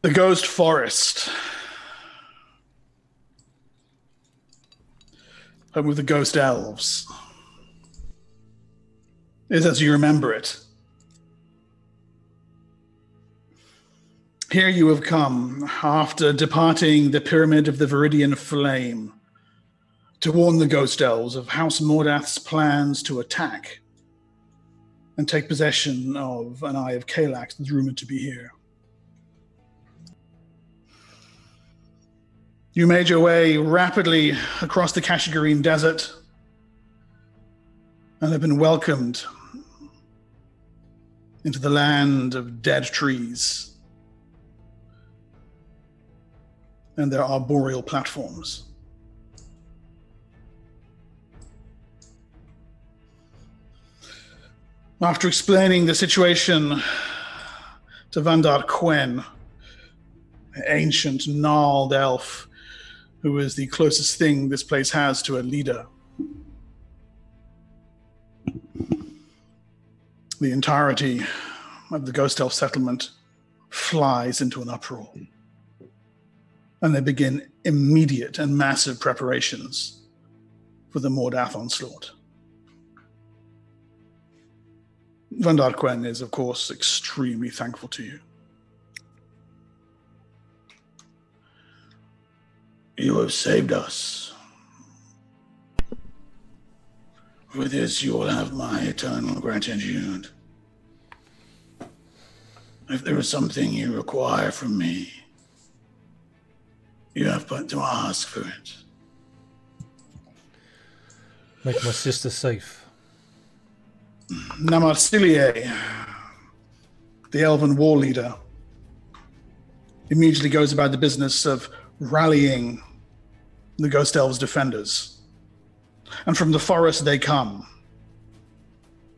The Ghost Forest. Home with the Ghost Elves. Is as you remember it. Here you have come after departing the Pyramid of the Viridian Flame to warn the Ghost Elves of House Mordath's plans to attack and take possession of an Eye of Caelax that's rumored to be here. You made your way rapidly across the Kashagarine Desert and have been welcomed into the land of dead trees and their arboreal platforms. After explaining the situation to Vandar Quen, ancient gnarled elf who is the closest thing this place has to a leader, the entirety of the ghost elf settlement flies into an uproar. And they begin immediate and massive preparations for the Mordath onslaught. Vandar Quen is, of course, extremely thankful to you. You have saved us. For this, you will have my eternal gratitude. If there is something you require from me, you have but to ask for it. Make my sister safe. Namarsilie, the elven war leader, immediately goes about the business of rallying the Ghost Elves defenders. And from the forest they come.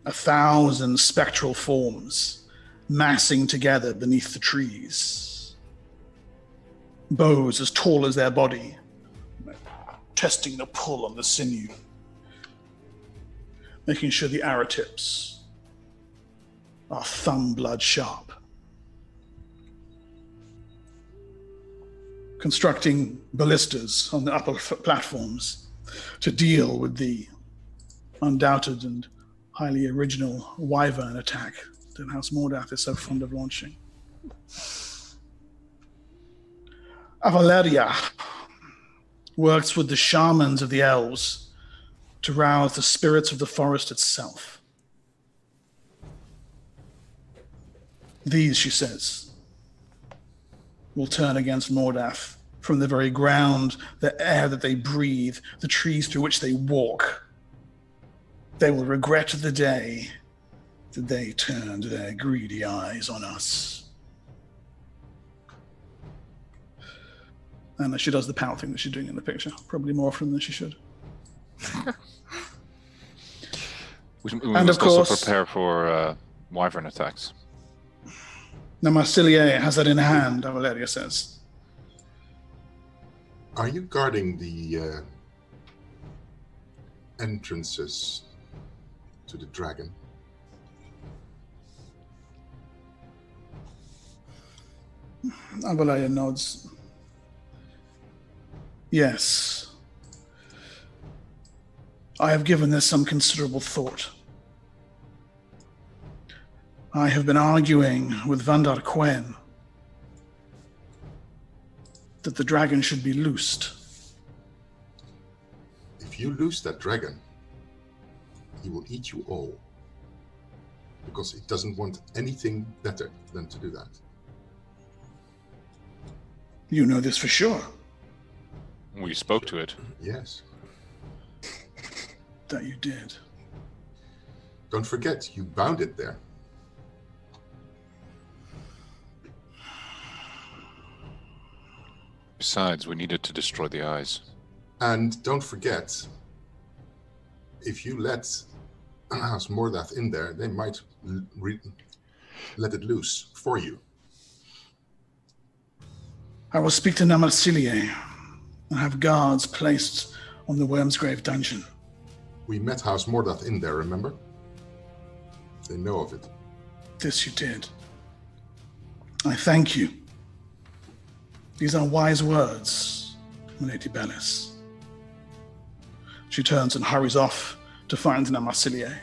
A thousand spectral forms massing together beneath the trees. Bows as tall as their body, testing the pull on the sinew making sure the arrow tips are thumb blood sharp. Constructing ballistas on the upper platforms to deal with the undoubted and highly original wyvern attack that House Mordath is so fond of launching. Avaleria works with the shamans of the elves to rouse the spirits of the forest itself. These, she says, will turn against Mordath from the very ground, the air that they breathe, the trees through which they walk. They will regret the day that they turned their greedy eyes on us. And she does the pout thing that she's doing in the picture, probably more often than she should. We, we And must of also course- prepare for uh, wyvern attacks. Now, Marsillier has that in hand, Valeria says. Are you guarding the uh, entrances to the dragon? Avalaya nods. Yes. I have given this some considerable thought. I have been arguing with Vandar Quen that the dragon should be loosed. If you loose that dragon, he will eat you all. Because it doesn't want anything better than to do that. You know this for sure, We spoke to it. Yes. that you did. Don't forget, you bound it there. Besides, we needed to destroy the eyes. And don't forget, if you let House Mordath in there, they might re- let it loose for you. I will speak to Namarsilie and have guards placed on the Wormsgrave dungeon. We met House Mordath in there, remember? They know of it. This you did. I thank you. These are wise words, Lady Bellis. She turns and hurries off to find Namasillier.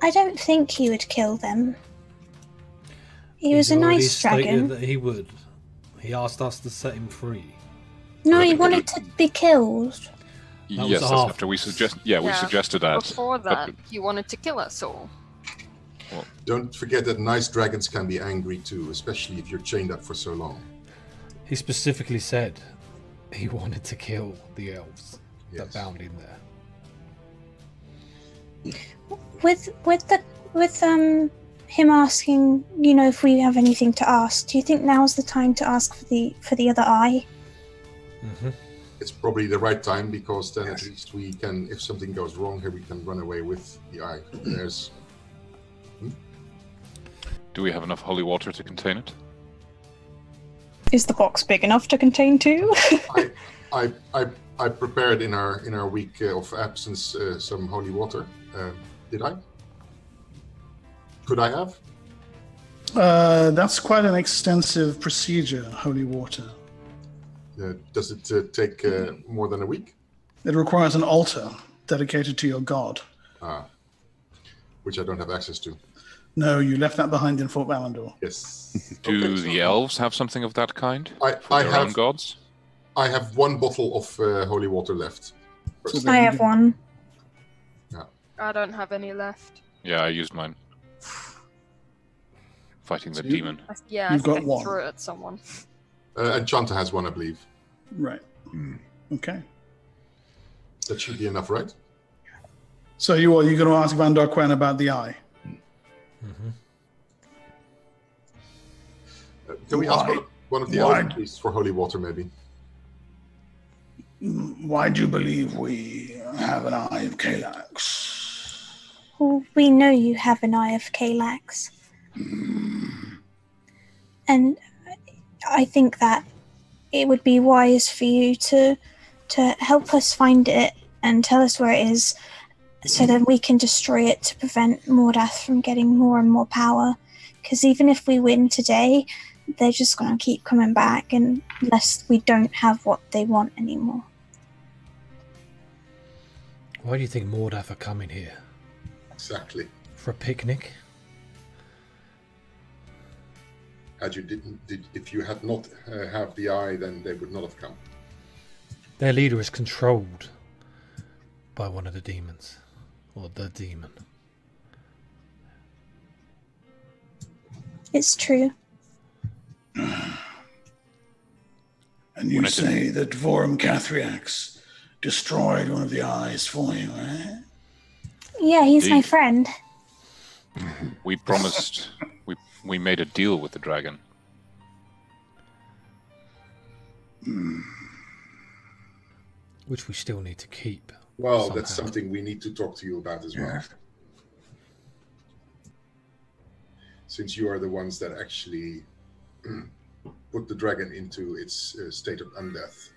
I don't think he would kill them. He was He's a already nice stated dragon. That he would. He asked us to set him free. No, he wanted to be killed. That yes, that's after we suggest. Yeah, we Yeah, suggested that. Before but- that, he wanted to kill us all. Don't forget that nice dragons can be angry too, especially if you're chained up for so long. He specifically said he wanted to kill the elves that bound him there. With with the with um him asking, you know, if we have anything to ask, do you think now's the time to ask for the for the other eye? hmm It's probably the right time because then at least we can, if something goes wrong here, we can run away with the eye. There's Do we have enough holy water to contain it? Is the box big enough to contain two? I, I, I, I prepared in our in our week of absence uh, some holy water. Uh, did I? Could I have? Uh, that's quite an extensive procedure, holy water. Uh, does it uh, take uh, more than a week? It requires an altar dedicated to your god. Ah, which I don't have access to. No, you left that behind in Fort Valandor. Yes. Do Okay, so the elves have something of that kind I, for I their own have gods? I have one bottle of uh, holy water left. I have go. one. I don't have any left. Yeah, I used mine. Fighting the So you- demon. I, yeah, You've I think got I one. threw it at someone. Uh, and Chanta has one, I believe. Right. Okay. That should be enough, right? So you are you going to ask Van Darquen about the eye? Hmm Uh, can we ask Why- one, one of the why- elder priests for holy water, maybe? Why do you believe we have an eye of Caelax? Well, we know you have an eye of Caelax. And I think that it would be wise for you to to help us find it and tell us where it is so then we can destroy it to prevent Mordath from getting more and more power. Because even if we win today, they're just going to keep coming back unless we don't have what they want anymore. Why do you think Mordath are coming here? Exactly. For a picnic? Had you didn't, did, if you had not uh, have the eye, then they would not have come. Their leader is controlled by one of the demons. Or the demon. It's true. And you When say that Vorum Cathriax destroyed one of the eyes for you, eh? Yeah, he's my Indeed. friend. We promised. we we made a deal with the dragon. Which we still need to keep. Well, that's something we need to talk to you about as well. Yeah. Since you are the ones that actually put the dragon into its uh, state of undeath,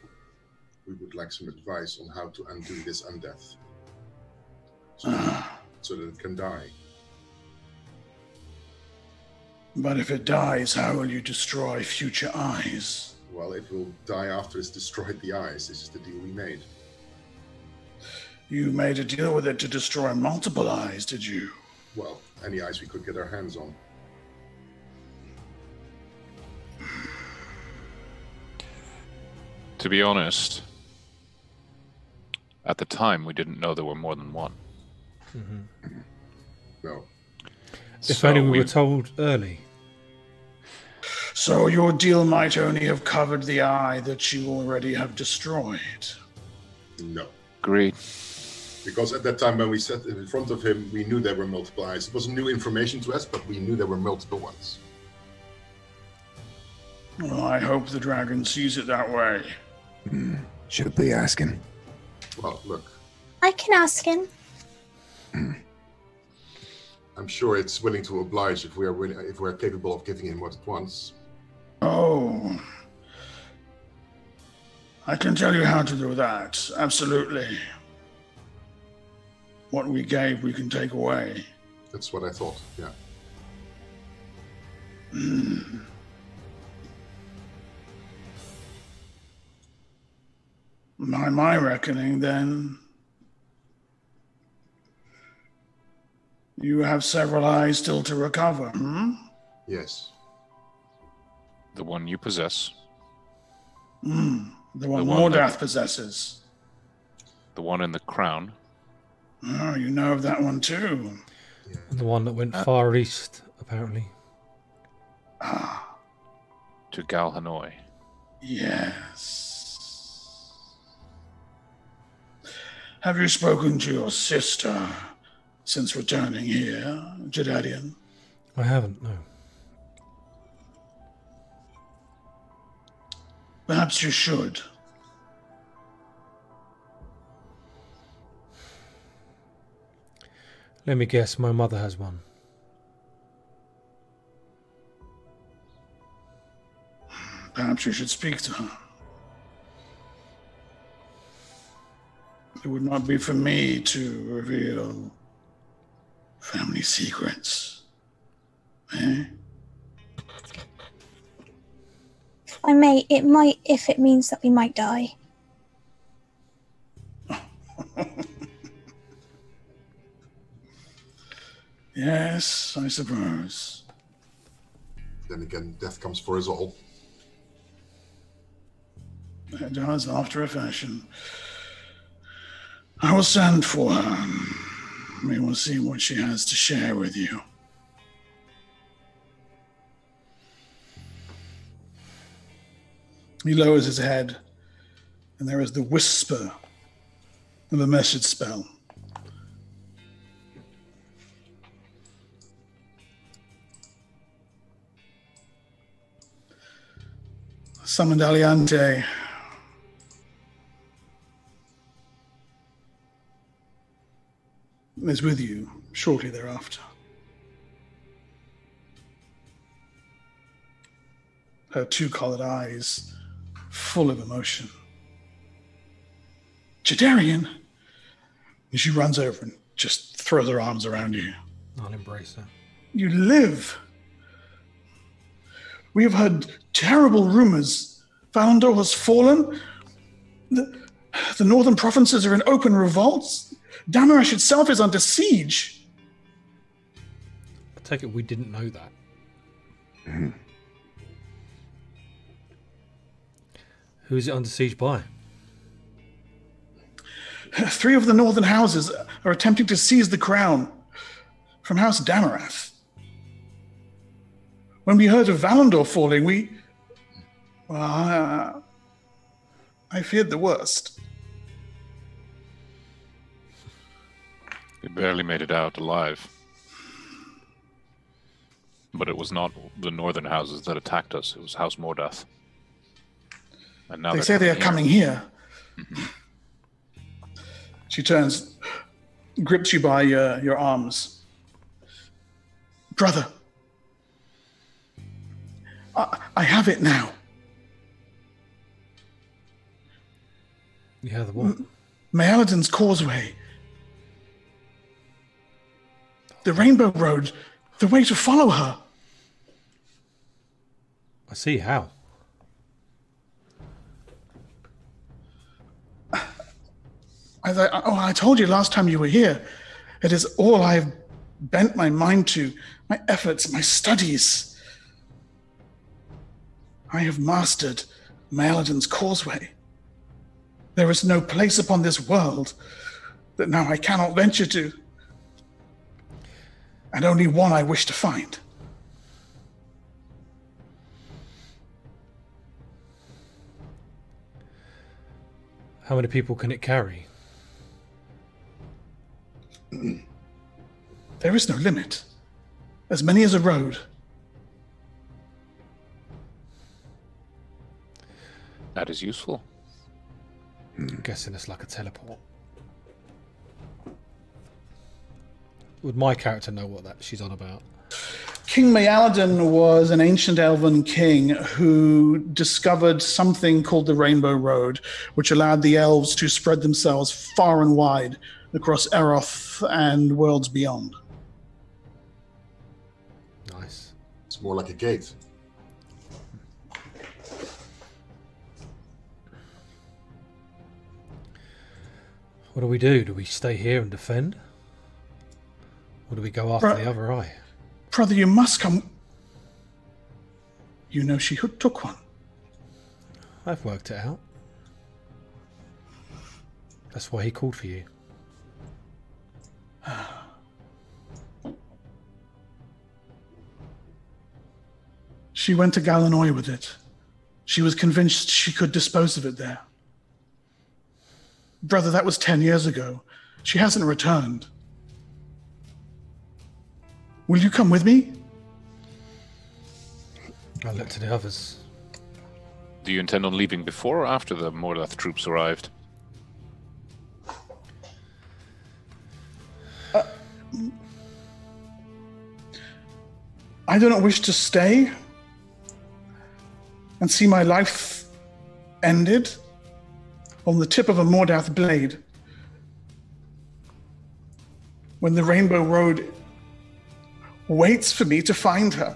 we would like some advice on how to undo this undeath so, Ah, so that it can die. but if it dies, how will you destroy future eyes? Well, it will die after it's destroyed the eyes. This is the deal we made. You made a deal with it to destroy multiple eyes, did you? Well, any eyes we could get our hands on. To be honest, at the time we didn't know there were more than one. Mm-hmm. No. If So only we, we- were told early. So your deal might only have covered the eye that you already have destroyed. No. Agreed. Because at that time when we sat in front of him, we knew there were multiple eyes. It was new information to us, but we knew there were multiple ones. Well, I hope the dragon sees it that way. Hmm. Should be asking. Well, look, I can ask him. Hmm. I'm sure it's willing to oblige if we are willing, if we are capable of giving him what it wants. Oh. I can tell you how to do that. Absolutely what we gave, we can take away. That's what I thought, yeah. My By my reckoning, then, you have several eyes still to recover, hmm? Yes. The one you possess. Mm. The one the Mordath possesses. The one in the crown Oh, you know of that one too. And the one that went Uh, far east, apparently. Ah, to Galhennoi. yes. Have you spoken to your sister since returning here, Jadearian? I haven't, no. Perhaps you should. Let me guess, my mother has one. Perhaps you should speak to her. It would not be for me to reveal family secrets. Eh? If I may, it might if it means that we might die. Yes, I suppose. Then again, death comes for us all. It does after a fashion. I will send for her. We will see what she has to share with you. He lowers his head, and there is the whisper of a message spell. Summoned Aliante. is with you shortly thereafter. Her two colored eyes full of emotion. Jadearian! And she runs over and just throws her arms around you. I'll embrace her. You live! We have heard terrible rumors. Valandor has fallen. The, the northern provinces are in open revolts. Damarash itself is under siege. I take it we didn't know that. Mm-hmm. Who is it under siege by? Three of the northern houses are attempting to seize the crown from House Damarath. When we heard of Valandor falling, we. Well, I, I feared the worst. We barely made it out alive. But it was not the northern houses that attacked us. It was House Mordath. And now they say they are here. coming here. She turns, grips you by uh, your arms. Brother, I, I have it now. Yeah, the what? Mayaladin's Causeway. The Rainbow Road, the way to follow her. I see how. As I, oh, I told you last time you were here. It is all I've bent my mind to, my efforts, my studies. I have mastered Mayaladin's Causeway. There is no place upon this world that now I cannot venture to, and only one I wish to find. How many people can it carry? There is no limit. As many as a road. That is useful. I'm guessing it's like a teleport. Would my character know what that she's on about? King Mayaladin was an ancient elven king who discovered something called the Rainbow Road, which allowed the elves to spread themselves far and wide across Erroth and worlds beyond. Nice. It's more like a gate. What do we do? Do we stay here and defend? Or do we go after Right. the other eye? Brother, you must come. You know she took one. I've worked it out. That's why he called for you. She went to Galhennoi with it. She was convinced she could dispose of it there. Brother, that was 10 years ago. She hasn't returned. Will you come with me? I looked to the others. Do you intend on leaving before or after the Mordath troops arrived? Uh, I do not wish to stay and see my life ended on the tip of a Mordath blade. When the Rainbow Road waits for me to find her.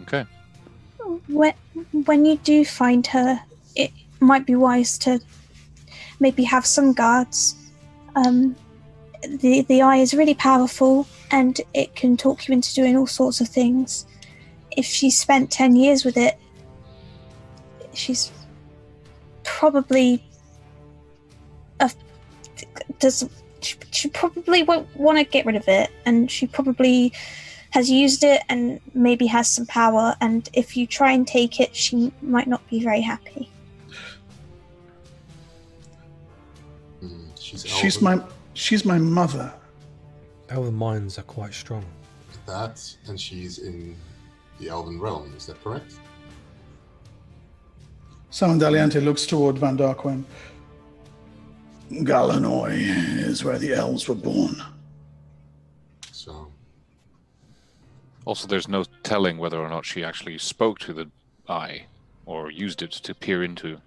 Okay. When, when you do find her, it might be wise to maybe have some guards. Um, the the eye is really powerful, and it can talk you into doing all sorts of things. If she spent ten years with it, she's probably a, does she, she probably won't want to get rid of it, and she probably has used it and maybe has some power. And if you try and take it, she might not be very happy. Mm, she's She's my she's my mother. Elven minds are quite strong. that, and she's in the Elven realm. Is that correct? Simon Daliente looks toward Van Darquen. Galhennoi is where the elves were born. So Also, there's no telling whether or not she actually spoke to the eye or used it to peer into.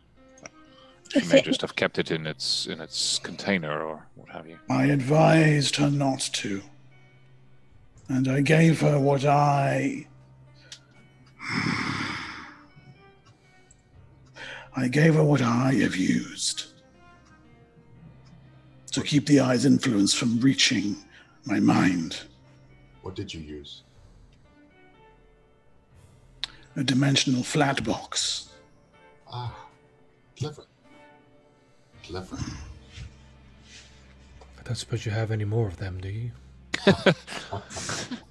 She may just have kept it in its in its container or what have you. I advised her not to. And I gave her what I. I gave her what I have used to keep the eye's influence from reaching my mind. what did you use? A dimensional flat box. Ah, clever. Clever. I don't suppose you have any more of them, do you?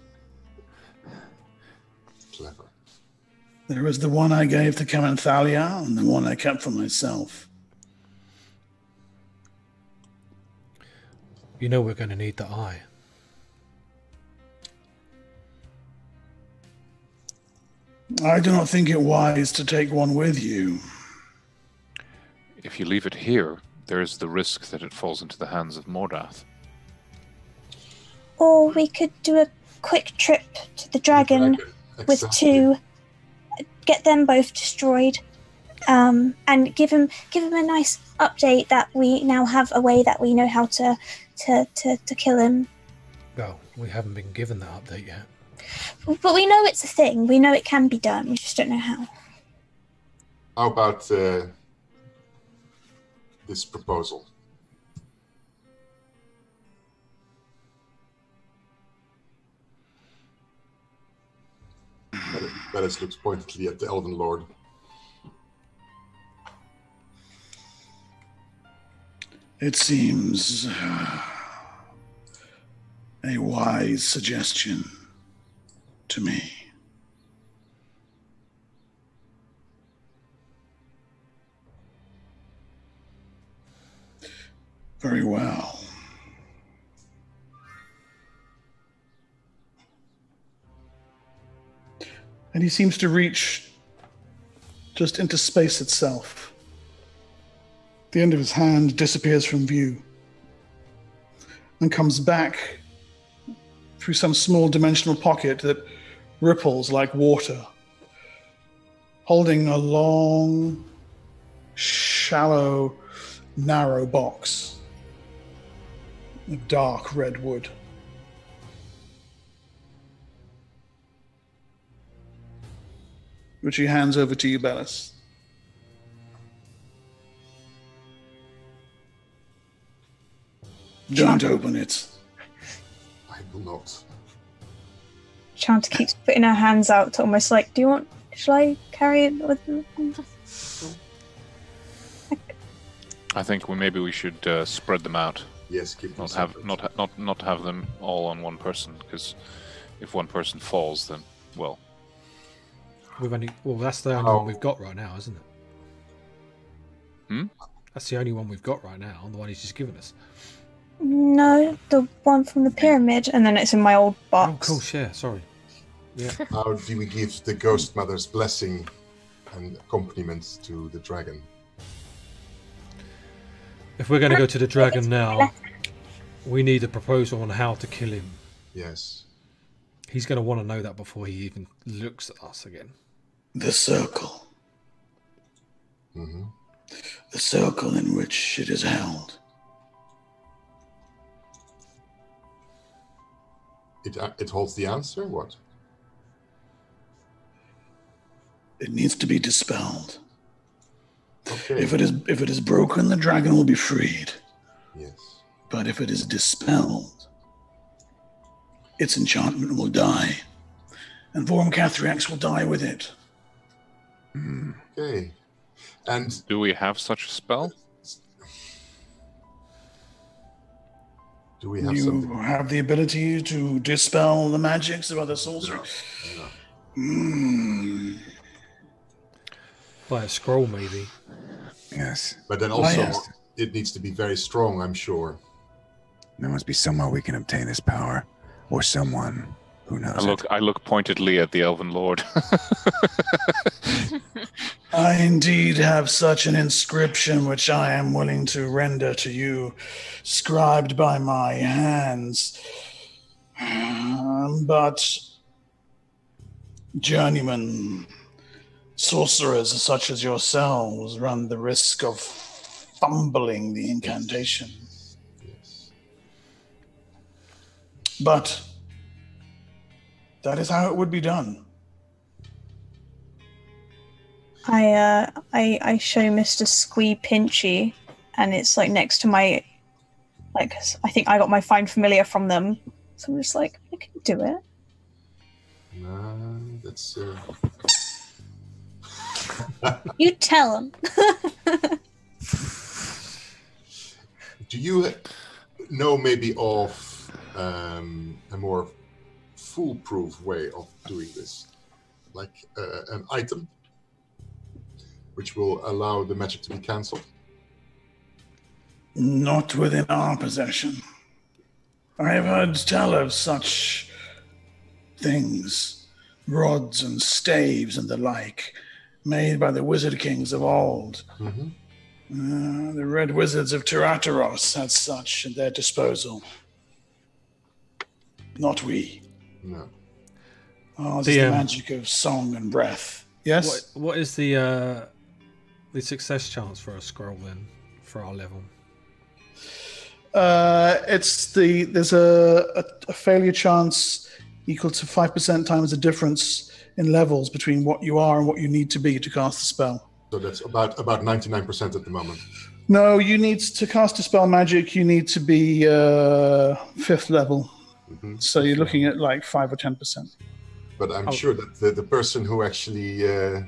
There is the one I gave to Kamanthalia and the one I kept for myself. You know we're going to need the eye. I do not think it wise to take one with you. If you leave it here, there is the risk that it falls into the hands of Mordath. Or we could do a quick trip to the dragon with Exactly. two, get them both destroyed, um, and give him give him a nice update that we now have a way that we know how to to to, to kill him. Well, we haven't been given that update yet. But we know it's a thing. We know it can be done. We just don't know how. How about uh, this proposal? Bellis looks pointedly at the Elven Lord. It seems uh, a wise suggestion to me. Very well. And he seems to reach just into space itself. The end of his hand disappears from view and comes back through some small dimensional pocket that ripples like water, holding a long, shallow, narrow box of dark red wood. Which he hands over to you, Bellis. Don't open it. I will not. Chanta keeps putting her hands out to almost like, do you want? Shall I carry it with? I think we maybe we should uh, spread them out. Yes, keep them Not have not ha- not not have them all on one person because if one person falls, then well, We've only well, that's the only How- one we've got right now, isn't it? Hmm? That's the only one we've got right now, the one he's just given us. No, the one from the pyramid, and then it's in my old Oh, box. cool, share. Sorry. Yeah. How do we give the Ghost Mother's blessing and accompaniments to the dragon? If we're going to go to the dragon now, we need a proposal on how to kill him. Yes. He's going to want to know that before he even looks at us again. The circle. hmm The circle in which it is held. It uh, it holds the answer. What? It needs to be dispelled. Okay. If it is if it is broken, the dragon will be freed. yes. But if it is dispelled, its enchantment will die. And Vorum Cathrax will die with it. Okay. And do we have such a spell? do we have you something? have the ability to dispel the magics of other sorcerers. No. Hmm. By a scroll, maybe. Yes. But then also, yes. it needs to be very strong. I'm sure. There must be somewhere we can obtain this power. Or someone who knows I look it. I look pointedly at the Elven Lord. I indeed have such an inscription which I am willing to render to you, scribed by my hands. Um, But journeymen, sorcerers such as yourselves, run the risk of fumbling the incantation. But that is how it would be done. I uh, I I show Mister Squee Pinchy, and it's like next to my, like I think I got my find familiar from them. So I'm just like, I can do it. No, that's. Uh, You tell him. do you know maybe of um, a more foolproof way of doing this, like uh, an item which will allow the magic to be cancelled? Not within our possession. I have heard tell of such things, rods and staves and the like, made by the wizard kings of old. Mm-hmm. Uh, the red wizards of Tirateros had such at their disposal. Not we. No. Ours The, is the um, magic of song and breath. Yes? What What is the uh, the success chance for a scroll then for our level? Uh, it's the there's a, a, a failure chance equal to five percent times the difference in levels between what you are and what you need to be to cast the spell. So that's about about ninety nine percent at the moment. No, you need to cast a spell magic. You need to be uh, fifth level, Mhm. so you're looking at like five or ten percent. But I'm Oh. sure that the, the person who actually uh,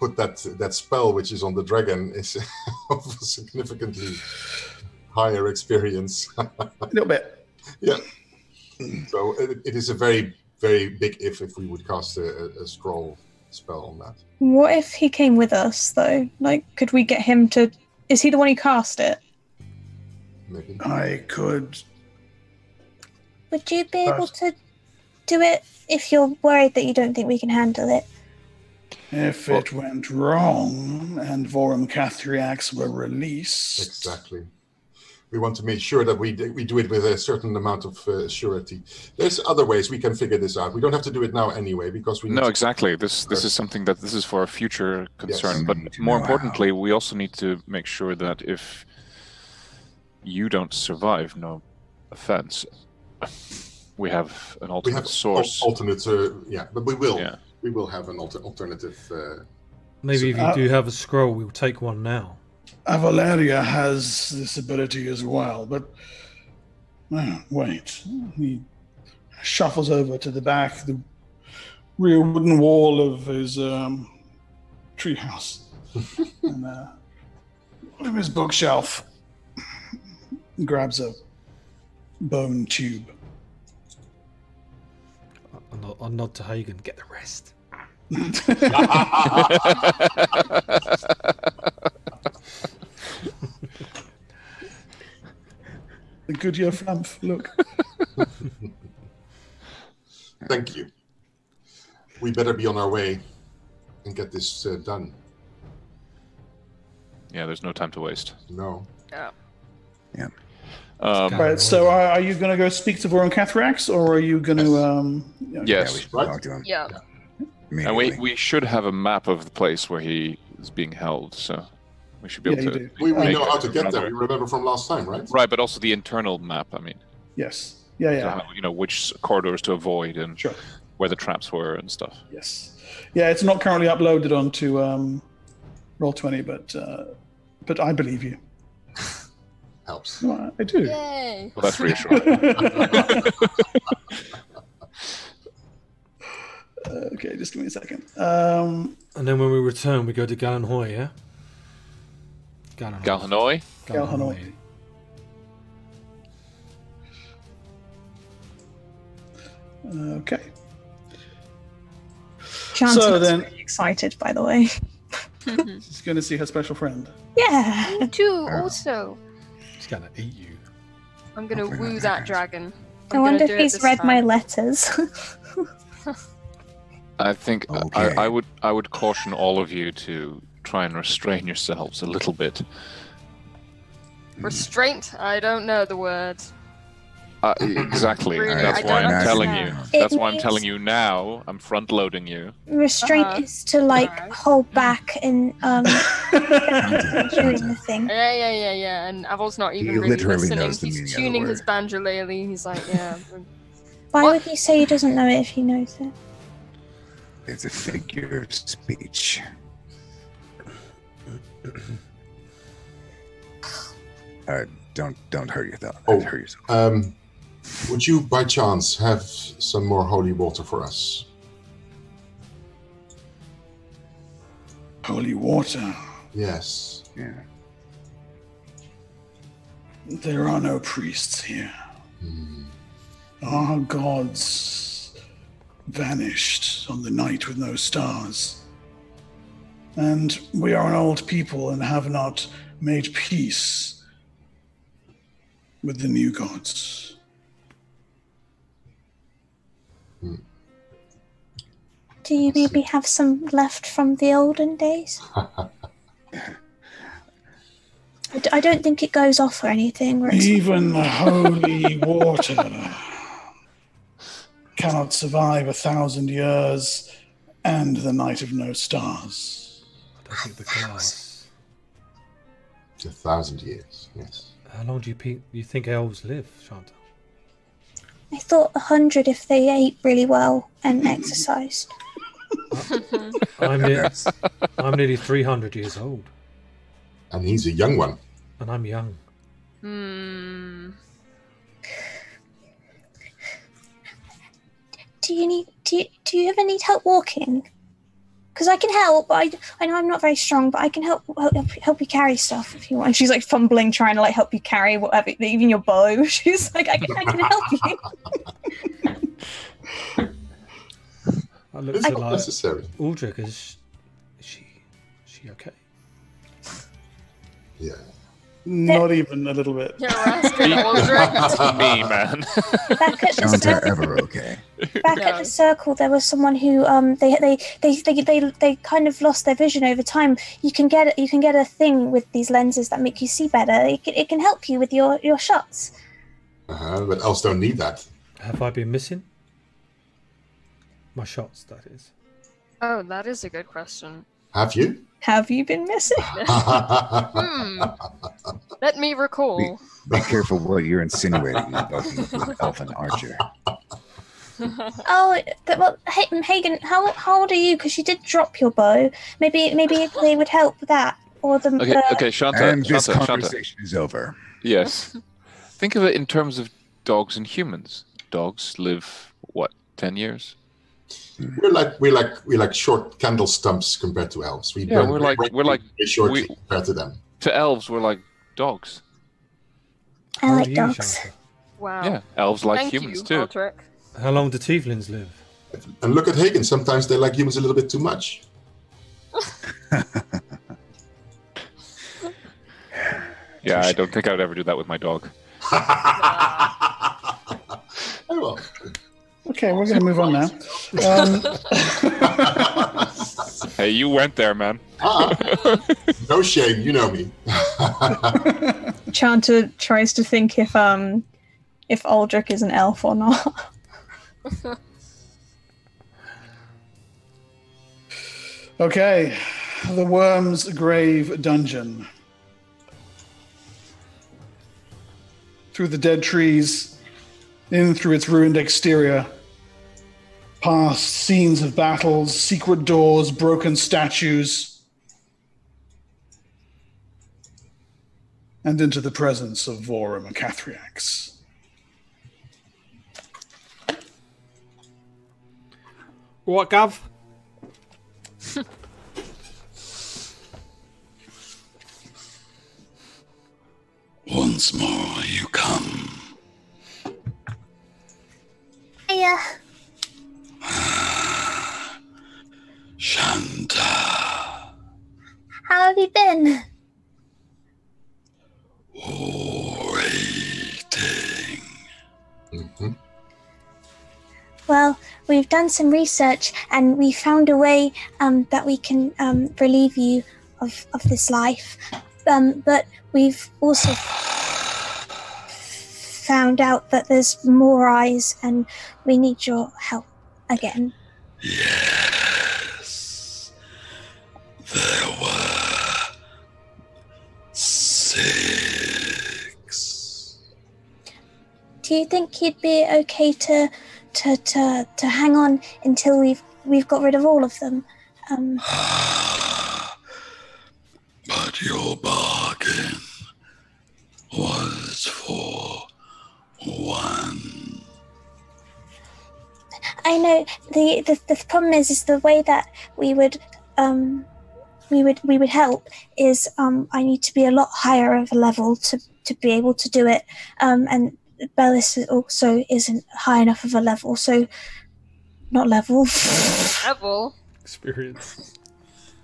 put that that spell, which is on the dragon, is of significantly higher experience. A little bit. yeah. So it, it is a very very big if if we would cast a, a, a scroll spell on that. What if he came with us though? Like, could we get him to? Is he the one who cast it? Maybe. I could. Would you be able to do it if you're worried that you don't think we can handle it? If it went wrong and Vorum Cathriax were released, Exactly. We want to make sure that we we do it with a certain amount of uh, surety. There's other ways we can figure this out. We don't have to do it now anyway because we need No, to- exactly. This this is something that this is for a future concern. Yes. But We need to more know how. importantly, we also need to make sure that if you don't survive, no offense, we have an we alternate have source. al- alternate. Uh, yeah, but we will Yeah. we will have an alter- alternative. Uh, Maybe if you uh, do have a scroll, we'll take one now. Avaleria has this ability as well, but Oh, wait. He shuffles over to the back, the rear wooden wall of his um, treehouse, and uh, from his bookshelf, grabs a bone tube. I'll nod, I'll nod to Hagen. Get the rest. The Goodyear Flumph, look. Thank you. We better be on our way and get this uh, done. Yeah, there's no time to waste. No. Yeah. Yeah. Um, Right, so are, are you going to go speak to Voron Cathrax, or are you going to. Um, you know, Yeah, yes. we should Right. to him. Yeah. and we, we should have a map of the place where he is being held, so we should be able you to. We, we know how to get there. another- You remember from last time, right? Right, but also the internal map. I mean, Yes. Yeah, so yeah. how, you know which corridors to avoid and Sure. where the traps were and stuff. Yes. Yeah, it's not currently uploaded onto um, Roll20, but uh, but I believe you. Helps. No, I do. Yay. Well, that's reassuring. okay, just give me a second. Um, And then when we return, we go to Galanhoy, yeah? Galanhoy. Galhennoi? Galhennoi. Okay. Chantal's So then- really excited, by the way. She's going to see her special friend. Yeah. Me too, also. He's gonna eat you. I'm gonna Hopefully woo that that dragon. I I'm wonder if he's this read my letters. I think Okay. I, I would I would caution all of you to try and restrain yourselves a little bit. Restraint? I don't know the word. Uh, exactly. Really, That's I why I'm telling you. It That's why I'm telling you now. I'm front loading you. Restraint Uh-huh. is to like Alright. hold back and um doing the thing. Yeah, yeah, yeah, yeah. And Avol's not even He really literally listening. knows He's the tuning his word. banjolele. He's like, yeah. Why What? would he say he doesn't know it if he knows it? It's a figure of speech. Uh, don't don't hurt yourself. Oh. Hurt yourself. Um, would you, by chance, have some more holy water for us? Holy water. Yes. Yeah. There are no priests here. Hmm. Our gods vanished on the night with no stars. And we are an old people and have not made peace with the new gods. Do you maybe have some left from the olden days? I d- I don't think it goes off or anything. Where it's Even holy water cannot survive a thousand years and the night of no stars. I don't think the glass. A thousand years. Yes. How long do you, pe- you think elves live, Shanta? I thought a hundred if they ate really well and exercised. I'm, ne- I'm nearly 300 years old, And he's a young one. and I'm young. Hmm. Do you need? Do you, do you ever need help walking? Because I can help. But I, I know I'm not very strong, but I can help help, help you carry stuff if you want. And she's like fumbling, trying to like help you carry whatever, even your bow. She's like, I can, I can help you. I look It's to not like necessary. Aldrich. Is, is she? Is she okay? Yeah. Not even a little bit. You're asking Aldrich. Me, man. Back at the Sounds are circle, ever okay. back at the circle, there was someone who um they they, they they they they kind of lost their vision over time. You can get you can get a thing with these lenses that make you see better. It can, it can help you with your your shots. Uh-huh, but elves don't need that. Have I been missing? My shots, that is. Oh, that is a good question. Have you? Have you been missing? Hmm. Let me recall. Be careful what you're insinuating about the elfin archer. Oh, th- well, Ha- Hagen, how how old are you? Because you did drop your bow. Maybe maybe they would help with that or the. Okay, the okay, Shanta, And this Shanta, Shanta. conversation is over. Yes. Think of it in terms of dogs and humans. Dogs live what ten years? We're like we're like we're like short candle stumps compared to elves. We Yeah, burn we're like- we're like- very shortly we- compared to them. To elves, we're like dogs. I like dogs. Wow. Yeah, elves like Thank humans you, too. Aldrich. How long do tieflings live? And look at Hagen. Sometimes they like humans a little bit too much. Yeah, I don't think I'd ever do that with my dog. Very oh, well. Okay, we're going to move on now. Um, Hey, you went there, man. Ah, no shame. You know me. Chanta tries to think if um if Aldrich is an elf or not. okay, the Worm's Grave Dungeon. Through the dead trees, in through its ruined exterior, past scenes of battles, secret doors, broken statues, and into the presence of Vorum and Cathriax. What, Gav? Once more you come. Hiya. Shanta. How have you been? Waiting. Mhm. Well, we've done some research and we found a way um, that we can um, relieve you of, of this life. Um, but we've also found out that there's more eyes and we need your help again. Yes. There were six. Do you think you'd be okay to to, to, to hang on until we've we've got rid of all of them? Um, But your bargain was for one. I know the, the the problem is is the way that we would um we would we would help is um I need to be a lot higher of a level to to be able to do it um and Bellis also isn't high enough of a level so not level Level. Experience.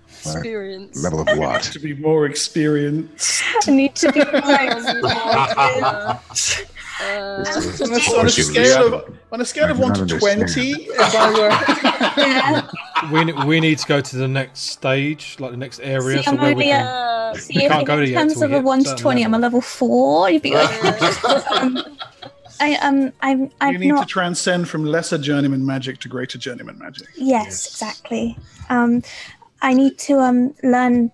Experience. Level of what? To be more experienced. I need to be Uh, uh, On a, on a scale of on a scale of one to twenty, if I were yeah We, we need to go to the next stage, like the next area, See, so I'm where we only, can. uh, see We if can't go in to yet terms till of a one to certain twenty I'm a level. level four you'd be like um, I um I'm you I'm need not to transcend from lesser journeyman magic to greater journeyman magic. Yes, exactly. Um, I need to um, learn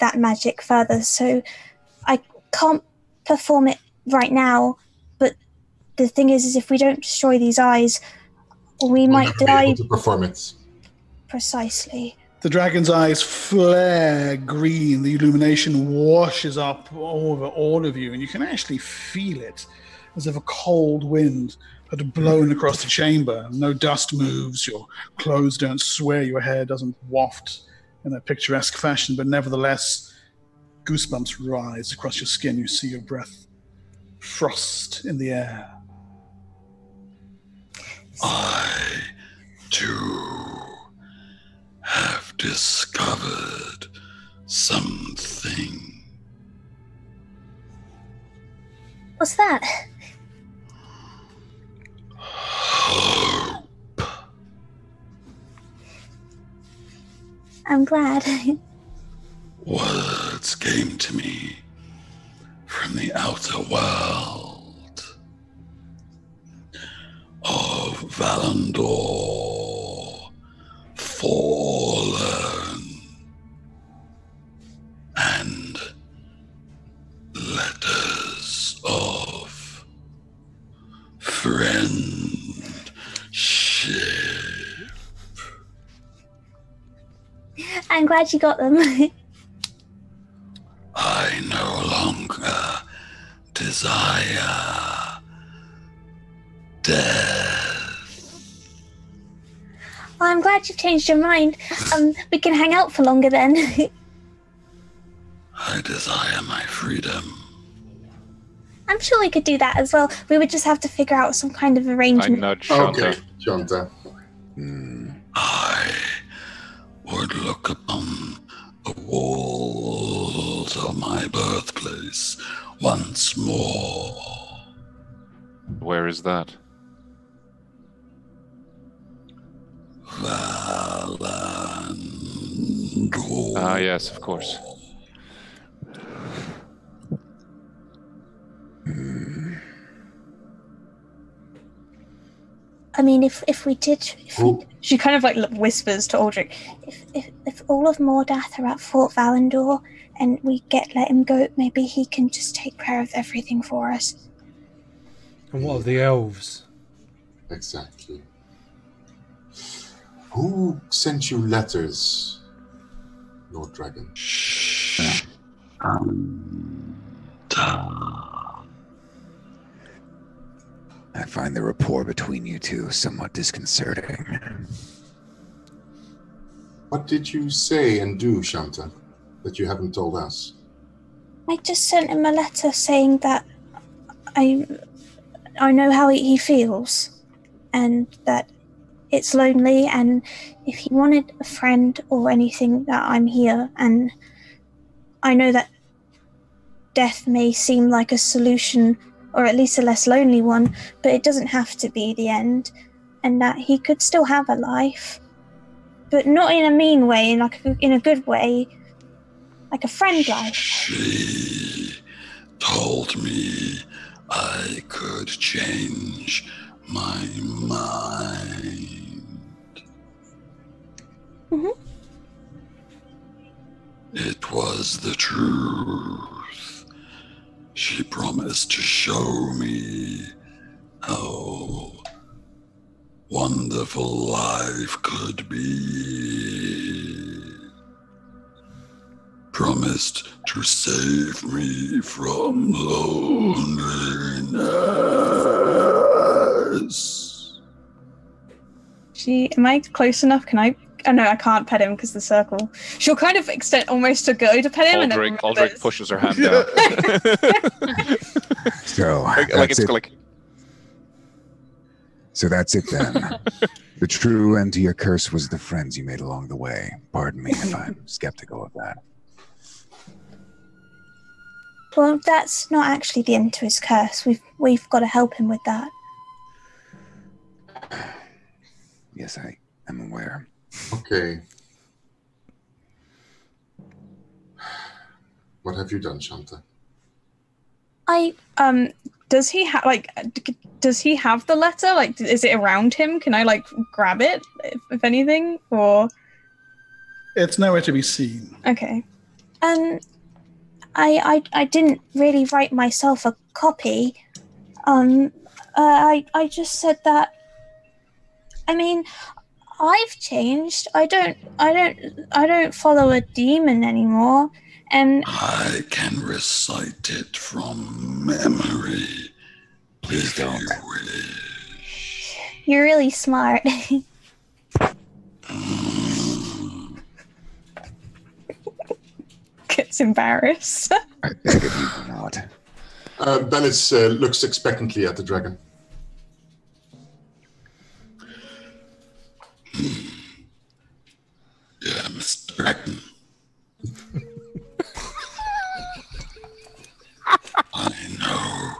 that magic further, so I can't perform it right now. But the thing is, is if we don't destroy these eyes, we We'll might never be die able to perform precisely. The dragon's eyes flare green. The illumination washes up over all of you, and you can actually feel it as if a cold wind had blown across the chamber. No dust moves, your clothes don't sway, your hair doesn't waft in a picturesque fashion, but nevertheless, goosebumps rise across your skin. You see your breath frost in the air. I, too, have discovered something. What's that? Hope. I'm glad. Words came to me from the outer world of Valandor fallen and letters of friendship. I'm glad you got them. I no longer desire Well, I'm glad you've changed your mind. Um, we can hang out for longer then. I desire my freedom. I'm sure we could do that as well. We would just have to figure out some kind of arrangement. I arrangement. nudge Shanta. Okay, Shanta. I would look upon the walls of my birthplace once more. Where is that? Valandor. Ah, yes, of course. I mean, if if we did, if we, She kind of like whispers to Aldrich. if, if if all of Mordath are at Fort Valandor and we get let him go, maybe he can just take care of everything for us. And what of the elves? exactly. Who sent you letters, Lord Dragon? Shh. Um, I find the rapport between you two somewhat disconcerting. What did you say and do, Shanta, that you haven't told us? I just sent him a letter saying that I I know how he he feels and that it's lonely and if he wanted a friend or anything that I'm here and I know that death may seem like a solution or at least a less lonely one but it doesn't have to be the end and that he could still have a life but not in a mean way in like a, in a good way like a friend life She told me I could change my mind. Mhm. It was the truth. She promised to show me how wonderful life could be. Promised to save me from loneliness. She am I close enough? Can I? Oh no, I can't pet him because the circle. She'll kind of extend almost to go to pet him, and then Aldrich, Aldrich pushes her hand down. So like, that's like it's it. like So that's it then. the true end to your curse was the friends you made along the way. Pardon me if I'm skeptical of that. Well, that's not actually the end to his curse. We've we've got to help him with that. Yes, I am aware. Okay. What have you done, Shanta? I Um, does he have like? Does he have the letter? Like, is it around him? Can I like grab it, if, if anything? Or It's nowhere to be seen. okay, um, I I I didn't really write myself a copy. Um, uh, I I just said that. I mean, I've changed. I don't I don't I don't follow a demon anymore, and I can recite it from memory. Please if don't. you wish. you're really smart. Mm. gets embarrassed. I beg of you do not. Uh, Bellis uh, looks expectantly at the dragon. Yeah, Mr. Dragon. I know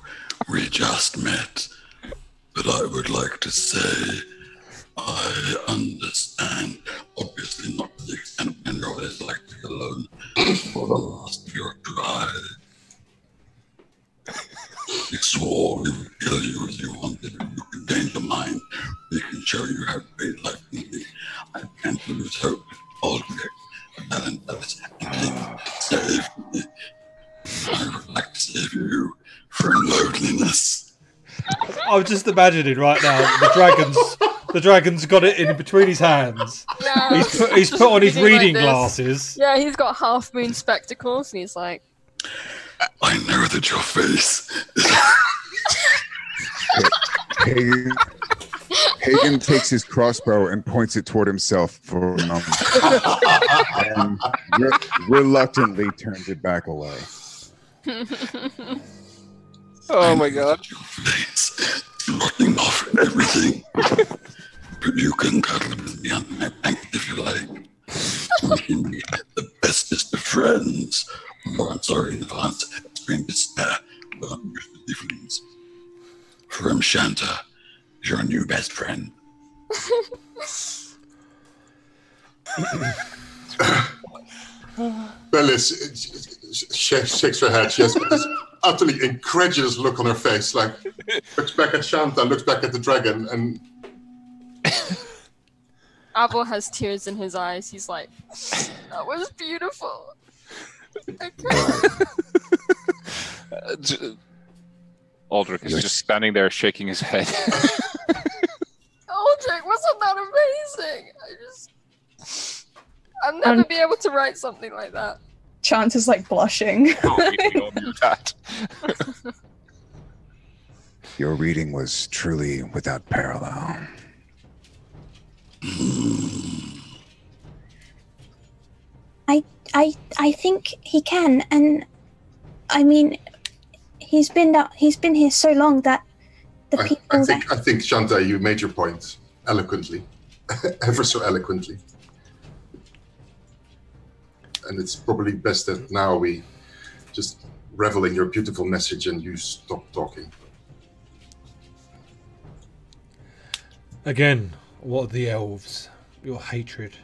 we just met, but I would like to say I understand, obviously not the extent of Benro is like alone for the last year or two. I we swore we would kill you if you wanted. You can change your mind. We can show you how to life like me. I can't lose hope. Aldrich, Alan Ellis, and King, save me. I would like to save you from loneliness. I'm just imagining right now the dragons. The dragon's got it in between his hands. Yeah. He's put, he's put on his Reading like glasses. Yeah, he's got half moon spectacles and he's like, I know that your face Hagen, Hagen takes his crossbow and points it toward himself for a moment, and re- reluctantly turns it back away. oh my god. Your face, looking off everything. but you can cuddle with me on my back if you like. We can be the bestest of friends. Oh, I'm sorry in advance. Spring despair. But difference. From Shanta, your new best friend. Bellis uh, sh- shakes her head. She has this utterly incredulous look on her face. Like looks back at Shanta, looks back at the dragon, and Abel has tears in his eyes. He's like, that was beautiful. J- Aldrich is just standing there shaking his head. Aldrich, wasn't that amazing? I just. I'll never Um, be able to write something like that. Chance is like blushing. oh, you don't that. Your reading was truly without parallel. I I I think he can, and I mean, he's been out. He's been here so long that the I, people I that think I think Shanta, you made your point eloquently, ever so eloquently. And it's probably best that now we just revel in your beautiful message and you stop talking. Again, what are the elves? Your hatred.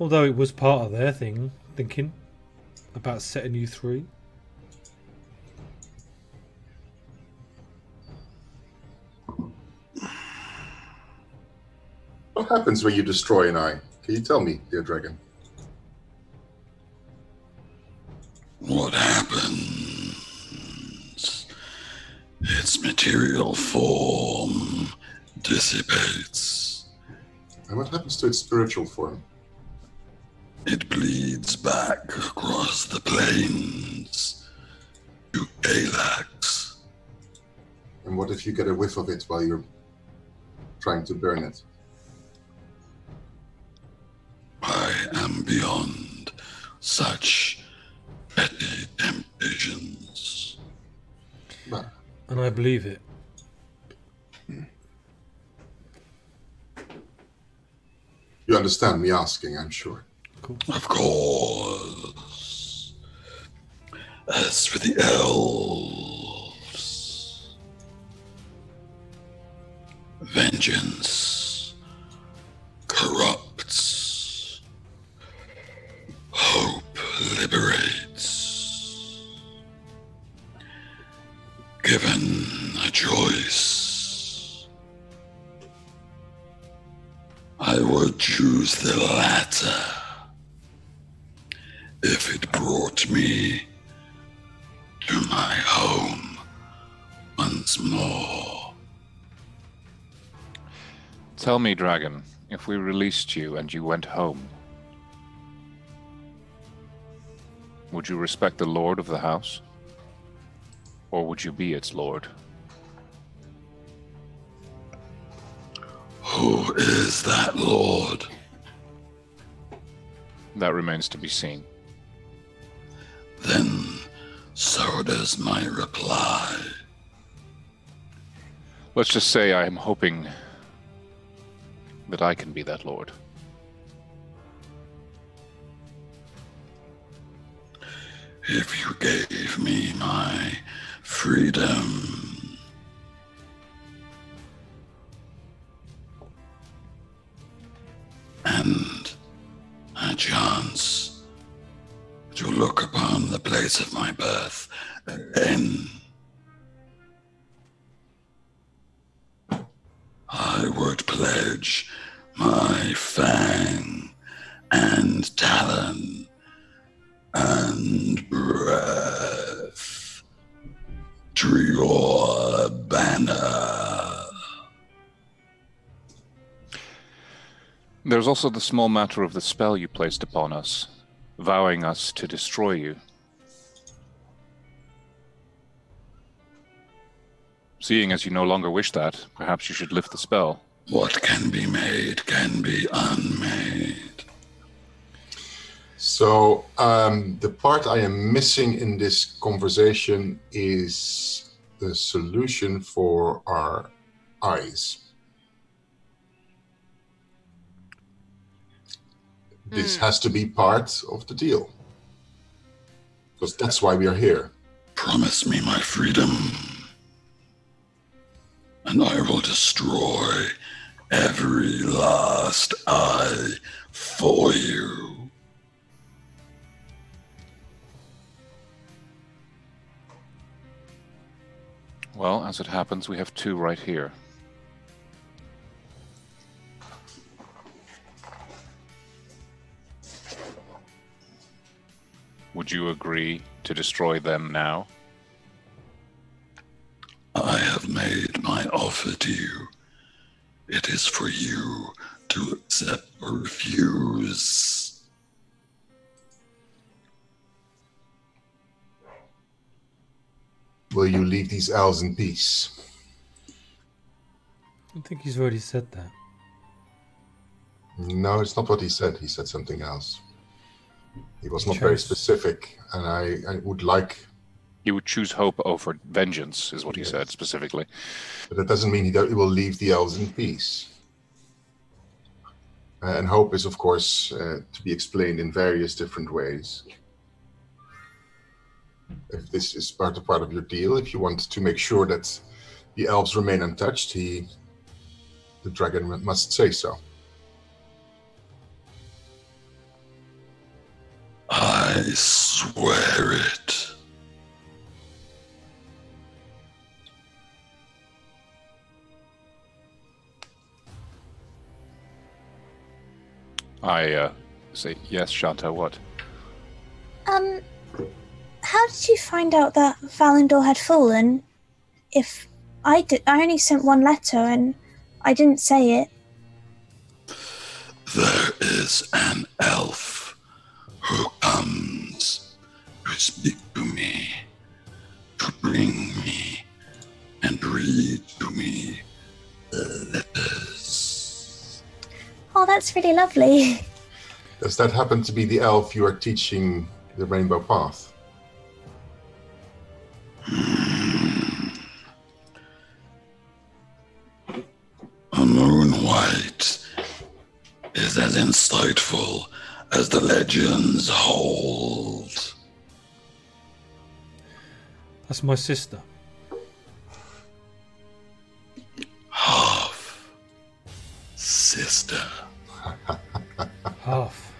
Although it was part of their thing, thinking about setting you free. What happens when you destroy an eye? Can you tell me, dear dragon? What happens? Its material form dissipates. And what happens to its spiritual form? It bleeds back across the plains to Caelax. And what if you get a whiff of it while you're trying to burn it? I am beyond such petty temptations. But And I believe it. You understand me asking, I'm sure. Of course. As for the elves, vengeance choose the latter if it brought me to my home once more. Tell me, Dragon, if we released you and you went home, would you respect the lord of the house? Or would you be its lord? Who is that lord? That remains to be seen. Then so does my reply. Let's just say I am hoping that I can be that lord. If you gave me my freedom, chance to look upon the place of my birth again, I would pledge my fang and talon and breath to your banner. There's also the small matter of the spell you placed upon us. vowing us to destroy you. Seeing as you no longer wish that, perhaps you should lift the spell. What can be made can be unmade. So um, the part I am missing in this conversation is the solution for our eyes. This Hmm. has to be part of the deal. Because that's why we are here. Promise me my freedom, and I will destroy every last eye for you. Well, as it happens, we have two right here. Would you agree to destroy them now? I have made my offer to you. It is for you to accept or refuse. Will you leave these owls in peace? I think he's already said that. No, it's not what he said. He said something else. He was not very specific, and I, I would like, He would choose hope over vengeance, is what he said specifically. but that doesn't mean he, do- he will leave the elves in peace. Uh, and hope is, of course, uh, to be explained in various different ways. If this is part of part of your deal, if you want to make sure that the elves remain untouched, he, the dragon, must say so. I swear it. I uh, say, yes, Shanta, what? Um, how did you find out that Valandor had fallen? If I did, I only sent one letter and I didn't say it. There is an elf who comes to speak to me, to bring me and read to me letters. Oh, that's really lovely. Does that happen to be the elf you are teaching the Rainbow Path? Hmm. A moon white is as insightful as the legends hold. That's my sister. Half sister. Half.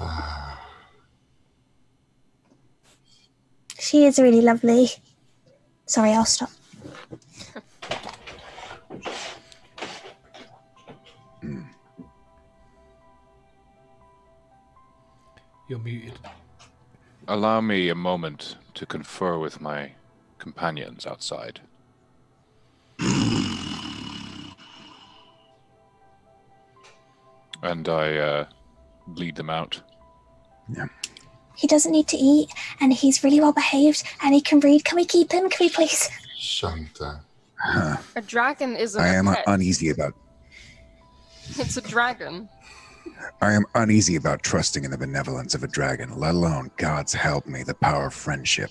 She is really lovely. Sorry, I'll stop. You're muted. Allow me a moment to confer with my companions outside. and I uh, lead them out. Yeah. He doesn't need to eat, and he's really well behaved, and he can read. Can we keep him? Can we please? Shanta. Huh. A dragon isn't I a am pet. uneasy about. It's a dragon. I am uneasy about trusting in the benevolence of a dragon, let alone, God's help me, the power of friendship.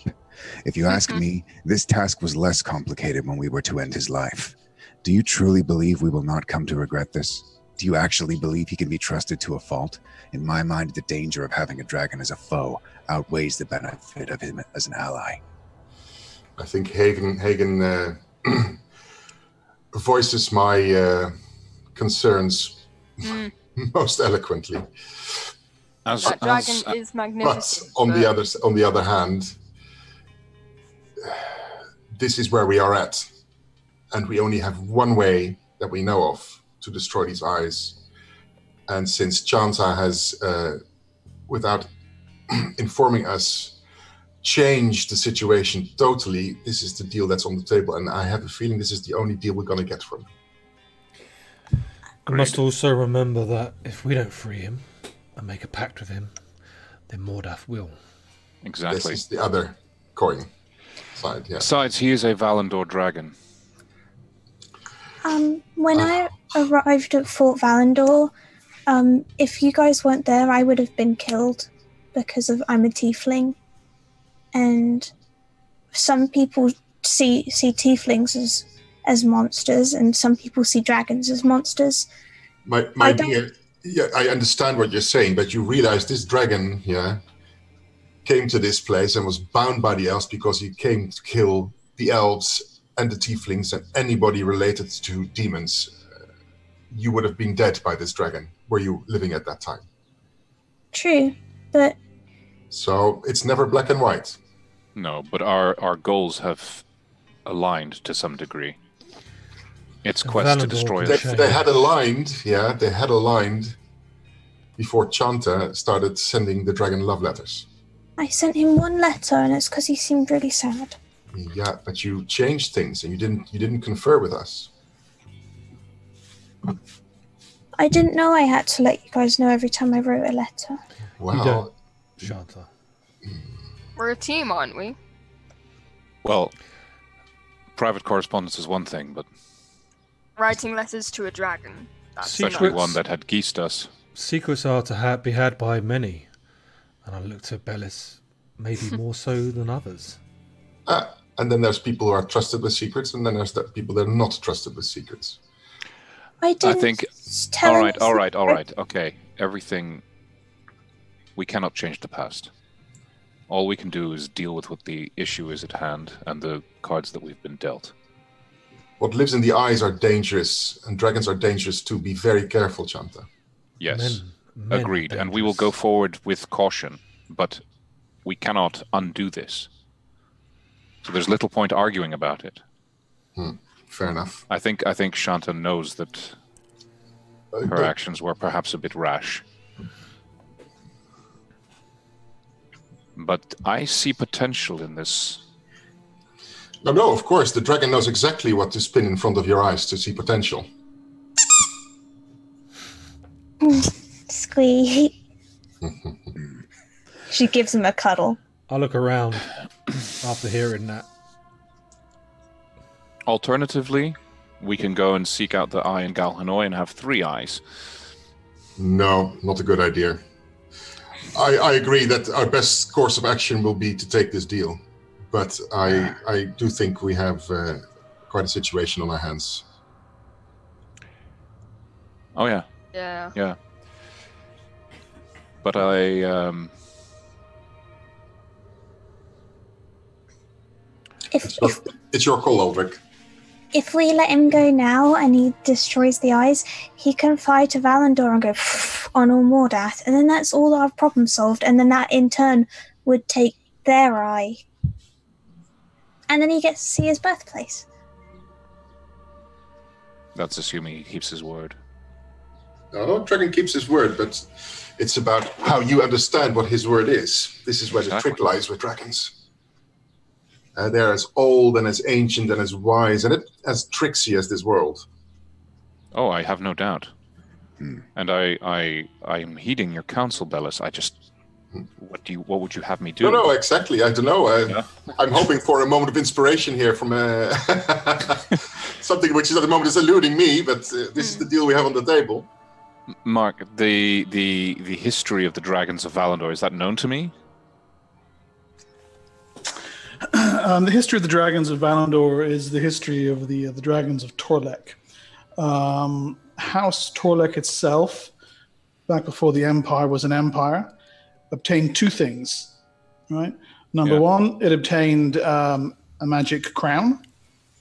If you ask me, this task was less complicated when we were to end his life. Do you truly believe we will not come to regret this? Do you actually believe he can be trusted to a fault? In my mind, the danger of having a dragon as a foe outweighs the benefit of him as an ally. I think Hagen Hagen uh, voices my uh, concerns Mm. most eloquently. As, That dragon as- is But magnificent. on the other on the other hand, this is where we are at, and we only have one way that we know of to destroy these eyes. And since Chanta has, uh, without informing us, changed the situation totally, this is the deal that's on the table, and I have a feeling this is the only deal we're going to get from. Him. We must also remember that if we don't free him, and make a pact with him, then Mordath will. Exactly. This is the other coin side. Yeah. Besides, he is a Valandor dragon. Um, when I arrived at Fort Valandor, um, if you guys weren't there, I would have been killed because of I'm a tiefling, and some people see see tieflings as as monsters, and some people see dragons as monsters. My, my I don't- dear, yeah, I understand what you're saying, but you realize this dragon, yeah, came to this place and was bound by the elves because he came to kill the elves and the tieflings and anybody related to demons. Uh, you would have been dead by this dragon. Were you living at that time? True, but So it's never black and white. No, but our, our goals have aligned to some degree. Its quest to destroy can They, it. change. they had aligned, yeah, they had aligned before Chanta started sending the dragon love letters. I sent him one letter, and it's because he seemed really sad. Yeah, but you changed things and you didn't you didn't confer with us. I didn't know I had to let you guys know every time I wrote a letter. Wow. You don't, Shanta. We're a team, aren't we? Well, private correspondence is one thing, but Writing letters to a dragon. That's Secrets. especially one that had geased us. Secrets are to ha- be had by many, and I looked at Bellis maybe more so than others. Ah, and then there's people who are trusted with secrets, and then there's the people that are not trusted with secrets. I I didn't think. s- tell All him right, it's all a right, all secret. right. Okay, everything. We cannot change the past. All we can do is deal with what the issue is at hand and the cards that we've been dealt. What lives in the eyes are dangerous, and dragons are dangerous too. Be very careful, Chanta. Yes, Men- men agreed. And we will go forward with caution, but we cannot undo this. So there's little point arguing about it. Fair enough. I think I think Shanta knows that Uh, her but- actions were perhaps a bit rash. But I see potential in this. No, no, of course, the dragon knows exactly what to spin in front of your eyes to see potential. Squeak. she gives him a cuddle. I look around after hearing that. Alternatively, we can go and seek out the eye in Galhennoi and have three eyes. No, not a good idea. I, I agree that our best course of action will be to take this deal, but I I do think we have uh, quite a situation on our hands. Oh yeah, Yeah. yeah. But I um, If, It's your, if it's your call, Aldrich. if we let him go now and he destroys the eyes, he can fly to Valandor and go on all Mordath, and then that's all our problem solved. And then that in turn would take their eye, and then he gets to see his birthplace. that's assuming he keeps his word. No, dragon keeps his word, but it's about how you understand what his word is. This is where the trick lies with dragons. Uh, they're as old and as ancient and as wise and it, as tricksy as this world. Oh, I have no doubt. Hmm. And I, I, I am heeding your counsel, Bellis. I just, what do you, what would you have me do? No, no, exactly. I don't know. I, Yeah. I'm hoping for a moment of inspiration here from uh, something which is at the moment is eluding me, but uh, this is the deal we have on the table. Mark, the, the, the history of the dragons of Valandor is that known to me? Um, the history of the dragons of Valandor is the history of the the dragons of Torlek. Um, House Torlek itself, back before the empire was an empire, obtained two things. Right. Number Yeah. one, it obtained um, a magic crown,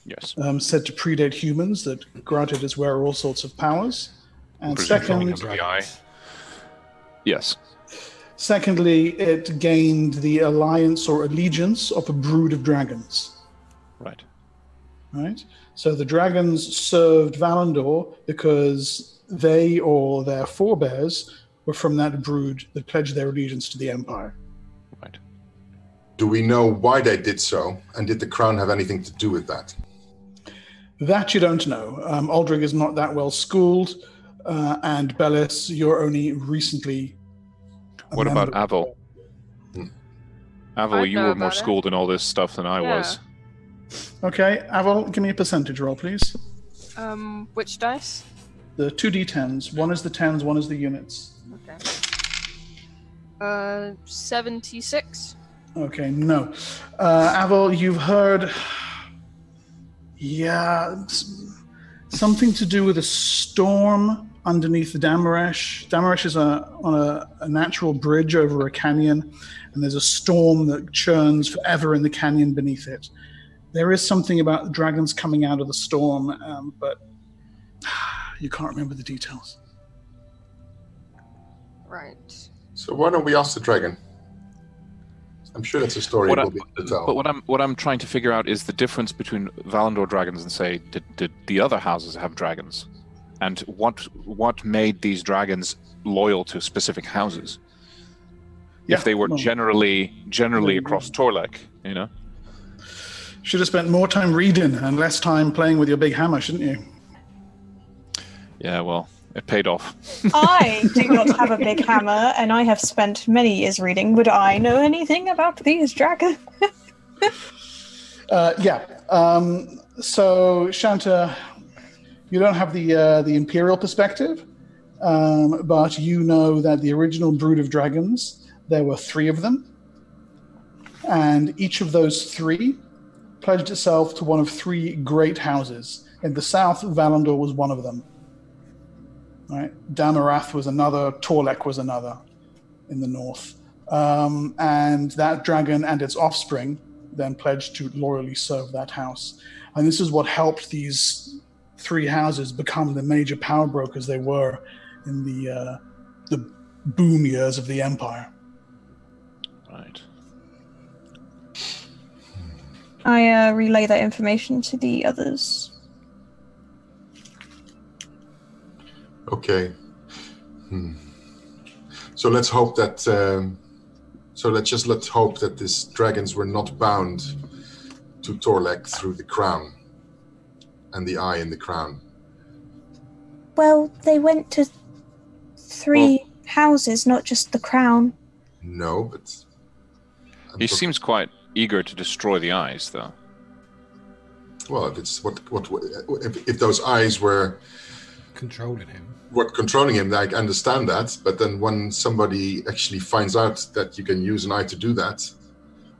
Yes. um, said to predate humans, that granted its wearer all sorts of powers. And Presumably the eye. Yes. secondly, it gained the alliance or allegiance of a brood of dragons. Right. right? So the dragons served Valandor because they or their forebears were from that brood that pledged their allegiance to the Empire. Right. Do we know why they did so? And did the crown have anything to do with that? That you don't know. Um, Aldrich is not that well schooled, uh, and Bellis, you're only recently a What about member- Avel? Hmm. Avel, you were more about it. schooled in all this stuff than I Yeah. was. Okay, Aval, give me a percentage roll, please. Um, which dice? The two d10s. One is the tens, one is the units. Uh, seventy-six. Okay, no. Uh, Aval, you've heard. Yeah, something to do with a storm underneath the Damaresh. Damaresh is a, on a, a natural bridge over a canyon, and there's a storm that churns forever in the canyon beneath it. There is something about dragons coming out of the storm, um, but you can't remember the details. Right. So why don't we ask the dragon? I'm sure that's a story What we'll be able to tell. But what I'm what I'm trying to figure out is the difference between Valandor dragons and say did, did the other houses have dragons, and what what made these dragons loyal to specific houses? Yeah, if they were generally generally across Torlek, you know. Should have spent more time reading and less time playing with your big hammer, shouldn't you? Yeah, well, it paid off. I do not have a big hammer, and I have spent many years reading. Would I know anything about these dragons? Uh, yeah. Um, so Shanta, you don't have the uh, the imperial perspective, um, but you know that the original brood of dragons there were three of them, and each of those three pledged itself to one of three great houses. In the south, Valandor was one of them. Right, Damarath was another. Torlek was another. In the north, um, and that dragon and its offspring then pledged to loyally serve that house. And this is what helped these three houses become the major power brokers they were in the uh, the boom years of the empire. Right. I uh, relay that information to the others. Okay. Hmm. So let's hope that. Um, so let's just let's hope that these dragons were not bound to Torlek through the crown and the eye in the crown. Well, they went to three houses, not just the crown. No, but I'm He talk- seems quite eager to destroy the eyes, though. well. If it's what what if, if those eyes were Controlling him. What controlling him, I understand that. But then when somebody actually finds out that you can use an eye to do that,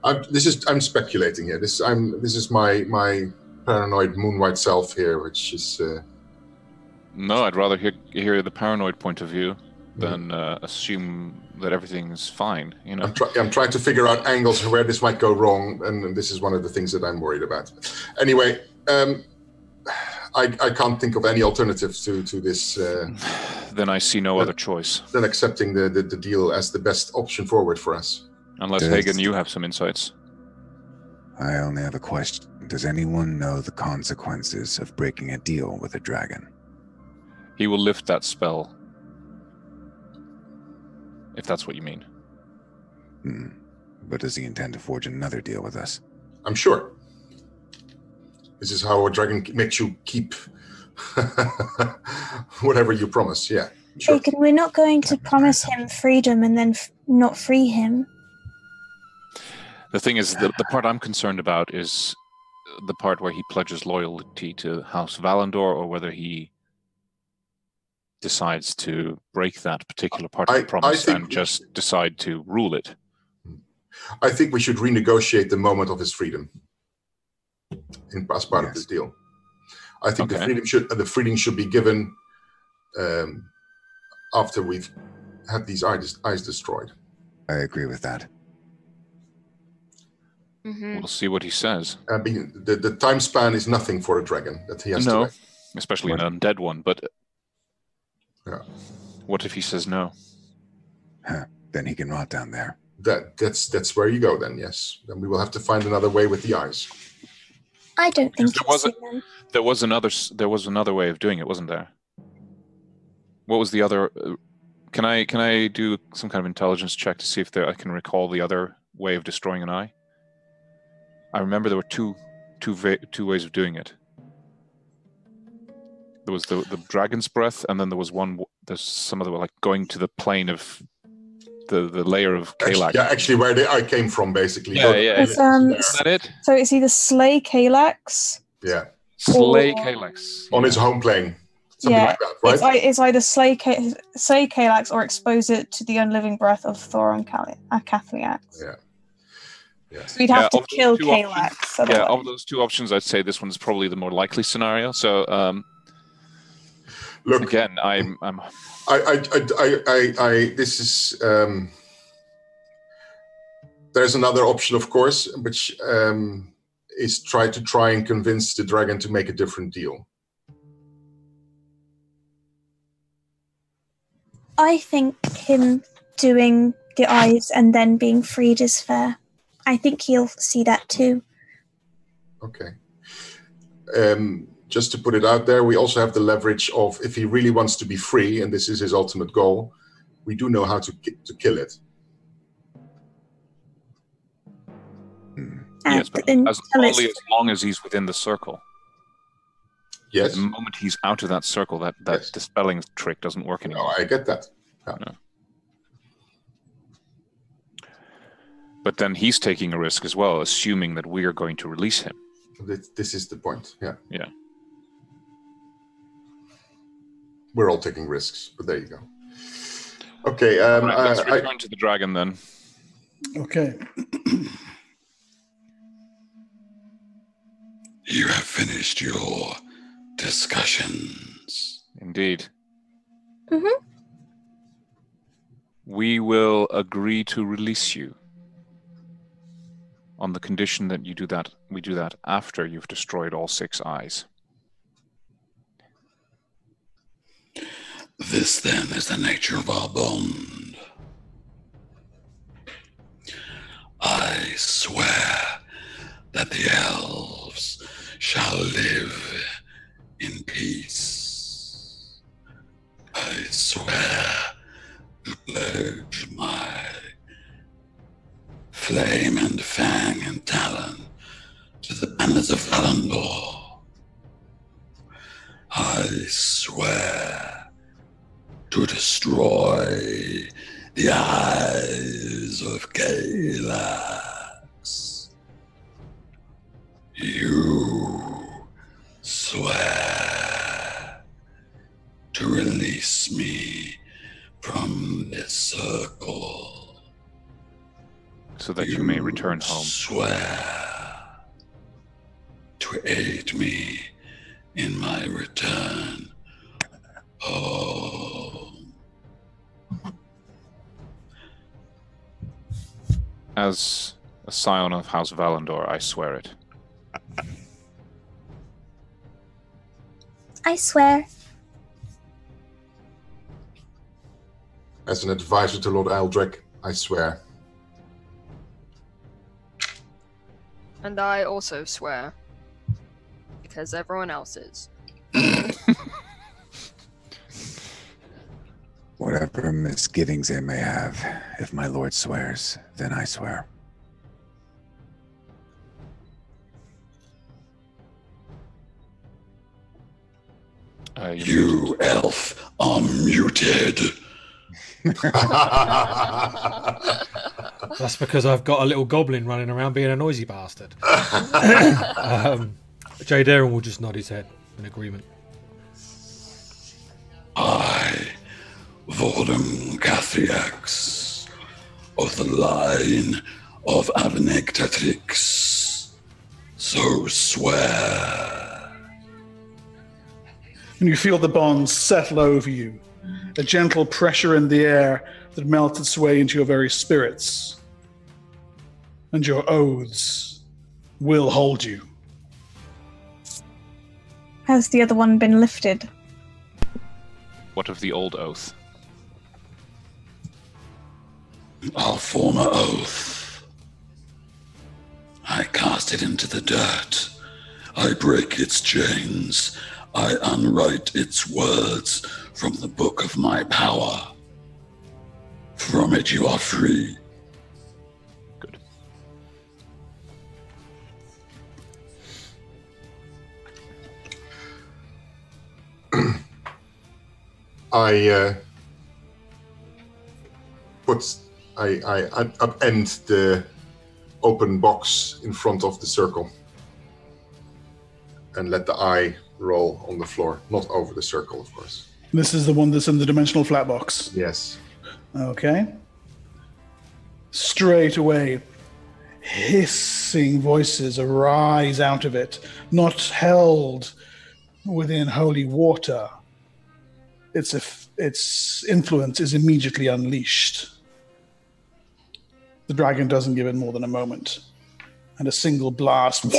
I'm, this is I'm speculating here. This I'm this is my my paranoid moonwight self here, which is uh, No, I'd rather hear hear the paranoid point of view Mm-hmm. than uh, assume that everything's fine. You know. I'm, try, I'm trying to figure out angles where this might go wrong, and this is one of the things that I'm worried about. Anyway, um, I, I can't think of any alternatives to to this uh, then I see no other choice. than accepting the, the the deal as the best option forward for us. Unless Yes. Hagen, you have some insights. I only have a question. Does anyone know the consequences of breaking a deal with a dragon? He will lift that spell. If that's what you mean. Hmm. But does he intend to forge another deal with us? I'm sure. This is how a dragon makes you keep whatever you promise. Yeah, sure. Bacon, we're not going to promise him freedom and then f- not free him. The thing is, the, the part I'm concerned about is the part where he pledges loyalty to House Valandor, or whether he decides to break that particular part of I- the promise I think- and just decide to rule it. I think we should renegotiate the moment of his freedom in as part of Yes. this deal. I think the freedom should the freedom should be given um, after we've had these eyes, eyes destroyed. I agree with that. Mm-hmm. We'll see what he says. I mean, the, the time span is nothing for a dragon that he has to No, wait. especially an undead one. But Yeah. what if he says no? Then he can rot down there. That that's that's where you go then. Yes, then we will have to find another way with the eyes. I don't think There was a- There was another. There was another way of doing it, wasn't there? What was the other? uh, Can I can I do some kind of intelligence check to see if there I can recall the other way of destroying an eye? I remember there were two two va- two ways of doing it. There was the the dragon's breath, and then there was one. There's some other like going to the plane of the, the layer of Actually, yeah, actually, where they, I came from, basically. Yeah, yeah. It's, um, Is that it? So it's either slay Caelax. yeah, Slay Or- Caelax. on its home plane, something Yeah, like that, right? It's, ei- it's either slay Ka- slay Caelax or expose it to the unliving breath of Thoron Kali- uh, Kathliax. Yeah. Yeah. So we'd have Yeah, to kill two Caelax. Yeah, of those two options, I'd say this one's probably the more likely scenario. So um, Look, again, I'm I'm I, I, I, I, I, I this is. Um, there's another option, of course, which um, is try to try and convince the dragon to make a different deal. I think him doing the eyes and then being freed is fair. I think he'll see that too. Okay. Um, just to put it out there, we also have the leverage of if he really wants to be free, and this is his ultimate goal, we do know how to ki- to kill it. Uh, yes, but as only as long as he's within the circle. Yes. The moment he's out of that circle, that that Yes. dispelling trick doesn't work anymore. No, anymore. I get that. But then he's taking a risk as well, assuming that we are going to release him. This, this is the point. Yeah. Yeah. We're all taking risks, but there you go. Okay. Um, Right, let's uh, I- return to the dragon then. Okay. You have finished your discussions. Indeed. Mhm. We will agree to release you on the condition that you do that we do that after you've destroyed all six eyes. This then is the nature of our bond. I swear that the elves shall live in peace. I swear to pledge my flame and fang and talon to the banners of Valandor. I swear to destroy the eyes of Caelax. You swear to release me from this circle. So that you may return home. Swear to aid me in my return home. As a scion of House Valandor, I swear it. I swear. as an advisor to Lord Aldrich, I swear. And I also swear. Because everyone else is. Whatever misgivings they may have, if my lord swears, then I swear. Uh, you You elf are muted. That's because I've got a little goblin running around being a noisy bastard. um, Jadearian will just nod his head in agreement. I, Vordum Cathiax, of the line of Abnegtatrix, so swear. And you feel the bonds settle over you, a gentle pressure in the air that melts its way into your very spirits. And your oaths will hold you. Has the other one been lifted? What of the old oath? Our former oath. I cast it into the dirt. I break its chains. I unwrite its words from the book of my power. From it you are free. Good. I uh, put I, I up- upend the open box in front of the circle and let the eye roll on the floor, not over the circle, of course. This is the one that's in the dimensional flat box. Yes. Okay. Straight away, hissing voices arise out of it, not held within holy water. Its, its influence is immediately unleashed. The dragon doesn't give it more than a moment, and a single blast of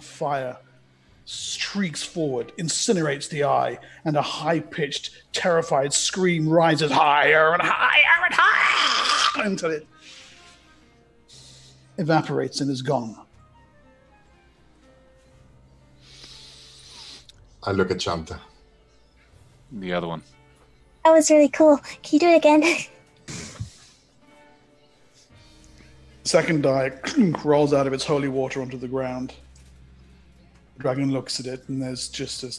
fire streaks forward, incinerates the eye, and a high pitched, terrified scream rises higher and higher and higher until it evaporates and is gone. I look at Chanta. The other one. That was really cool. Can you do it again? Second die rolls out of its holy water onto the ground. The dragon looks at it, and there's just a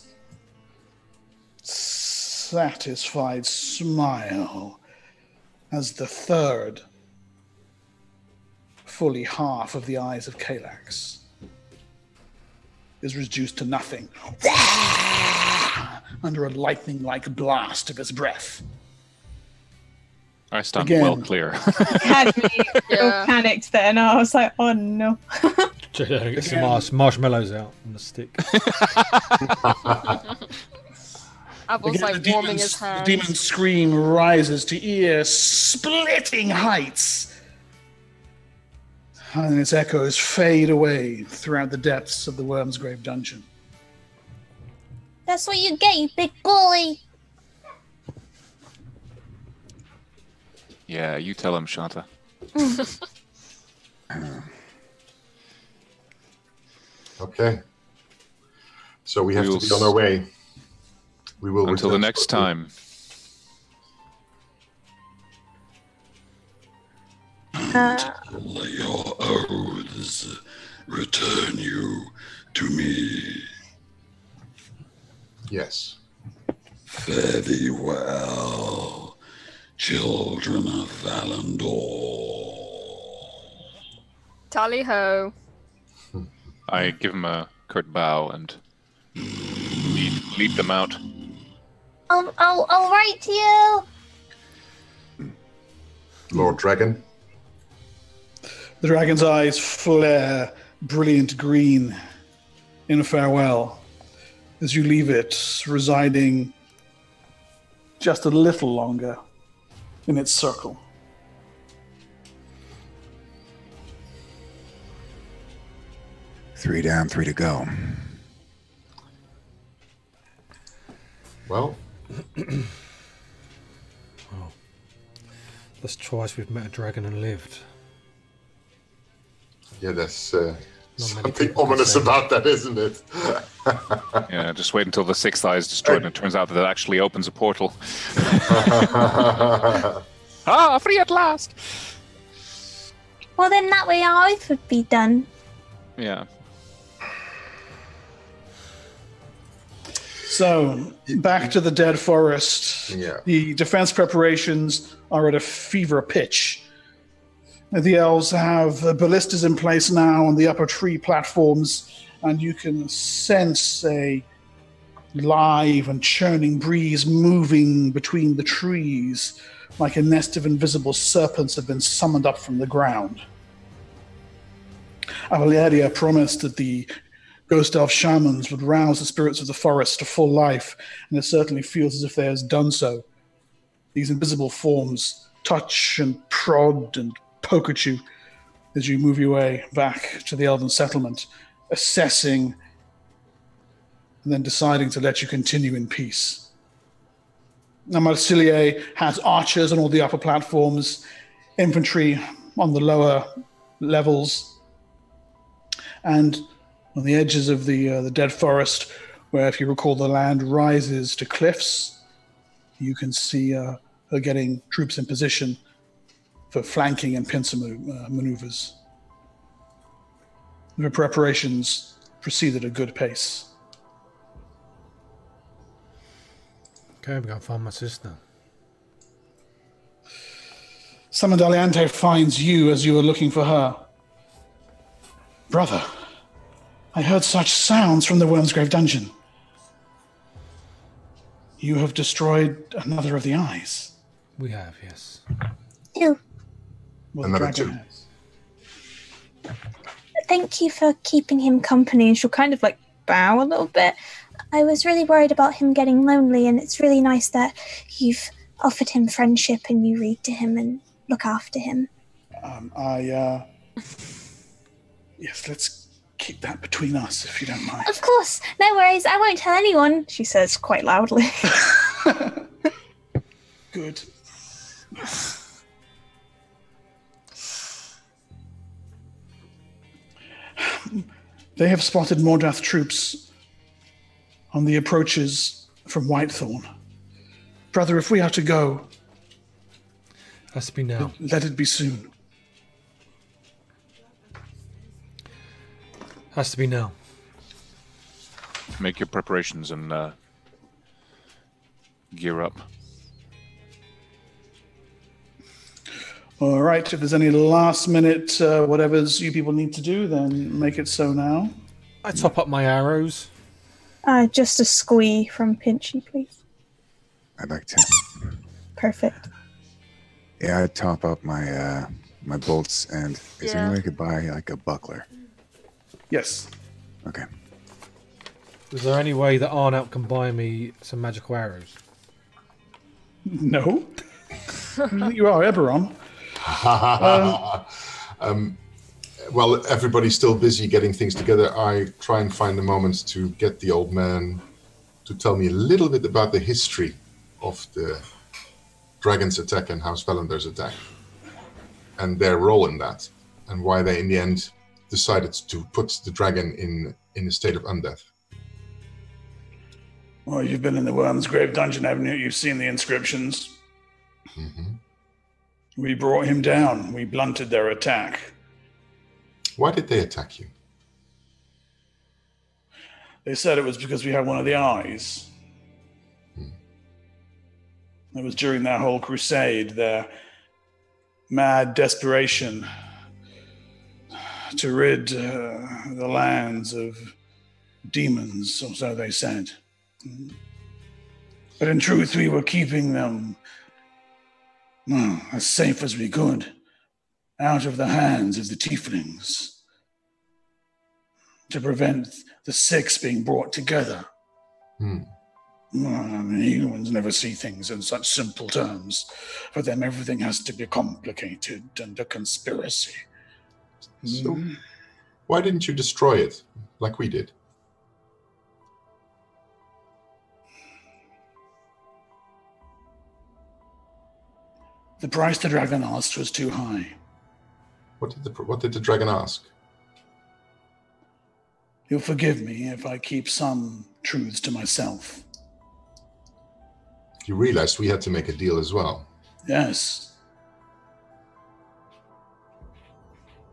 satisfied smile as the third, fully half of the eyes of Caelax, is reduced to nothing under a lightning like blast of his breath. I stand Again. well clear. Had me Yeah. panicked then. I was like, oh no. Jada gets some marsh- marshmallows out on the stick. Apple's Again, like the, warming demon's, his the hands. demon's scream rises to ear splitting heights. And its echoes fade away throughout the depths of the Worm's Grave dungeon. That's what you get, you big bully. Yeah, you tell him, Shanta. Okay. So we have We to will be on our way. We will Until the next shortly. time. Let your oaths return you to me. Yes. Fare thee well, children of Valandor. Tally ho. I give him a curt bow and lead, lead them out. I'll, I'll, I'll write to you. Lord Dragon. The dragon's eyes flare brilliant green in farewell as you leave it, residing just a little longer in its circle. Three down, three to go. Well, That's twice we've met a dragon and lived. yeah, that's uh, Not many something ominous about that, isn't it? Yeah, just wait until the sixth eye is destroyed and it turns out that it actually opens a portal. Ah, free at last! Well, then that way our oath would be done. Yeah. So, back to the dead forest. Yeah. The defense preparations are at a fever pitch. The elves have ballistas in place now on the upper tree platforms, and you can sense a live and churning breeze moving between the trees, like a nest of invisible serpents have been summoned up from the ground. Avaleria promised that the ghost elf shamans would rouse the spirits of the forest to full life, and it certainly feels as if they has done so. These invisible forms touch and prod and poke at you as you move your way back to the elven settlement, assessing and then deciding to let you continue in peace. Now, Marsillier has archers on all the upper platforms, infantry on the lower levels, and on the edges of the uh, the dead forest, where, if you recall, the land rises to cliffs, you can see uh, her getting troops in position for flanking and pincer manu- uh, maneuvers. The preparations proceed at a good pace. Okay, we gotta find my sister. Summoned Aliante finds you as you were looking for her. Brother, I heard such sounds from the Wormsgrave dungeon. You have destroyed another of the eyes. We have, yes. Ew. Well, the Another dragon two. has. Thank you for keeping him company. And she'll kind of like bow a little bit. I was really worried about him getting lonely, and it's really nice that you've offered him friendship and you read to him and look after him. Um, I, uh. Yes, let's keep that between us, if you don't mind. Of course, no worries. I won't tell anyone. She says quite loudly. Good. They have spotted Mordath troops on the approaches from Whitethorn. Brother, if we are to go, Has to be now. let it be soon. Has to be now. Make your preparations and uh, gear up. All right, if there's any last minute uh, whatever's you people need to do, then make it so now. I top up my arrows. uh, just a squee from Pinchy, please. I'd like to. Perfect. Yeah, I'd top up my uh, my bolts, and is there any way I could buy like a buckler? Yes. Okay. Is there any way that Arnout can buy me some magical arrows? No. You you are, Eberron? um, well, everybody's still busy getting things together. I try and find a moment to get the old man to tell me a little bit about the history of the dragon's attack and House Valandor's attack, and their role in that, and why they, in the end, decided to put the dragon in in a state of undeath. Well, you've been in the Worm's Grave dungeon, haven't you? You've seen the inscriptions. hmm We brought him down. We blunted their attack. Why did they attack you? They said it was because we had one of the eyes. It was during their whole crusade, their mad desperation to rid uh, the lands of demons, or so they said. But in truth, we were keeping them well, as safe as we could out of the hands of the tieflings to prevent the six being brought together. Hmm. Well, I mean, humans never see things in such simple terms. For them, everything has to be complicated and a conspiracy. So, Mhm. why didn't you destroy it like we did? The price the dragon asked was too high. What did the what did the dragon ask? You'll forgive me if I keep some truths to myself. You realized we had to make a deal as well. Yes.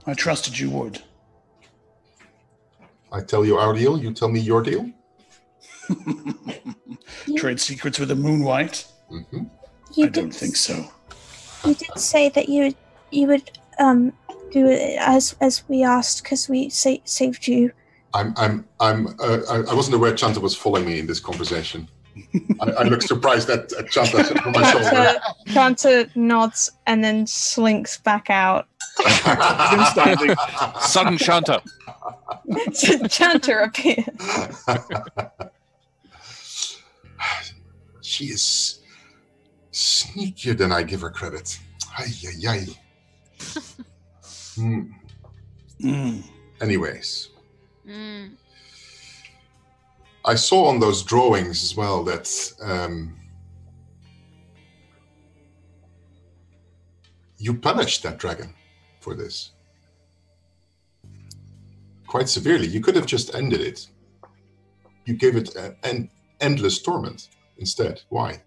I trusted you would. I tell you our deal, you tell me your deal. Trade secrets with a moonwight? hmm I don't think so. You did say that you would, you would um do it as as we asked because we sa- saved you. I'm I'm I'm uh, I, I wasn't aware Chanta was following me in this conversation. I, I look surprised at, at Chanta sitting on my shoulder. Chanta, Chanta nods and then slinks back out. Sudden Shanta. Chanta appears. she is sneakier than I give her credit. Ay, ay, ay. Hmm. Mm. Anyways, Mm. I saw on those drawings as well that um, you punished that dragon for this quite severely. You could have just ended it. You gave it a- an endless torment instead. Why?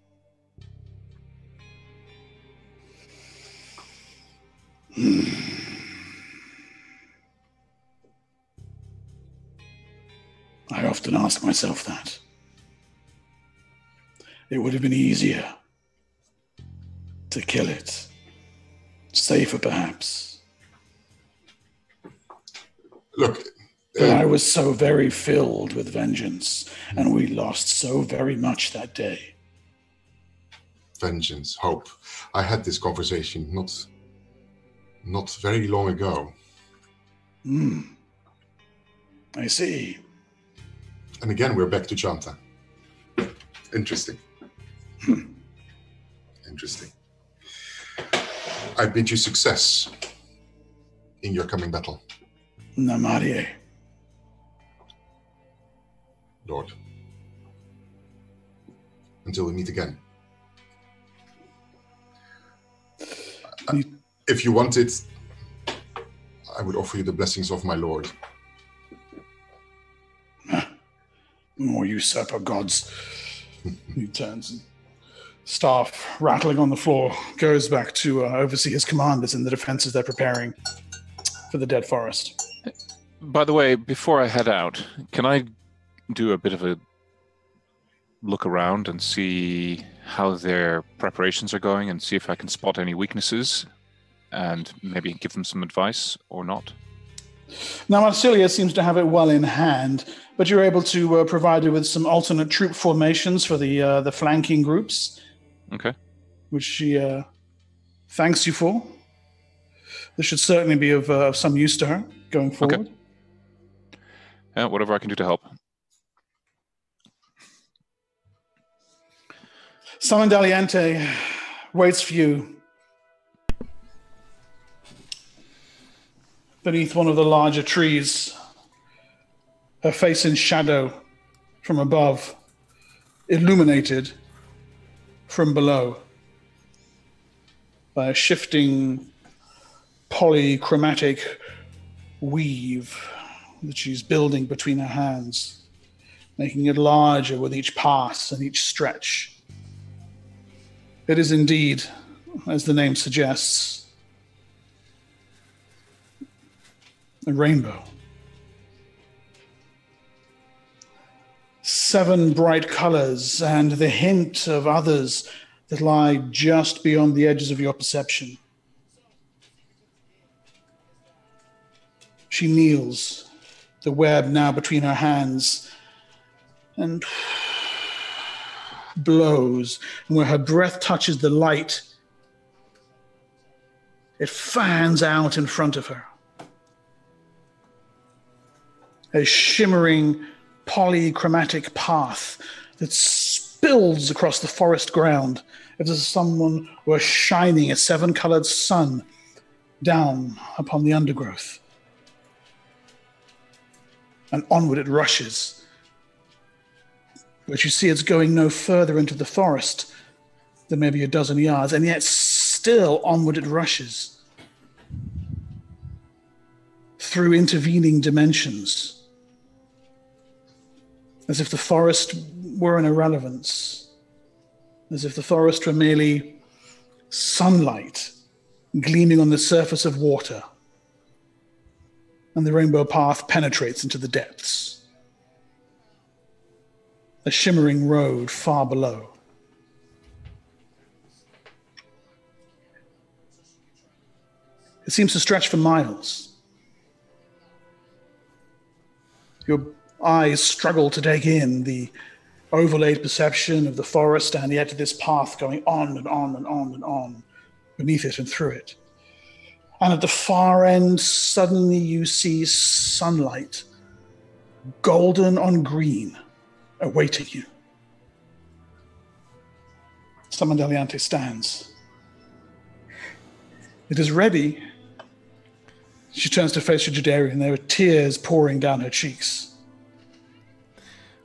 I often ask myself that. It would have been easier to kill it Safer, perhaps. Look, But uh, I was so very filled with vengeance, and we lost so very much that day. vengeance, hope. I had this conversation not not very long ago. Hmm. I see. And again, we're back to Chanta. Interesting. Interesting. I bid you success in your coming battle, Namarie. Lord. Until we meet again. If you want it, I would offer you the blessings of my Lord. More usurper gods. he turns and staff rattling on the floor goes back to uh, oversee his commanders and the defenses they're preparing for the dead forest. By the way, before I head out, can I do a bit of a look around and see how their preparations are going and see if I can spot any weaknesses and maybe give them some advice or not? Now, Marsilia seems to have it well in hand, but you're able to uh, provide her with some alternate troop formations for the uh, the flanking groups, Okay. which she uh, thanks you for. This should certainly be of uh, some use to her going forward. Yeah, whatever I can do to help. Simon Daliente waits for you beneath one of the larger trees, her face in shadow from above, illuminated from below by a shifting polychromatic weave that she's building between her hands, making it larger with each pass and each stretch. It is indeed, as the name suggests, a rainbow. Seven bright colors and the hint of others that lie just beyond the edges of your perception. She kneels, the web now between her hands, and blows, and where her breath touches the light, it fans out in front of her. A shimmering polychromatic path that spills across the forest ground as if someone were shining a seven colored sun down upon the undergrowth. And onward it rushes but you see it's going no further into the forest than maybe a dozen yards, and yet still onward it rushes through intervening dimensions, as if the forest were an irrelevance, as if the forest were merely sunlight gleaming on the surface of water, and the rainbow path penetrates into the depths a shimmering road far below. It seems to stretch for miles. Your eyes struggle to take in the overlaid perception of the forest and yet this path going on and on and on and on beneath it and through it. And at the far end, suddenly you see sunlight, golden on green awaiting you. Summon Deliante stands. It is ready. She turns to face the Jadearian. There are tears pouring down her cheeks.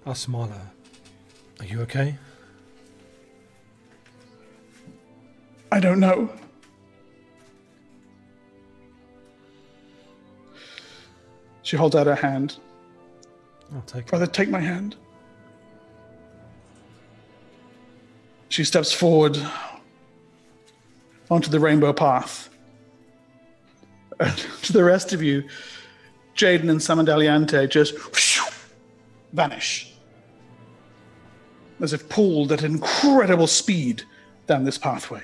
Asmala, are you okay? I don't know. She holds out her hand. I'll take it. Brother, take my hand. She steps forward onto the rainbow path. And to the rest of you, Jaden and Samandaliante just vanish. As if pulled at incredible speed down this pathway.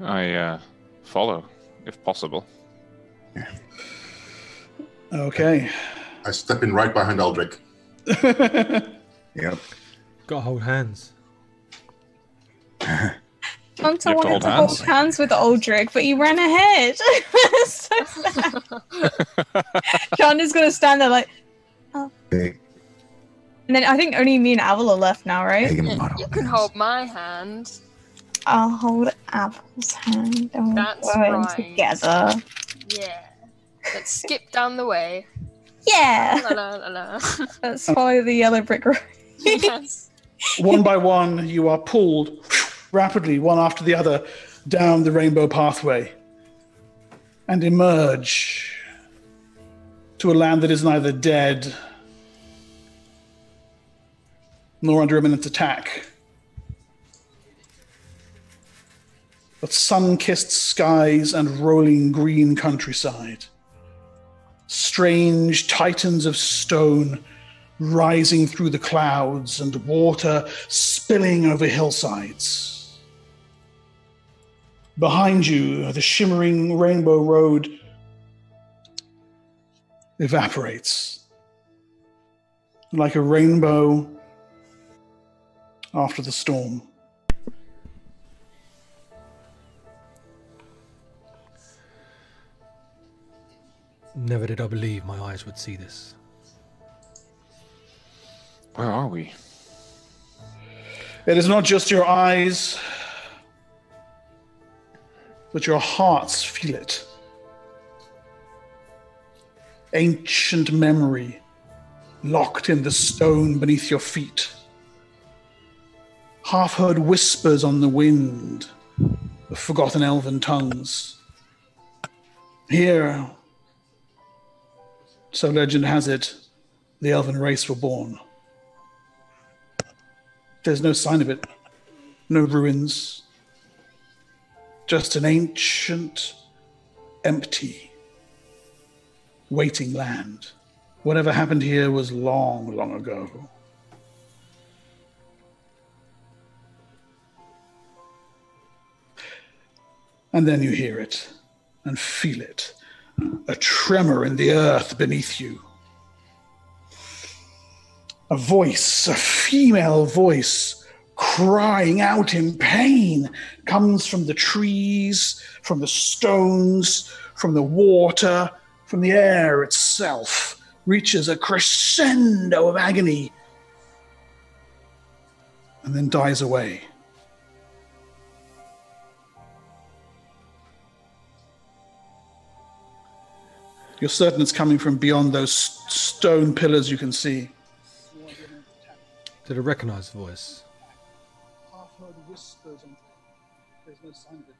I uh, follow, if possible. Yeah. Okay. I step in right behind Aldrich. Yep. Got to hold hands. Hunter You have to wanted hold to hold hands. hands with Aldrich, but he ran ahead. so sad. Chanda's gonna stand there like, Big, and then I think only me and Aval are left now, right? big You model. can hold my hand. I'll hold Aval's hand and we'll That's go in right. together. Yeah. Let's skip down the way. Yeah. La la la la. Let's follow the yellow brick road. yes. one by one, you are pulled rapidly, one after the other, down the rainbow pathway and emerge to a land that is neither dead nor under imminent attack. But sun kissed skies and rolling green countryside. Strange titans of stone rising through the clouds and water spilling over hillsides. Behind you, the shimmering rainbow road evaporates like a rainbow after the storm. Never did I believe my eyes would see this. Where are we? It is not just your eyes, but your hearts feel it. Ancient memory locked in the stone beneath your feet. Half heard whispers on the wind of forgotten elven tongues. Here, so legend has it, the elven race were born. There's no sign of it. No ruins. Just an ancient, empty, waiting land. Whatever happened here was long, long ago. And then you hear it and feel it a tremor in the earth beneath you. A voice, a female voice, crying out in pain, comes from the trees, from the stones, from the water, from the air itself, reaches a crescendo of agony, and then dies away. You're certain it's coming from beyond those stone pillars you can see. Did I recognise the voice? half heard whispers and there's no sign of it.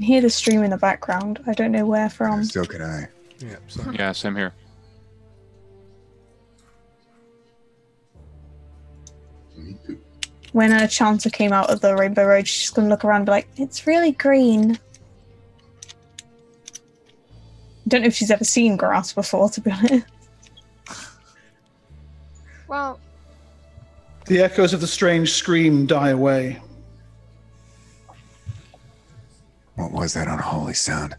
I hear the stream in the background. I don't know where from. So can I. Yeah, sorry. Yeah, same here. When a chanter came out of the Rainbow Road, she's just gonna look around and be like, "It's really green." I don't know if she's ever seen grass before, to be honest. Well, The echoes of the strange scream die away. What was that unholy sound?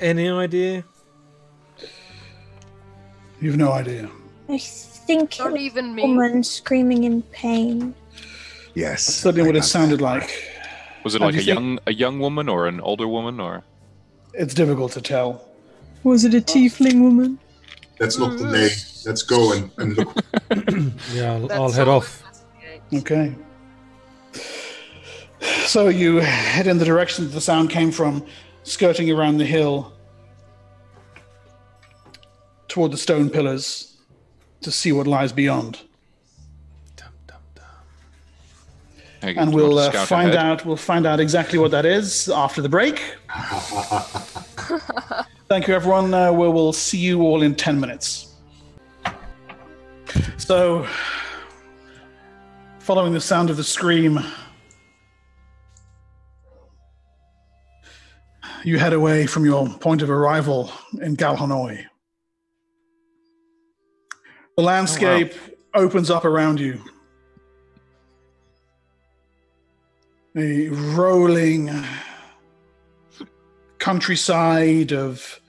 Any idea? You've no idea. I think it not was even a me. woman screaming in pain. Yes. That's certainly what it sounded like. Was it How like do a you think- young a young woman or an older woman or? It's difficult to tell. Was it a tiefling woman? That's not the mm-hmm. name. Let's go and, and look. Yeah, I'll, I'll head all off. investigate. Okay. So you head in the direction that the sound came from, skirting around the hill toward the stone pillars to see what lies beyond. Dum, dum, dum. And do you want we'll uh, find ahead? out. We'll find out exactly what that is after the break. Thank you, everyone. Uh, we will see you all in ten minutes. So, following the sound of the scream, you head away from your point of arrival in Galhennoi. The landscape oh, opens up around you. A rolling countryside of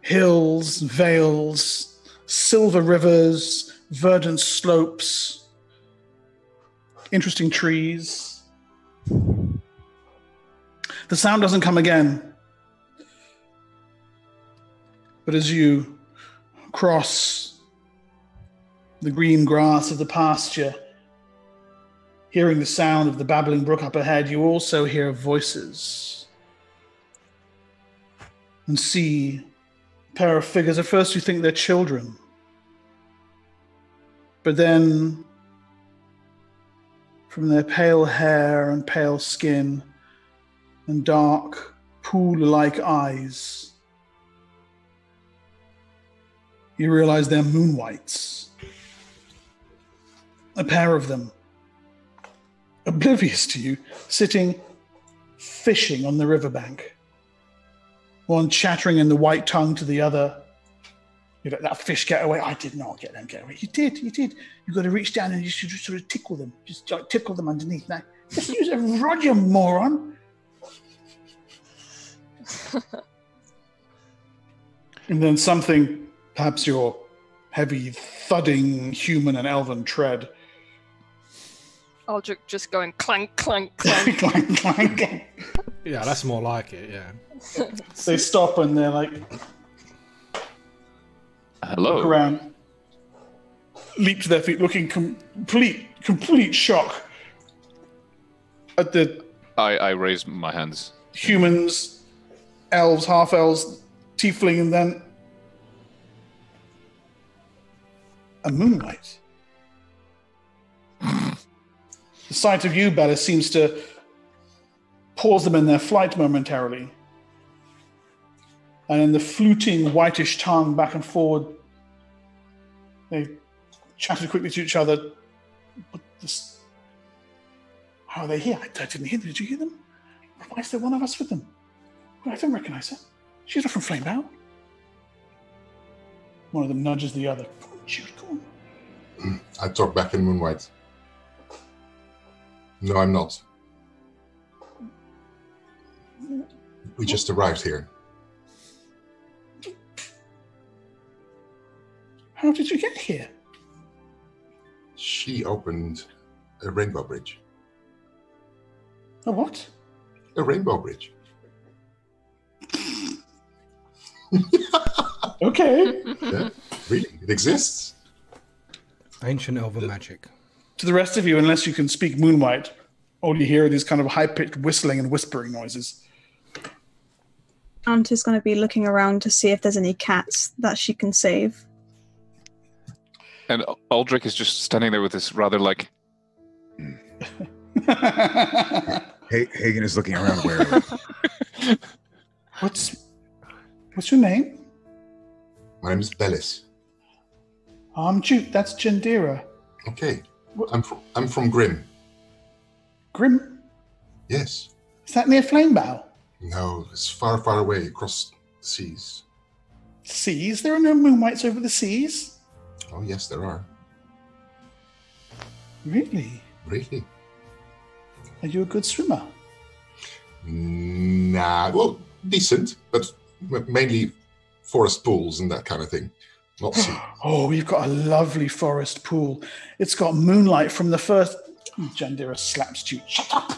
hills, vales, silver rivers, verdant slopes, interesting trees. The sound doesn't come again. But as you cross the green grass of the pasture, hearing the sound of the babbling brook up ahead, you also hear voices and see a pair of figures. At first, you think they're children, but then from their pale hair and pale skin and dark pool like eyes, you realize they're moonwights. A pair of them, oblivious to you, sitting fishing on the riverbank. One chattering in the white tongue to the other. You let that fish get away. I did not get them get away. You did, you did. You've got to reach down and you should just sort of tickle them. Just like tickle them underneath. Now, just use a rod, you moron. and then something, perhaps your heavy, thudding human and elven tread. Aldrich just going clank, clank, clank. clank, clank. Yeah, that's more like it. Yeah. They stop and they're like, Hello. look around, leap to their feet, looking complete, complete shock at the I, I raise my hands. humans, elves, half elves, tiefling, and then a moonwight. the sight of you, Bella, seems to pause them in their flight momentarily. And in the fluting whitish tongue back and forward, they chatted quickly to each other. But this, how are they here? I, didn't hear them. Did you hear them? Why is there one of us with them? I don't recognize her. She's not from Flamebound. One of them nudges the other. Come on, shoot, come on. I talk back in Moonwight. No, I'm not. We just arrived here. How did you get here? She opened a rainbow bridge. A what? A rainbow bridge. Okay. Yeah, really, it exists. Ancient elven magic. to the rest of you, unless you can speak Moonwight, all you hear are these kind of high pitched whistling and whispering noises. Aunt is going to be looking around to see if there's any cats that she can save. And Aldrich is just standing there with this rather like Ha- Hagen is looking around warily. What's what's your name? My name is Bellis. I'm Jute. That's Jandira. Okay, I'm from I'm from Grim. Grim. Yes. Is that near Flamebow? No, it's far, far away across the seas. Seas? There are no moonwights over the seas. Oh yes, there are. Really? Really? Are you a good swimmer? Nah, well, decent, but mainly forest pools and that kind of thing. Not sea. Oh, we've got a lovely forest pool. It's got moonlight from the first. Jandira slaps you. Shut up.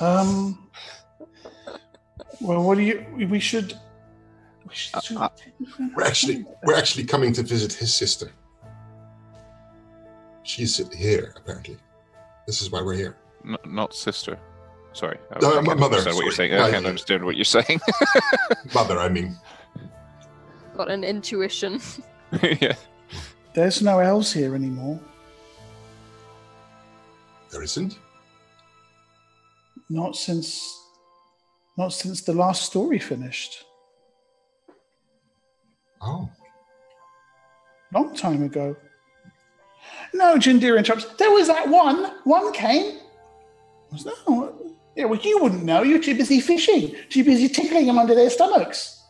um. Well, what do you? We should. We should. We're actually we're actually coming to visit his sister. She's here apparently. This is why we're here. n- not sister. Sorry, I, No, I can't mother, understand what you're saying. I Yeah, can't understand what you're saying. Mother, I mean. Got an intuition. yeah. There's no elves here anymore. There isn't. Not since. Not since the last story finished. Oh. Long time ago. No, Jindira interrupts. There was that one. One came. Was no. Yeah, well, you wouldn't know. You're too busy fishing, too busy tickling them under their stomachs.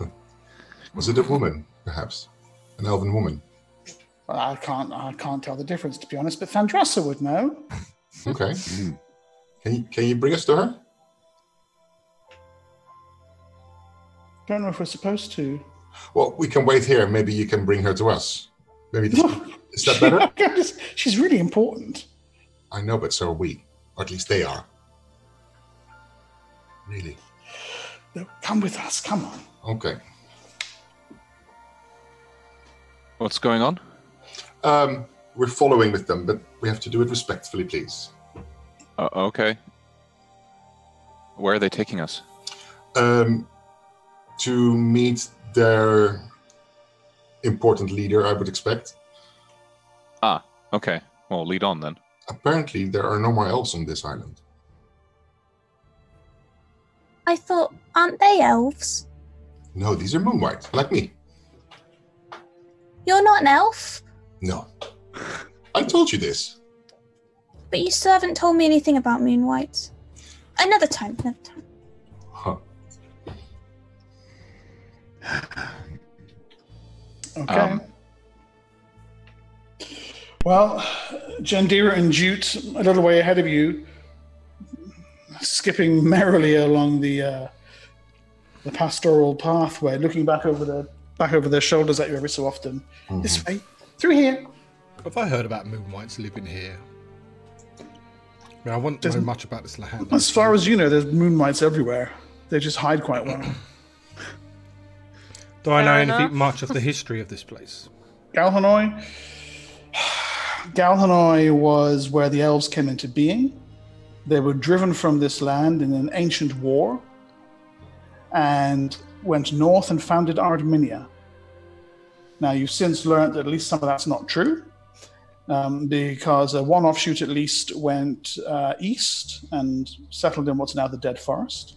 Was it a woman, perhaps? An elven woman? Well, I can't, I can't tell the difference, to be honest. But Thandrasa would know. Okay. Can you can you bring us to her? Don't know if we're supposed to. Well, we can wait here. Maybe you can bring her to us. Maybe this, is that better? She's really important. I know, but so are we. Or at least they are. Really? No, come with us. Come on. Okay. What's going on? Um, we're following with them, but we have to do it respectfully, please. Uh, okay. Where are they taking us? Um, to meet their important leader, I would expect. Ah, okay. Well, lead on then. Apparently, there are no more elves on this island. I thought, aren't they elves? No, these are moonwight, like me. You're not an elf, No. I told you this. but you still haven't told me anything about moonwights. Another time, another time. Huh. Okay. Um, Well, Jandira and Jute, a little way ahead of you, skipping merrily along the uh, the pastoral pathway, looking back over the back over their shoulders at you every so often. This way, through here. Have I heard about moonwights living here? I mean, I wouldn't know much about this land. As far as you know, there's moonwights everywhere. They just hide quite well. Do I know Fair anything enough. much of the history of this place? Galhennoi. Galhennoi was where the elves came into being. They were driven from this land in an ancient war and went north and founded Ardminia. Now, you've since learned that at least some of that's not true, um, because uh, one offshoot at least went uh, east and settled in what's now the Dead Forest.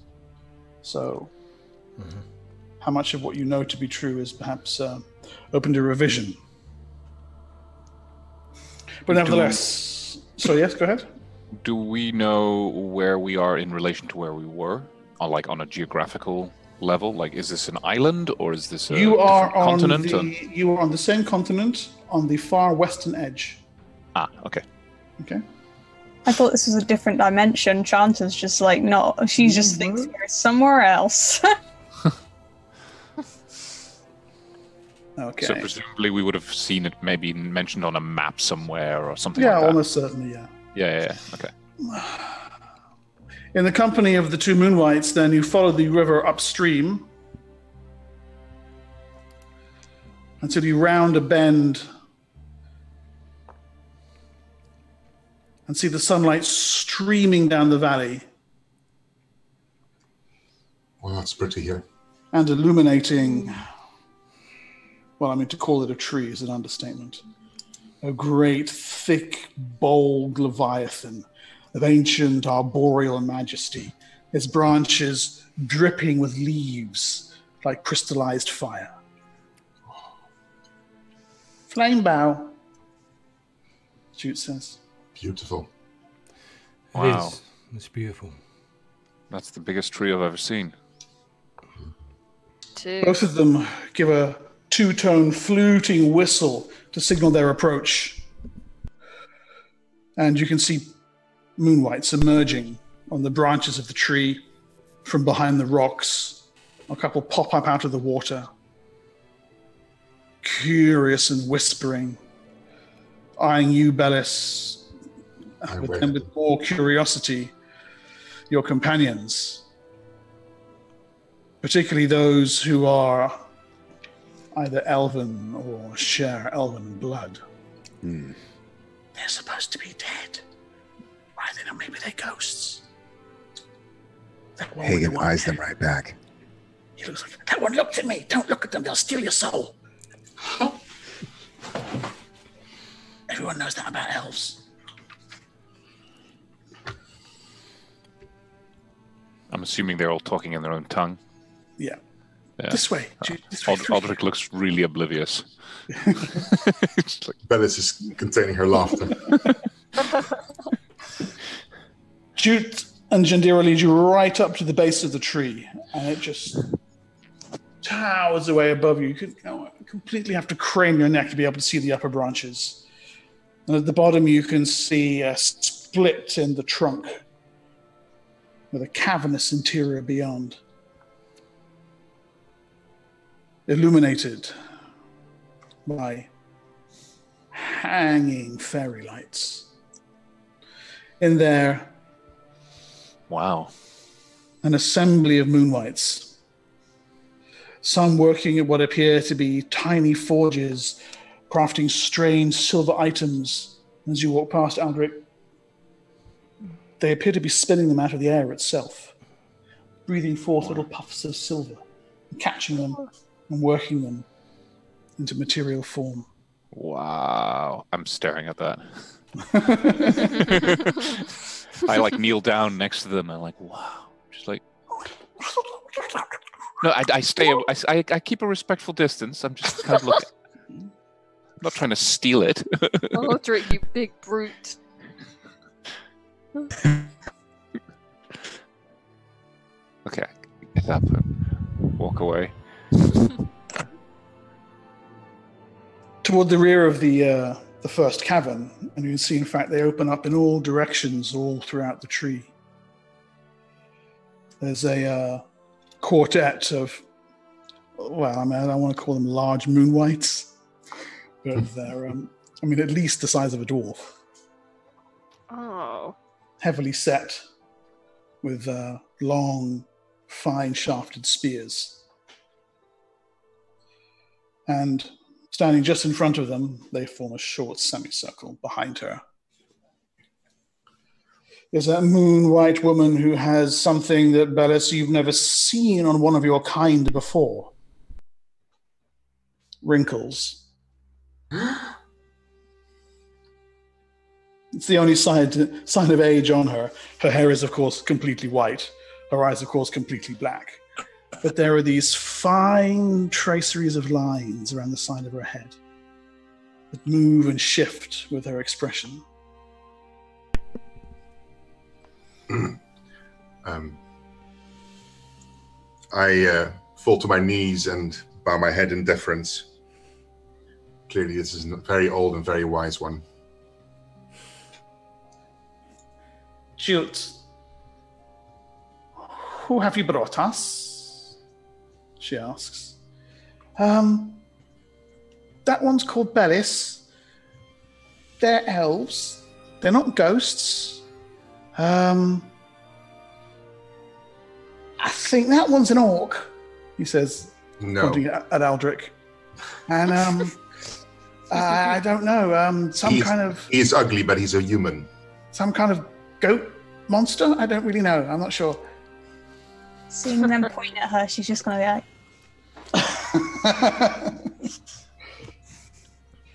So, how much of what you know to be true is perhaps uh, open to revision? But nevertheless, so yes, go ahead. Do we know where we are in relation to where we were? On like on a geographical level? Like is this an island or is this a you are on continent? the And- you are on the same continent on the far western edge. Ah, okay. Okay. I thought this was a different dimension. Chanta's just like, no, she just thinks we're somewhere else. Okay. So presumably we would have seen it maybe mentioned on a map somewhere or something yeah, like that. almost certainly. Yeah. Yeah, yeah, yeah. Okay. In the company of the two moonwights, then you follow the river upstream until you round a bend and see the sunlight streaming down the valley Well, that's pretty here. and illuminating. Well, I mean, to call it a tree is an understatement. A great, thick, bold leviathan of ancient arboreal majesty, its branches dripping with leaves like crystallized fire. Flame bow, Jute says. Beautiful. It Wow. is. It's beautiful. That's the biggest tree I've ever seen. Two. Both of them give a two tone fluting whistle to signal their approach. And you can see moonwights emerging on the branches of the tree from behind the rocks. A couple pop up out of the water, curious and whispering, eyeing you, Bellis, with, with more curiosity, your companions, particularly those who are either elven or share elven blood. Hmm. They're supposed to be dead. Why they not? Maybe they're ghosts. That Hagen the eyes them right back. He looks like that one looked at me. Don't look at them. They'll steal your soul. Everyone knows that about elves. I'm assuming they're all talking in their own tongue. Yeah. Yeah. This way. Uh, Ju- This way. Aldrich looks really oblivious. It's like, Bellis is containing her laughter. Jute And Jandira lead you right up to the base of the tree, and it just towers away above you. You could you know, completely have to crane your neck to be able to see the upper branches. And at the bottom, you can see a split in the trunk with a cavernous interior beyond, illuminated by hanging fairy lights. In there, Wow. an assembly of moonwights. Some working at what appear to be tiny forges, crafting strange silver items. As you walk past Aldrich, they appear to be spinning them out of the air itself, breathing forth little puffs of silver, and catching them and working them into material form. Wow. I'm staring at that. I like kneel down next to them. I'm like, wow. Just like. No, I, I stay. I, I, I keep a respectful distance. I'm just kind of looking. I'm not trying to steal it. Aldrich, you big brute. okay, get up and walk away. toward the rear of the uh, the first cavern, and you can see, in fact, they open up in all directions, all throughout the tree. There's a uh, quartet of, well, I mean, I don't want to call them large moonwights, but they're, um, I mean, at least the size of a dwarf, Oh. heavily set, with uh, long, fine shafted spears. And standing just in front of them, they form a short semicircle behind her. There's a moonwight woman who has something that, Bellis, you've never seen on one of your kind before wrinkles. It's the only sign, sign of age on her. Her hair is, of course, completely white. Her eyes, of course, completely black. But there are these fine traceries of lines around the side of her head that move and shift with her expression. Um, I uh, fall to my knees and bow my head in deference. Clearly, this is a very old and very wise one. Jute, who have you brought us? She asks. Um, that one's called Bellis. They're elves. They're not ghosts. Um, I think that one's an orc, he says, No. pointing at, at Aldrich. And um, I, I don't know, um, some He's- kind of He's ugly, but he's a human. some kind of goat monster. I don't really know. I'm not sure. Seeing them point at her, she's just gonna be like,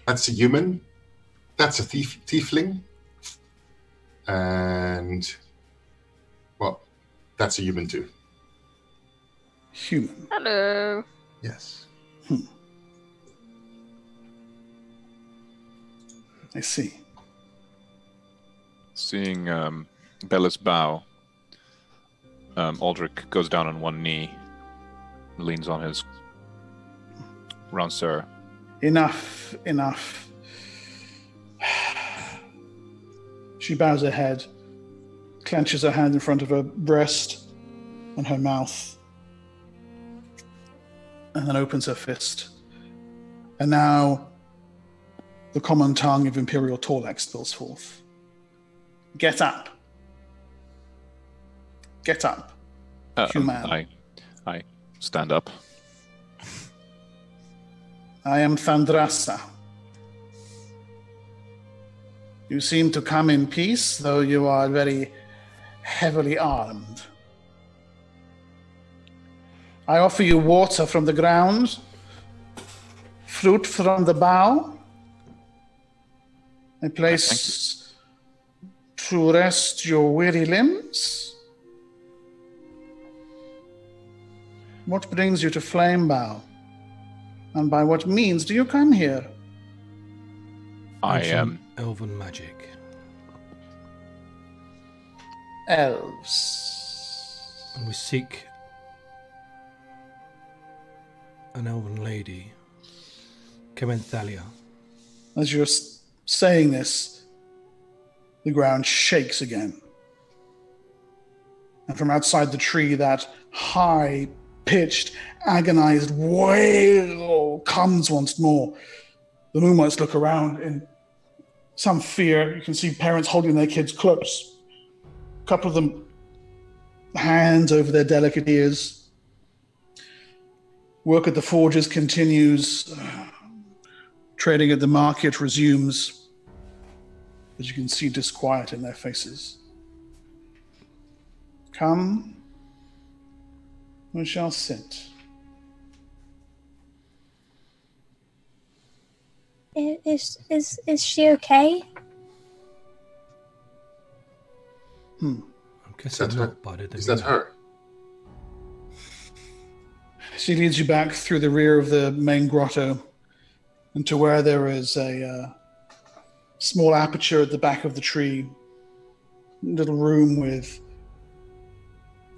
That's a human. That's a thief, tiefling. And, well, that's a human too. Human. Hello. Yes. Hmm. I see. Seeing um, Bella's bow, um, Aldrich goes down on one knee, leans on his Ranseur. Enough, enough. She bows her head, clenches her hand in front of her breast and her mouth, and then opens her fist. And now the common tongue of Imperial Torlex spills forth. Get up. Get up. Uh, Human. I, I stand up. I am Thandrasa. You seem to come in peace, though you are very heavily armed. I offer you water from the ground, fruit from the bough, a place to rest your weary limbs. What brings you to Flamebow? And by what means do you come here? I Ancient am. elven magic. elves. And we seek an elven lady, Kementhalia. As you're saying this, the ground shakes again. And from outside the tree, that high pitched, agonized wail comes once more. The moonwights look around in some fear. You can see parents holding their kids close. A couple of them, hands over their delicate ears. Work at the forges continues. Trading at the market resumes. As you can see disquiet in their faces. Come, we shall sit. I- Is is is she okay? I'm guessing that her? not, but I Is that her? She leads you back through the rear of the main grotto and to where there is a uh, small aperture at the back of the tree. Little room with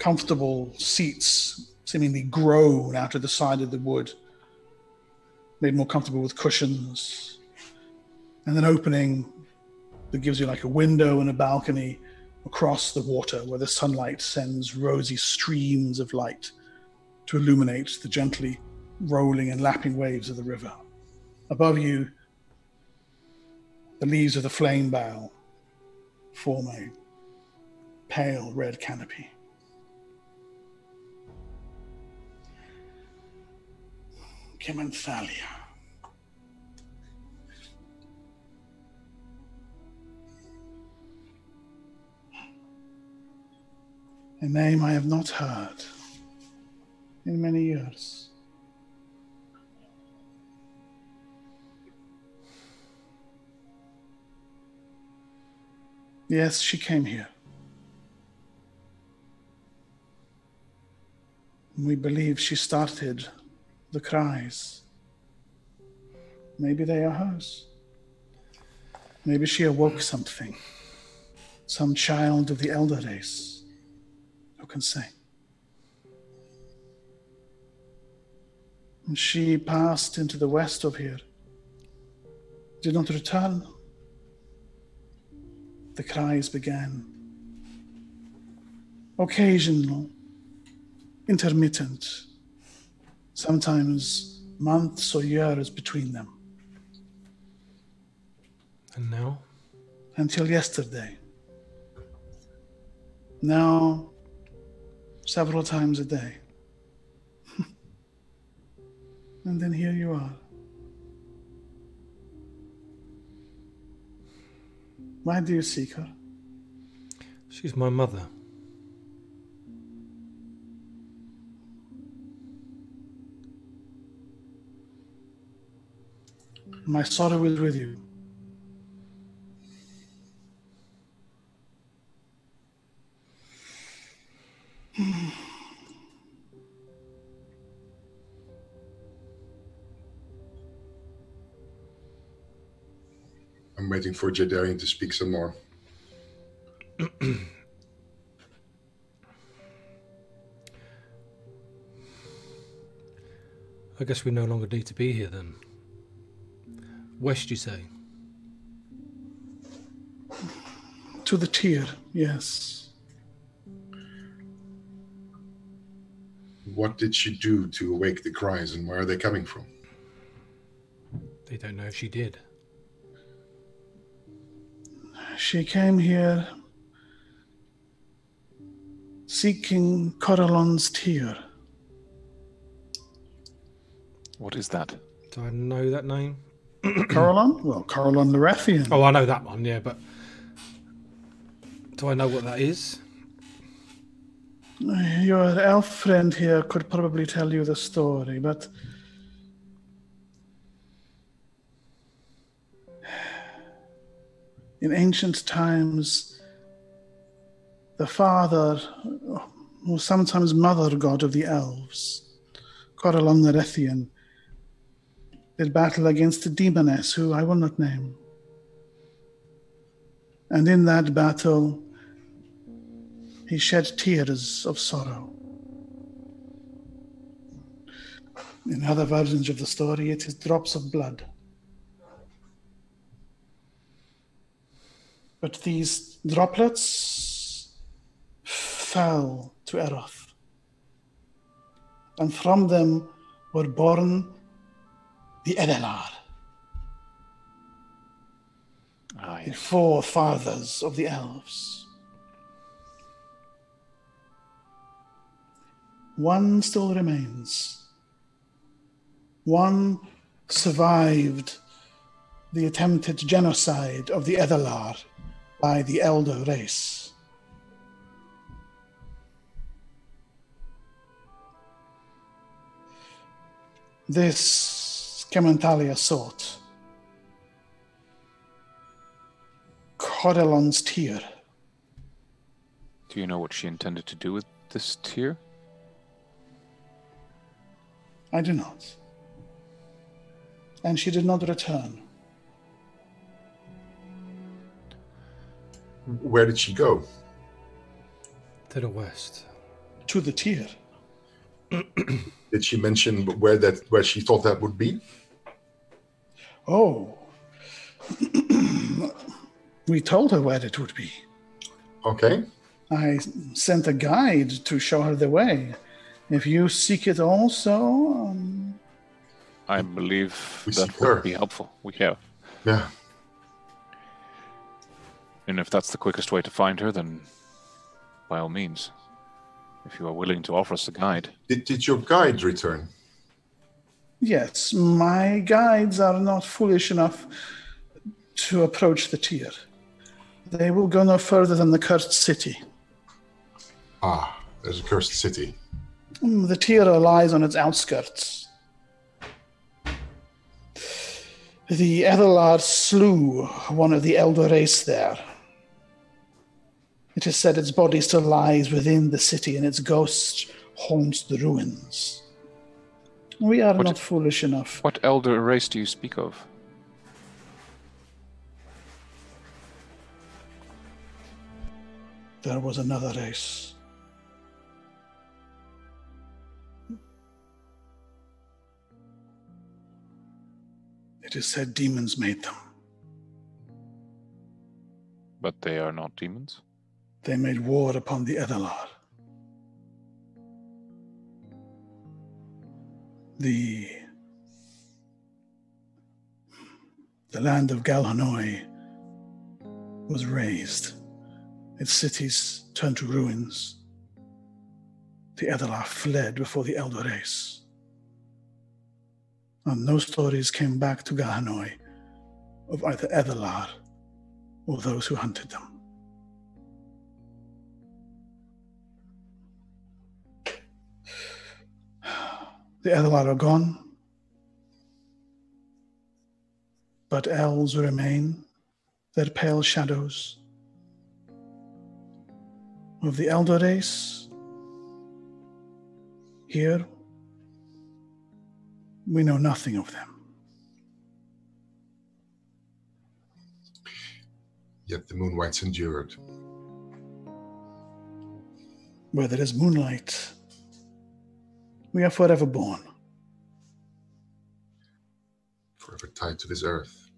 comfortable seats, seemingly grown out of the side of the wood, made more comfortable with cushions. And an opening that gives you like a window and a balcony across the water where the sunlight sends rosy streams of light to illuminate the gently rolling and lapping waves of the river. Above you, the leaves of the flame bough form a pale red canopy. Kementhalia. A name I have not heard in many years. Yes, she came here. We believe she started the cries. Maybe they are hers. Maybe she awoke something. Some child of the elder race. Who can say? And she passed into the west of here. Did not return. The cries began. Occasional, intermittent, sometimes months or years between them, And now? until yesterday. Now, several times a day. and then here you are. Why do you seek her? She's my mother. My sorrow is with you. I'm waiting for Jadearian to speak some more. I guess we no longer need to be here then. West, you say? To the tear, yes. What did she do to awake the cries and where are they coming from? They don't know if she did. She came here seeking Corellon's tear. What is that? Do I know that name? Corellon? Well, the Larethian. Oh, I know that one, yeah, but do I know what that is? Your elf friend here could probably tell you the story, but in ancient times, the father, or sometimes mother god of the elves, Corellon Larethian, did battle against a demoness who I will not name. And in that battle, He shed tears of sorrow. In other versions of the story, it is drops of blood. But these droplets fell to Erroth. And from them were born the Edelar, Ah, the yes. forefathers of the elves. One still remains. One survived the attempted genocide of the Edelar by the Elder race. This Kementhalia sought Corellon's tear. Do you know what she intended to do with this tear? I do not. And she did not return. Where did she go? To the west. To the tear. Did she mention where that where she thought that would be? Oh. we told her where it would be. Okay. I sent a guide to show her the way. If you seek it also, um, I believe We that would her. be helpful. We have. Yeah. And if that's the quickest way to find her, then by all means. If you are willing to offer us a guide. Did did your guide return? Yes, my guides are not foolish enough to approach the tear. They will go no further than the cursed city. Ah, there's a cursed city. Mm, The tear lies on its outskirts. The Edelar slew one of the elder race there. It is said its body still lies within the city and its ghost haunts the ruins. We are What- not foolish enough. What elder race do you speak of? There was another race. It is said demons made them. But they are not demons. They made war upon the Edelar. The the land of Galhennoi was razed. Its cities turned to ruins. The Edelar fled before the Elder Race. And no stories came back to Galhennoi of either Edelar or those who hunted them. The Edelar are gone, but elves remain, their pale shadows. Of the elder race, here, we know nothing of them. Yet the Moonwights endured. Where there is moonlight, we are forever born. forever tied to this earth.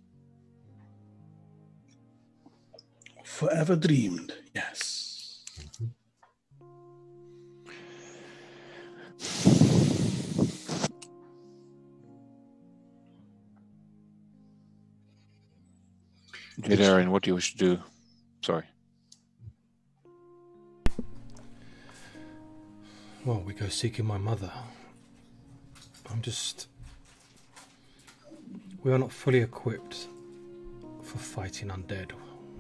Forever dreamed, yes. Jadearian, what do you wish to do? Sorry. Well, we go seeking my mother. I'm just. We are not fully equipped for fighting undead,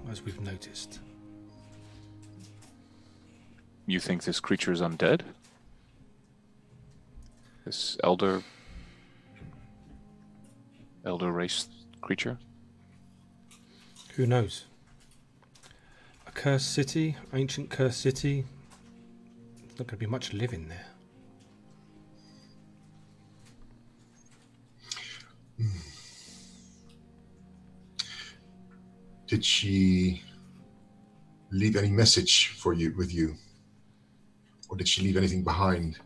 as we've noticed. You think this creature is undead? This elder. Elder race creature? Who knows? A cursed city, ancient cursed city. Not going to be much living there. Hmm. Did she leave any message for you with you? Or did she leave anything behind?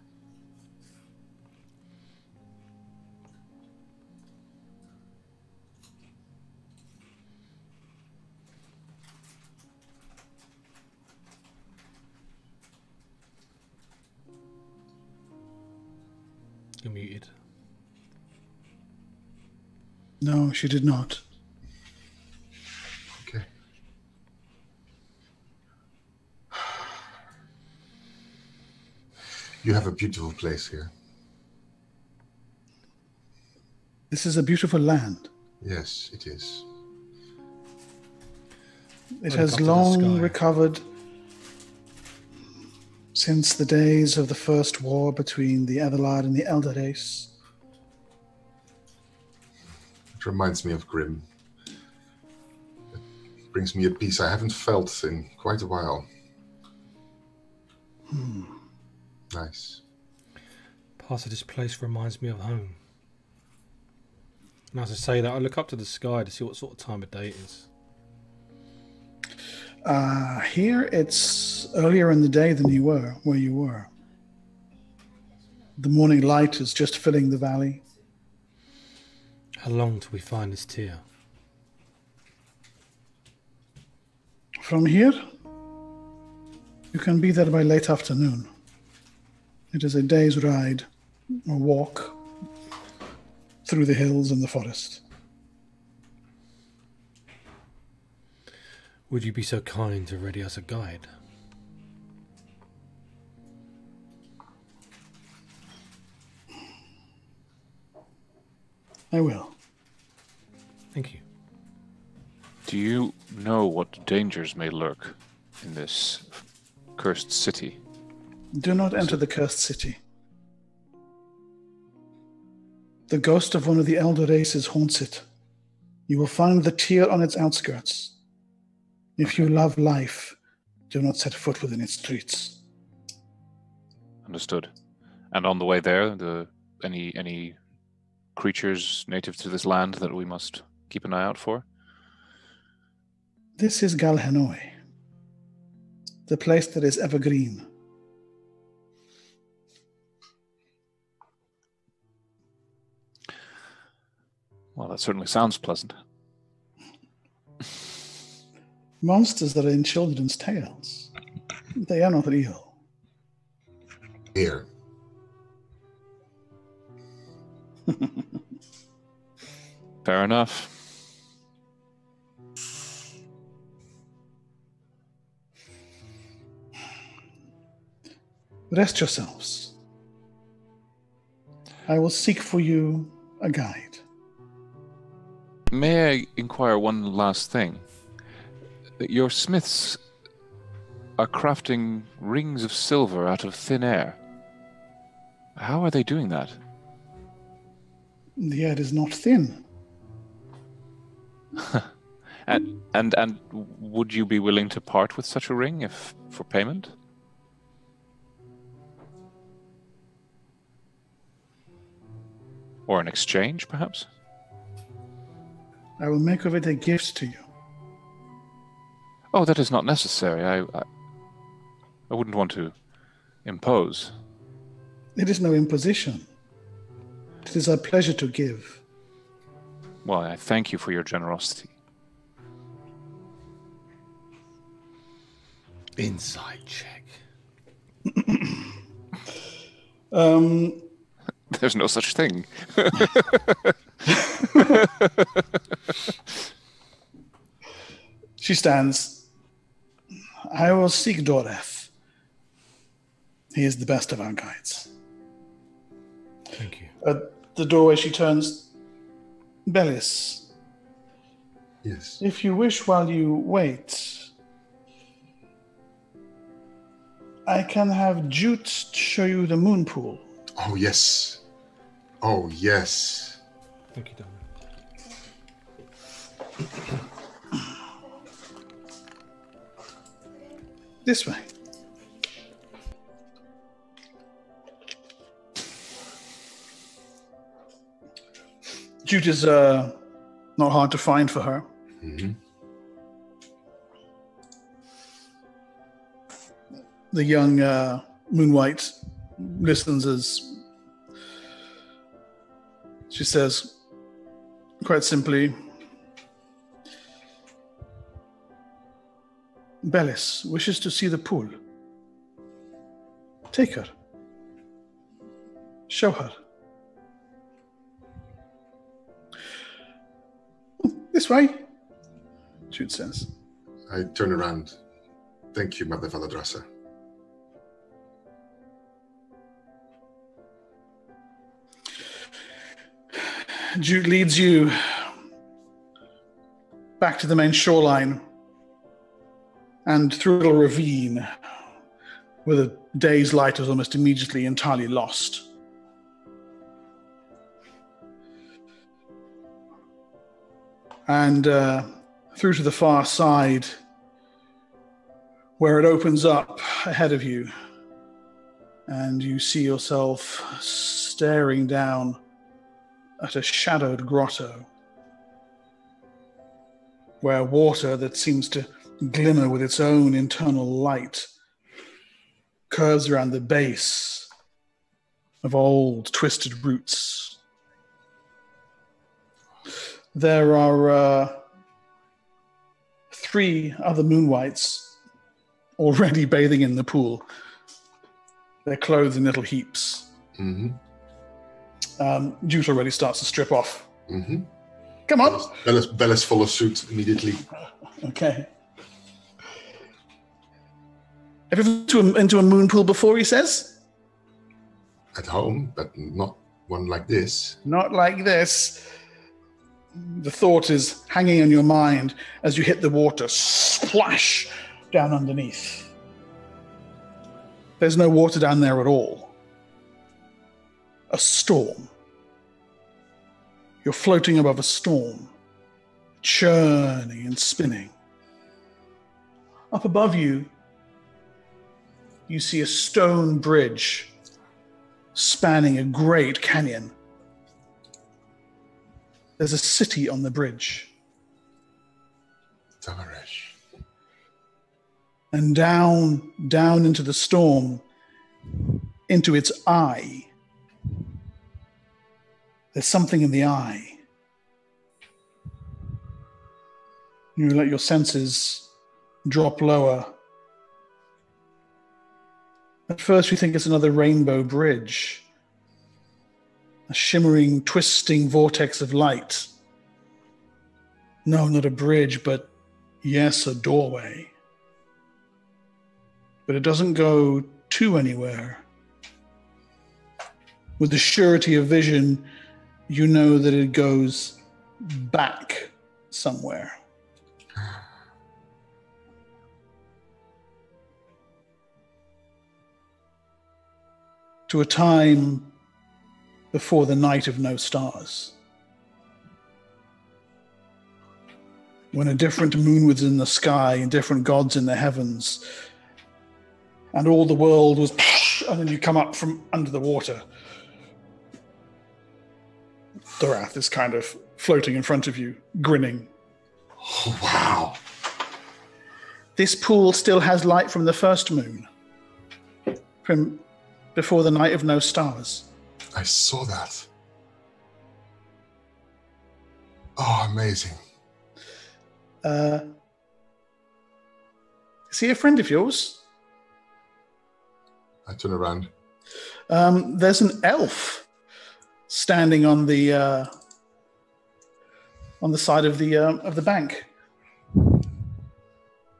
You're muted. No, she did not. Okay. You have a beautiful place here. This is a beautiful land. Yes, it is. It Look has up to long sky. recovered since the days of the first war between the Everlard and the Elder Race. It reminds me of Grim. It brings me a peace I haven't felt in quite a while. Hmm. Nice. Part of this place reminds me of home. And as I say that, I look up to the sky to see what sort of time of day it is. Uh, here it's earlier in the day than you were, where you were. The morning light is just filling the valley. How long till we find this tear? From here, you can be there by late afternoon. It is a day's ride or walk through the hills and the forest. Would you be so kind to ready us a guide? I will. Thank you. Do you know what dangers may lurk in this cursed city? Do not enter the cursed city. The ghost of one of the elder races haunts it. You will find the tear on its outskirts. If you love life, do not set foot within its streets. Understood. And on the way there, the any any creatures native to this land that we must keep an eye out for? This is Galhennoi, the place that is evergreen. Well, that certainly sounds pleasant. Monsters that are in children's tales. They are not real. Here. Fair enough. Rest yourselves. I will seek for you a guide. May I inquire one last thing? Your smiths are crafting rings of silver out of thin air. How are they doing that? The air is not thin. And and and would you be willing to part with such a ring if for payment? Or an exchange, perhaps? I will make of it a gift to you. Oh, that is not necessary. I, I, I wouldn't want to impose. It is no imposition. It is a pleasure to give. Well, I thank you for your generosity. Inside check. Um, There's no such thing. she stands. I will seek Doreth. He is the best of our guides. Thank you. At the doorway, she turns. Bellis, Yes. if you wish while you wait, I can have Jute show you the moon pool. Oh, yes. Oh, yes. Thank you, Dom. This way. Jute is uh, not hard to find for her. hmm The young uh, Moonwight listens as she says, quite simply, Bellis wishes to see the pool. Take her. Show her. Oh, this way, Jute says. I turn around. Thank you, Mother Valadrasa. Jute leads you back to the main shoreline and through a little ravine where the day's light is almost immediately entirely lost. And uh, through to the far side where it opens up ahead of you, and you see yourself staring down at a shadowed grotto where water that seems to glimmer with its own internal light curves around the base of old twisted roots. There are uh, three other moonwights already bathing in the pool, their clothes in little heaps. Mm-hmm. Um, Jute already starts to strip off. Mm-hmm. Come on. Bellis, Bellis follows suit immediately. Okay. Have you ever been to a, into a moon pool before, he says? At home, but not one like this. Not like this. The thought is hanging on your mind as you hit the water, splash down underneath. There's no water down there at all. A storm. You're floating above a storm, churning and spinning. Up above you, you see a stone bridge spanning a great canyon. There's a city on the bridge. Tamaresh. And down, down into the storm, into its eye. There's something in the eye. You let your senses drop lower. At first, we think it's another rainbow bridge, a shimmering, twisting vortex of light. No, not a bridge, but yes, a doorway. But it doesn't go to anywhere. With the surety of vision, you know that it goes back somewhere. To a time before the night of no stars. When a different moon was in the sky and different gods in the heavens, and all the world was, and then you come up from under the water. The Dorath is kind of floating in front of you, grinning. Oh, wow. This pool still has light from the first moon, from before the night of no stars. I saw that. Oh, amazing. Uh, is he a friend of yours? I turn around. Um, there's an elf standing on the uh, on the side of the uh, of the bank.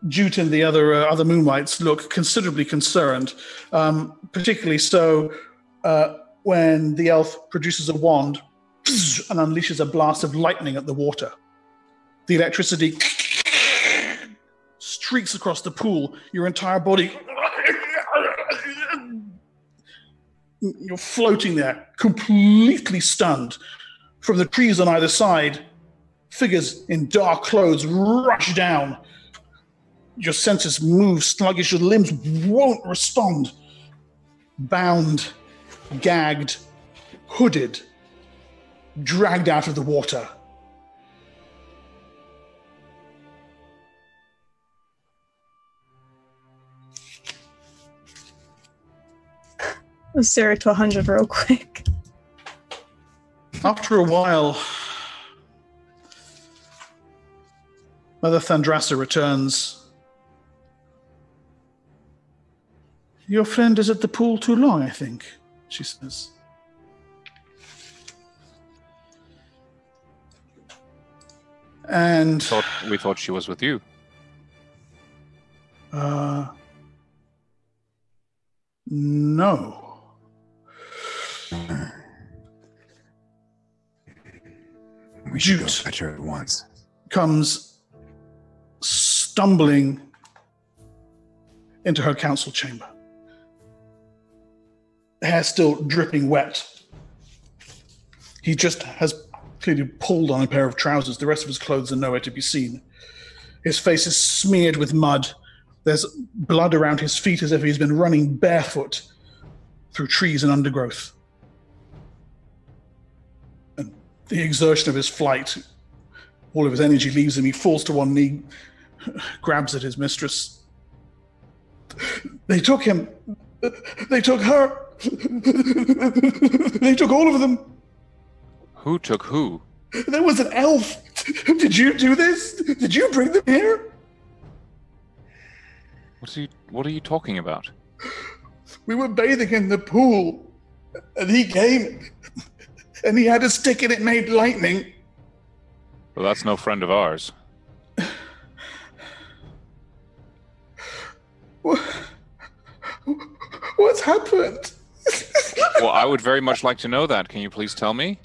Jute and the other uh, other moonwights look considerably concerned, um, particularly so uh, when the elf produces a wand and unleashes a blast of lightning at the water. The electricity streaks across the pool. Your entire body. You're floating there, completely stunned. From the trees on either side, figures in dark clothes rush down. Your senses move sluggish, your limbs won't respond. Bound, gagged, hooded, dragged out of the water. zero to 100 real quick. After a while, Mother Thandrasa returns. Your friend is at the pool too long, I think, she says. And Thought we thought she was with you. uh no. We should go fetch her at once. comes stumbling into her council chamber. Hair still dripping wet. He just has clearly pulled on a pair of trousers. The rest of his clothes are nowhere to be seen. His face is smeared with mud. There's blood around his feet as if he's been running barefoot through trees and undergrowth. And the exertion of his flight all of his energy leaves him. He falls to one knee, grabs at his mistress. They took him. They took her. They took all of them. Who took who? There was an elf. Did you do this? Did you bring them here? What's he? What are you talking about? We were bathing in the pool, and he came, and he had a stick and it made lightning. Well, that's no friend of ours. What's happened? Well, I would very much like to know that. Can you please tell me?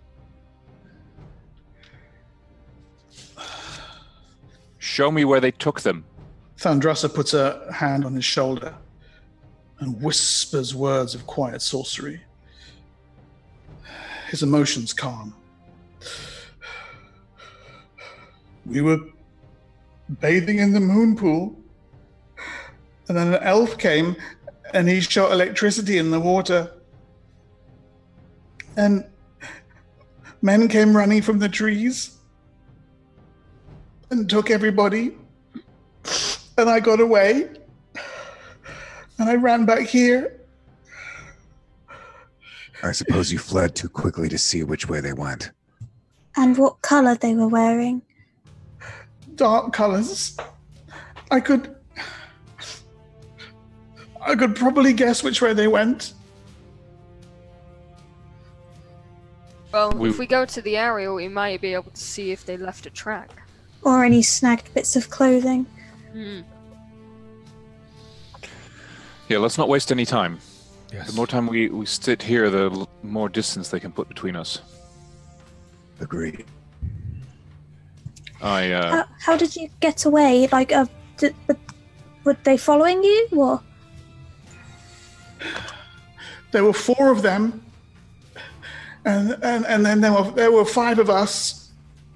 Show me where they took them. Thandrasa puts a hand on his shoulder and whispers words of quiet sorcery. His emotions calm. We were bathing in the moon pool, and then an elf came and he shot electricity in the water. And men came running from the trees and took everybody and I got away. And I ran back here. I suppose you fled too quickly to see which way they went. And what colour they were wearing. Dark colors. I could. I could probably guess which way they went. Well, We- if we go to the area, we might be able to see if they left a track. Or any snagged bits of clothing. Hmm. Yeah, let's not waste any time. Yes. The more time we, we sit here, the l- more distance they can put between us. Agreed. I uh, How, how did you get away? Like, uh, did, were, were they following you? Or There were four of them, and and, and then there were there were five of us,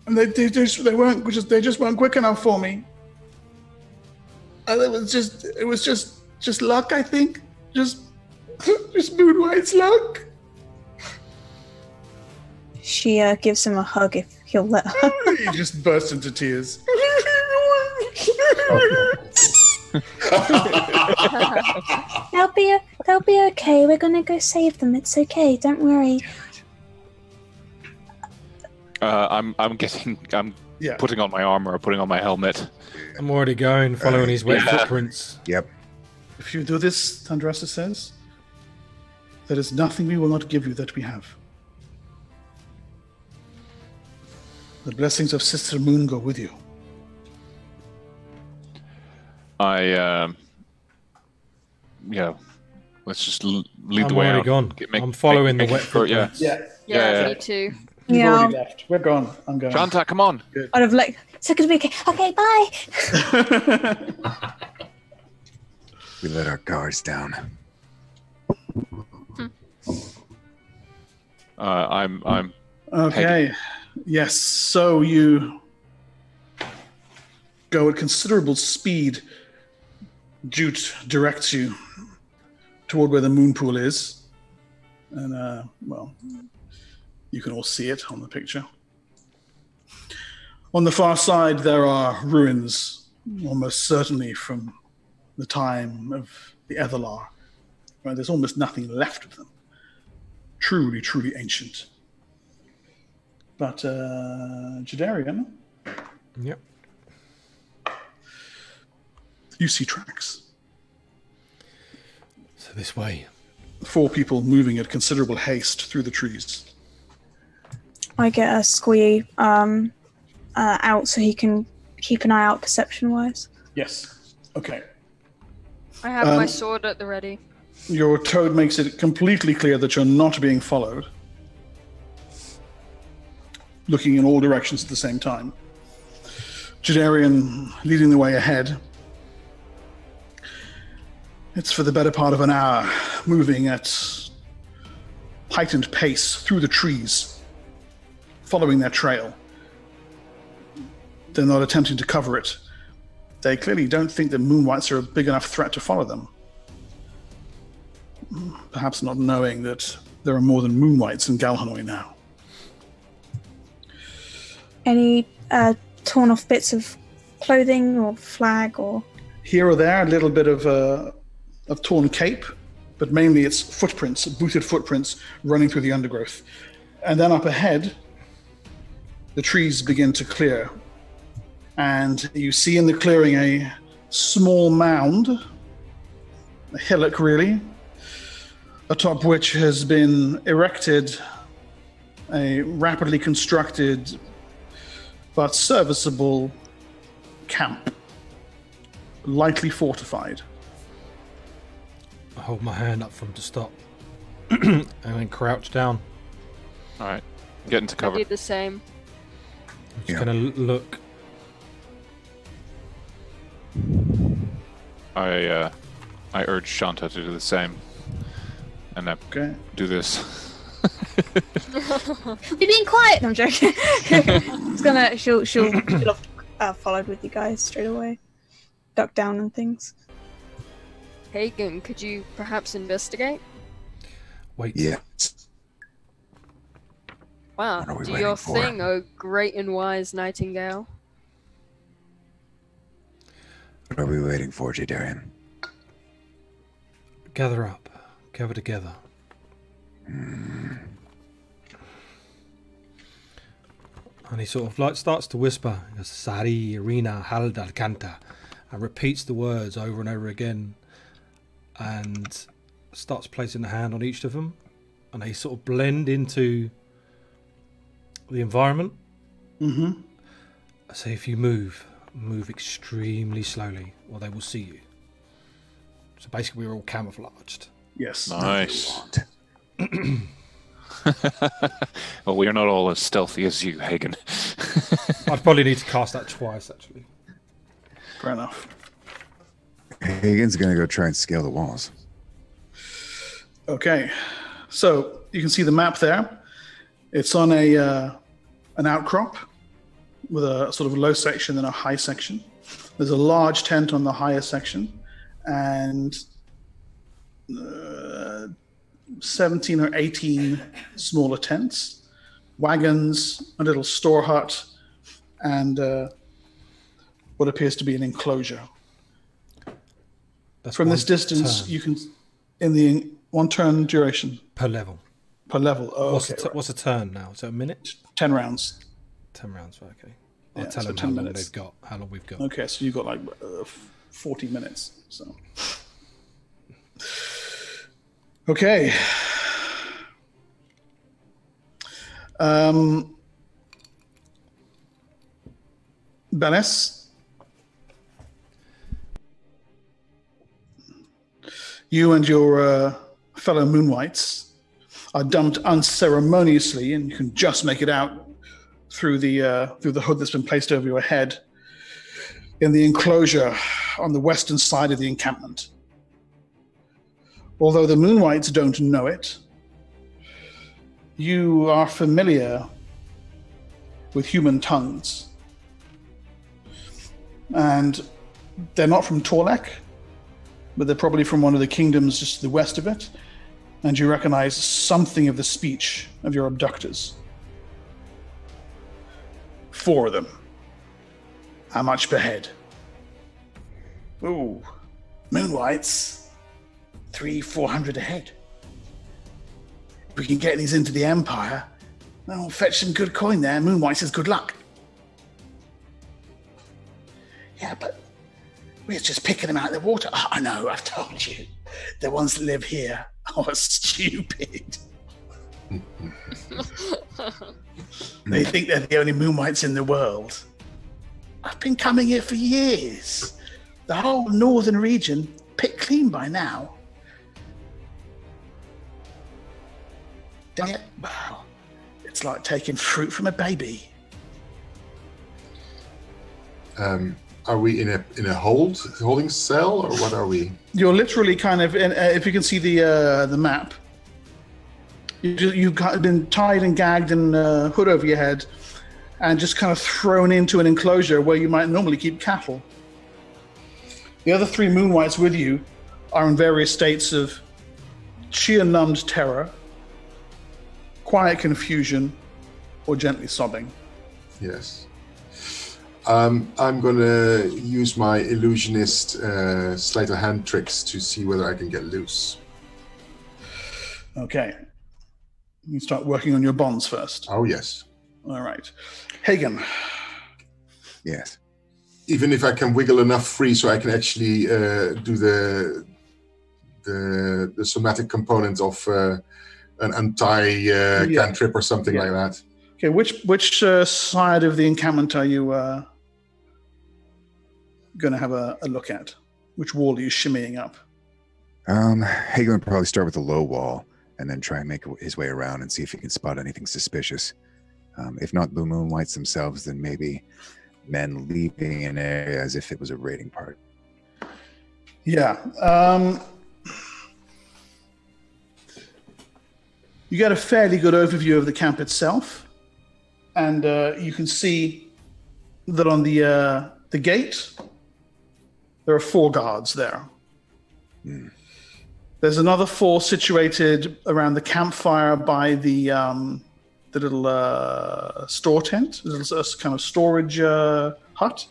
and they, they just they weren't just they just weren't quick enough for me. And it was just it was just just luck, I think, just just Moonwight's luck. She uh, gives him a hug if he'll let her. he just bursts into tears. they'll be they'll be okay. We're gonna go save them. It's okay. Don't worry. Uh, I'm I'm getting I'm Yeah. putting on my armor, putting on my helmet. I'm already going, following his wet Yeah. footprints. Yep. If you do this, Thandrasa says, there is nothing we will not give you that we have. The blessings of Sister Moon go with you. I um, yeah. Let's just l- lead I'm the way already out. gone. Get- make- I'm following make- the make wet sure- yeah. footprints. Yeah. Yeah, Yeah. me too. You've Yeah. already left. We're gone. I'm going. Shanta, come on. I'd have like It's gonna be okay. Okay, bye. We let our guards down. Uh, I'm I'm Okay. Yes. So you go at considerable speed. Jute directs you toward where the moon pool is. And, uh, well, you can all see it on the picture. On the far side, there are ruins, almost certainly from the time of the Edelar. Right, there's almost nothing left of them. truly, truly ancient. But uh, Jadearian, Yep. you see tracks. So this way. Four people moving at considerable haste through the trees. I get a squee um, uh, out so he can keep an eye out perception wise. Yes. Okay. I have my Um, sword at the ready. Your toad makes it completely clear that you're not being followed. Looking in all directions at the same time. Jadearian leading the way ahead. It's for the better part of an hour, moving at heightened pace through the trees, following their trail. They're not attempting to cover it. They clearly don't think that moonwights are a big enough threat to follow them perhaps not knowing that there are more than moonwights in Galhennoi now. Any uh, torn off bits of clothing or flag or Here or there, a little bit of uh, of torn cape, but mainly it's footprints, booted footprints running through the undergrowth. And then up ahead, the trees begin to clear, and you see in the clearing a small mound, a hillock really, atop which has been erected a rapidly constructed but serviceable camp, lightly fortified. I hold my hand up for him to stop. and then crouch down. All right, get into cover. I cover. did the same. I'm just Yeah. gonna look. I uh, I urge Shanta to do the same, and I Okay. do this. You're being quiet. No, I'm joking. it's gonna. She'll. She'll. she'll have uh, followed with you guys straight away. Duck down and things. Hagen, could you perhaps investigate? Wait. Yes. Wow, What are we do waiting your for? thing, oh great and wise nightingale. What are we waiting for, Jadearian? Gather up. Gather together. Hmm. And he sort of like starts to whisper, he Sari Irina Haldar Kanta, and repeats the words over and over again, and starts placing the hand on each of them, and they sort of blend into the environment. Mm-hmm. So if you move, move extremely slowly, or they will see you. So basically, we're all camouflaged. Yes. Nice. Well, we are not all as stealthy as you, Hagen. I'd probably need to cast that twice, actually. Fair enough. Hagen's gonna go try and scale the walls. Okay. So you can see the map there. It's on a uh, an outcrop with a sort of low section and a high section. There's a large tent on the higher section, and uh, 17 or 18 smaller tents, wagons, a little store hut, and uh, what appears to be an enclosure. That's From this distance, turn you can, in the one turn duration per level. Per level. Oh, what's, okay. a t- what's a turn now? Is it a minute? 10 rounds. Ten rounds. right, Okay. I'll Yeah, tell so them 10 how long they've got. How long we've got. Okay, so you've got like uh, 40 minutes. So. Okay. Um, Benes, you and your uh, fellow Moonwights are dumped unceremoniously, and you can just make it out through the uh, through the hood that's been placed over your head in the enclosure on the western side of the encampment. Although the Moonwights don't know it, you are familiar with human tongues. And they're not from Torlek, but they're probably from one of the kingdoms just to the west of it. And you recognize something of the speech of your abductors. Four of them. How much per head? Ooh, Moonwights. Three, four hundred a head. we can get these into the Empire, that'll fetch some good coin there. Moonwight says good luck. Yeah, but we're just picking them out of the water. Oh, I know, I've told you. The ones that live here are stupid. They think they're the only moonwights in the world. I've been coming here for years. The whole northern region picked clean by now. Damn it. Wow. It's like taking fruit from a baby. Um, are we in a in a hold holding cell or what are we? You're literally kind of, in, uh, if you can see the uh, the map, you you've been tied and gagged and uh, hood over your head, and just kind of thrown into an enclosure where you might normally keep cattle. The other three moonwights with you are in various states of sheer numbed terror, quiet confusion, or gently sobbing. Yes. Um, I'm gonna use my illusionist uh, sleight of hand tricks to see whether I can get loose. Okay. You start working on your bonds first. Oh yes. All right. Hagen. Yes. Even if I can wiggle enough free so I can actually uh, do the the the somatic component of uh, an anti uh, Yeah. cantrip or something Yeah. like that. Okay, which which uh, side of the encampment are you uh, going to have a, a look at? Which wall are you shimmying up? Um, Hagen would probably start with the low wall and then try and make his way around and see if he can spot anything suspicious. Um, if not Blue Moonwights themselves, then maybe men leaving an area as if it was a raiding party. Yeah. Um, you get a fairly good overview of the camp itself, and uh, you can see that on the uh, the gate there are four guards there. There's another four situated around the campfire by the um, the little uh, store tent, a little kind of storage uh, hut.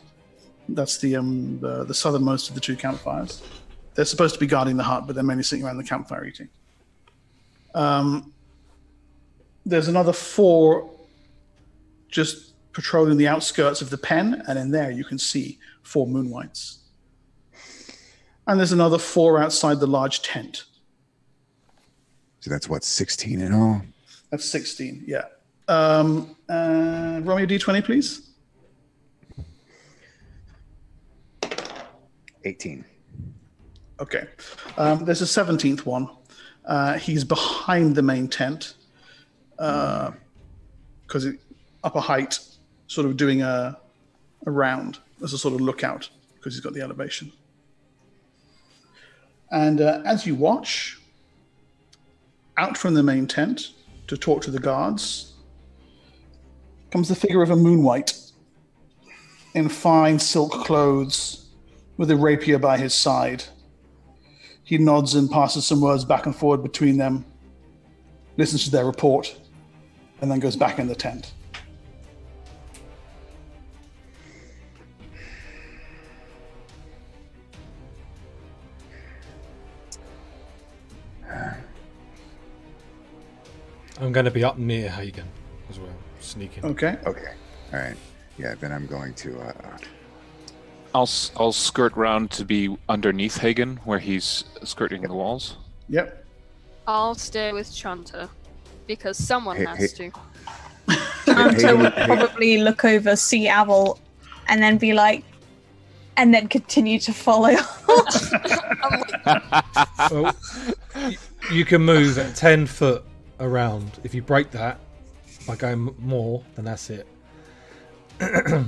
That's the, um, the the southernmost of the two campfires. They're supposed to be guarding the hut, but they're mainly sitting around the campfire eating. Um, there's another four just patrolling the outskirts of the pen, and in there you can see four moonwights. And there's another four outside the large tent. So that's what, 16 in all? That's 16, yeah. Um, uh, roll me a d20, please. 18. Okay. Um, there's a 17th one. Uh, he's behind the main tent because it up a height, sort of doing a, a round as a sort of lookout because he's got the elevation. And uh, as you watch, out from the main tent to talk to the guards comes the figure of a moonwight in fine silk clothes with a rapier by his side. He nods and passes some words back and forward between them, listens to their report, and then goes back in the tent. I'm going to be up near Hagen as well, sneaking. Okay. Okay. All right. Yeah, then I'm going to. Uh, I'll s- I'll skirt round to be underneath Hagen, where he's skirting the walls. Yep. I'll stay with Shanta because someone Hey- has hey- to. Hunter would probably look over, see Avel, and then be like, and then continue to follow. Well, you can move at 10 foot around. If you break that by going more, then that's it. okay.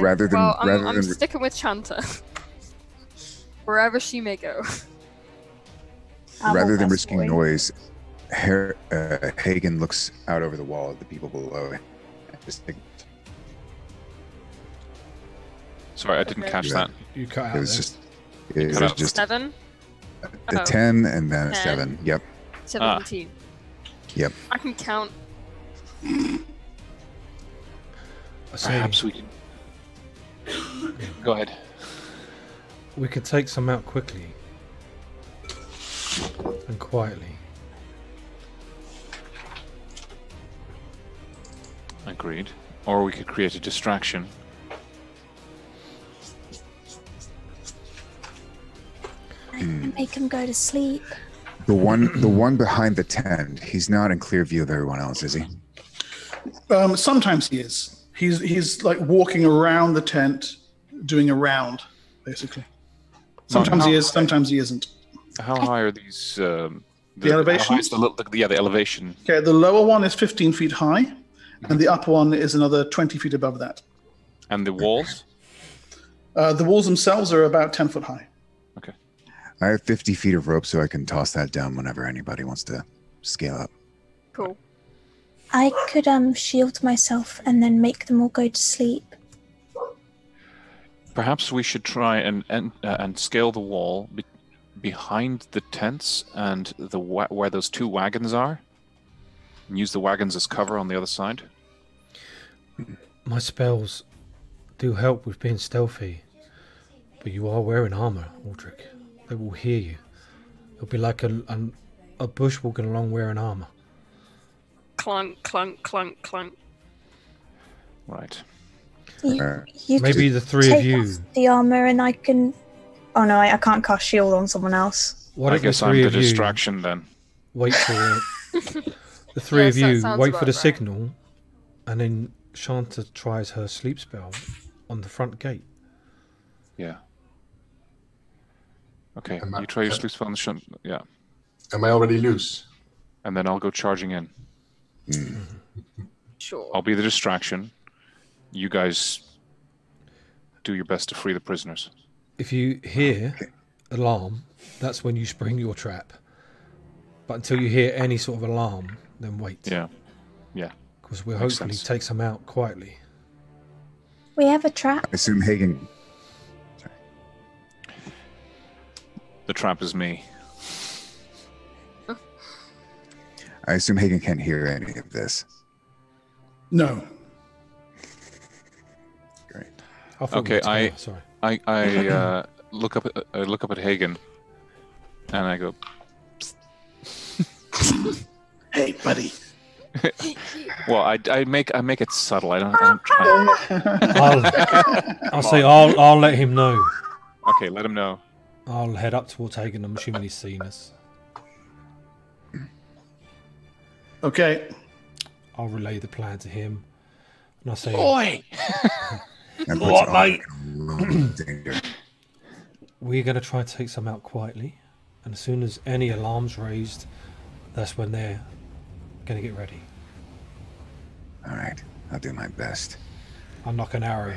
Rather than- well, I'm, rather I'm than- sticking with Shanta. Wherever she may go. Avel rather than risking boy. noise, Her- uh, Hagen looks out over the wall at the people below him. Just think- Sorry, I didn't Okay. catch that. You cut out It was there. just. It cut was out. just Seven, a Oh. 10 and then a Ten. 7. Yep. seventeen. Yep. I can count. I see. Perhaps we can. Go ahead. We could take some out quickly and quietly. Agreed. Or we could create a distraction. And make him go to sleep. The one, the one behind the tent. He's not in clear view of everyone else, is he? Um, sometimes he is. He's he's like walking around the tent, doing a round, basically. Sometimes he is. Sometimes he isn't. How high are these? Um, The how high elevations? is the, the- yeah, the elevation. Okay, the lower one is 15 feet high, and the upper one is another 20 feet above that. And the walls? Uh, the walls themselves are about 10 foot high. I have 50 feet of rope, so I can toss that down whenever anybody wants to scale up. Cool. I could um shield myself and then make them all go to sleep. Perhaps we should try and and, uh, and scale the wall be- behind the tents and the wa- where those two wagons are, and use the wagons as cover on the other side. My spells do help with being stealthy, but you are wearing armor, Aldrich. They will hear you. It'll be like a, an, a bush walking along wearing armor. Clunk, clunk, clunk, clunk. Right. You, Uh, you Maybe the three of take you. off the armor and I can. Oh no, I, I can't cast shield on someone else. Why I don't the guess I'm the of you distraction then. wait for the three Yes, of you wait for the right. signal, and then Shanta tries her sleep spell on the front gate. Yeah. Okay, Am I- you try your uh, sleep spell on the shun. Yeah, Am I already loose? and then I'll go charging in. Sure. I'll be the distraction. You guys do your best to free the prisoners. If you hear alarm, that's when you spring your trap. But until you hear any sort of alarm, then wait. Yeah. Yeah. Because we'll Makes hopefully sense. take some out quietly. We have a trap. I assume Hagen. The trap is me. I assume Hagen can't hear any of this. No. Great. I thought we Okay, I- sorry. I I uh, look up at, I look up at Hagen, and I go, Hey, buddy. well, I, I make I make it subtle. I don't, I don't try. I'll, I'll say I'll I'll let him know. Okay, let him know. I'll head up towards Hagen. I'm assuming he's seen us. Okay. I'll relay the plan to him, and I'll say, Boy. What, mate? in a lot of danger. "We're going to try and take some out quietly, and as soon as any alarms raised, that's when they're going to get ready. All right, I'll do my best. I'll knock an arrow.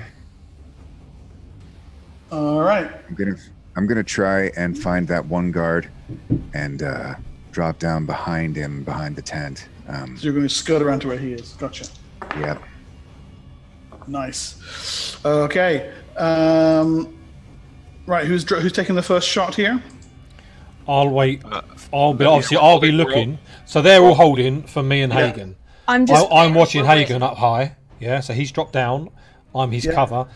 All right. I'm gonna, I'm gonna try and find that one guard, and uh, drop down behind him, behind the tent. Um, So you're going to skirt around to where he is. Gotcha. yep. Nice. Okay. Um, right. Who's dr- who's taking the first shot here? I'll wait. Uh, I'll be obviously I'll be looking. So they're all holding for me and Yeah. Hagen. I'm I, just. I'm watching Hagen up high. Yeah, so he's dropped down. I'm his Yeah. cover,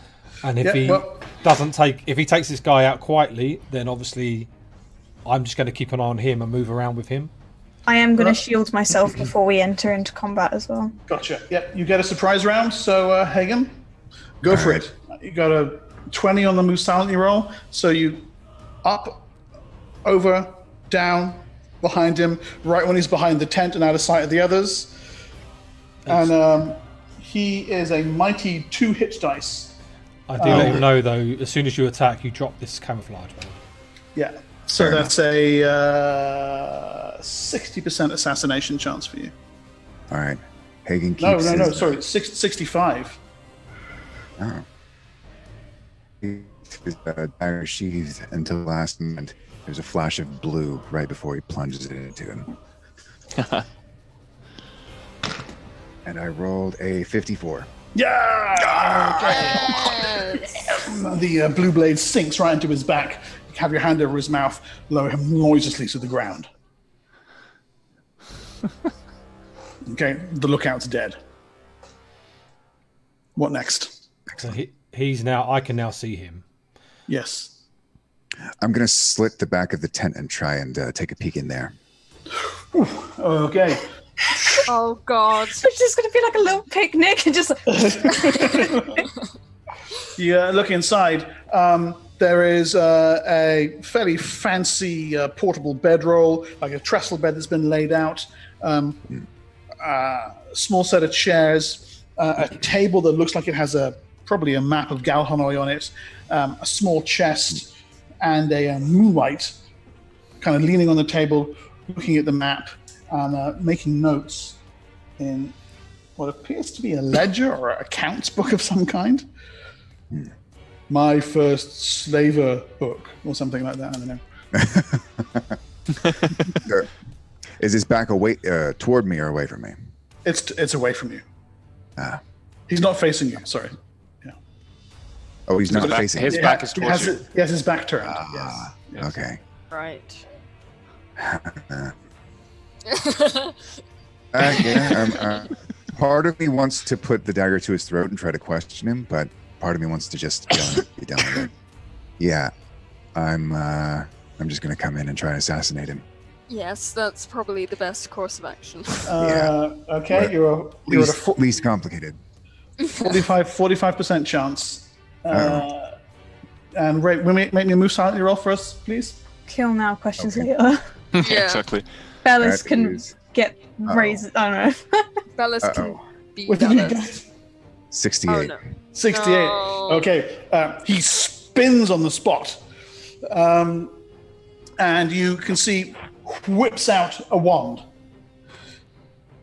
and if Yeah, he well- doesn't take, if he takes this guy out quietly, then obviously I'm just going to keep an eye on him and move around with him. I am going Right. to shield myself before we enter into combat as well. Gotcha. Yep. You get a surprise round. So uh, Hagen, go for right. it. You got a twenty on the move silently roll. So you up, over, down, behind him, right when he's behind the tent and out of sight of the others. And um, he is a mighty two hit dice. I do let Oh. him know though. As soon as you attack, you drop this camouflage. Man. Yeah. So Fair that's a uh, sixty percent assassination chance for you. All right. Hagen keeps. No, no, no. his- Sorry, six, 65. Oh. Keeps His uh, dagger sheathed until the last moment. There's a flash of blue right before he plunges it into him. and I rolled a 54. Yeah. Okay. The uh, blue blade sinks right into his back. You have your hand over his mouth, lower him noiselessly to the ground. okay, the lookout's dead. What next? So he, he's now. I can now see him. Yes. I'm going to slit the back of the tent and try and uh, take a peek in there. Okay. Oh god. It's just gonna be like a little picnic and just. Yeah, look inside. Um, there is uh, a fairly fancy uh, portable bedroll, like a trestle bed that's been laid out. Um, uh, a small set of chairs, uh, a table that looks like it has a probably a map of Galhennoi on it, um, a small chest, and a, uh moonwight kind of leaning on the table, looking at the map and uh, making notes in what appears to be a ledger or accounts book of some kind. My first slaver book, or something like that. I don't know. Is his back away uh, toward me or away from me? It's it's away from you. Ah. He's not facing you. Sorry. Oh, he's not back- facing. his me. back is He towards has, you. it- he has his back turned. Ah, yes. Okay. Right. Uh, yeah, um, uh, part of me wants to put the dagger to his throat and try to question him, but part of me wants to just be done, be done with it. Yeah, I'm. Uh, I'm just gonna come in and try and assassinate him. yes, that's probably the best course of action. Uh, okay, Right. you're a, you're at a Least, fo- least complicated. 45 percent chance. Uh, and Ray, will make, make me a move silently roll for us, please. Kill now, questions Okay. later. Yeah. exactly. Bellis can is get Uh-oh. raised. I don't know. Bellis can Uh-oh. be What did you Bellis. get? 68. Oh no. 68. No. Okay. Uh, he spins on the spot. Um, and you can see whips out a wand.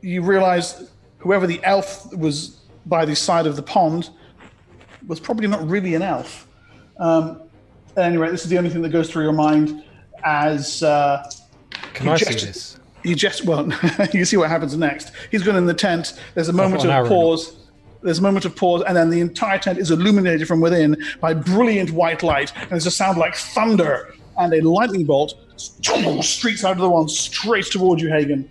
You realize whoever the elf was by the side of the pond was probably not really an elf. Um, at any rate, this is the only thing that goes through your mind as uh, Can You I see just- this? you just well you see what happens next he's gone in the tent there's a moment of pause there's a moment of pause and then the entire tent is illuminated from within by brilliant white light and there's a sound like thunder and a lightning bolt streaks out of the one straight towards you hagen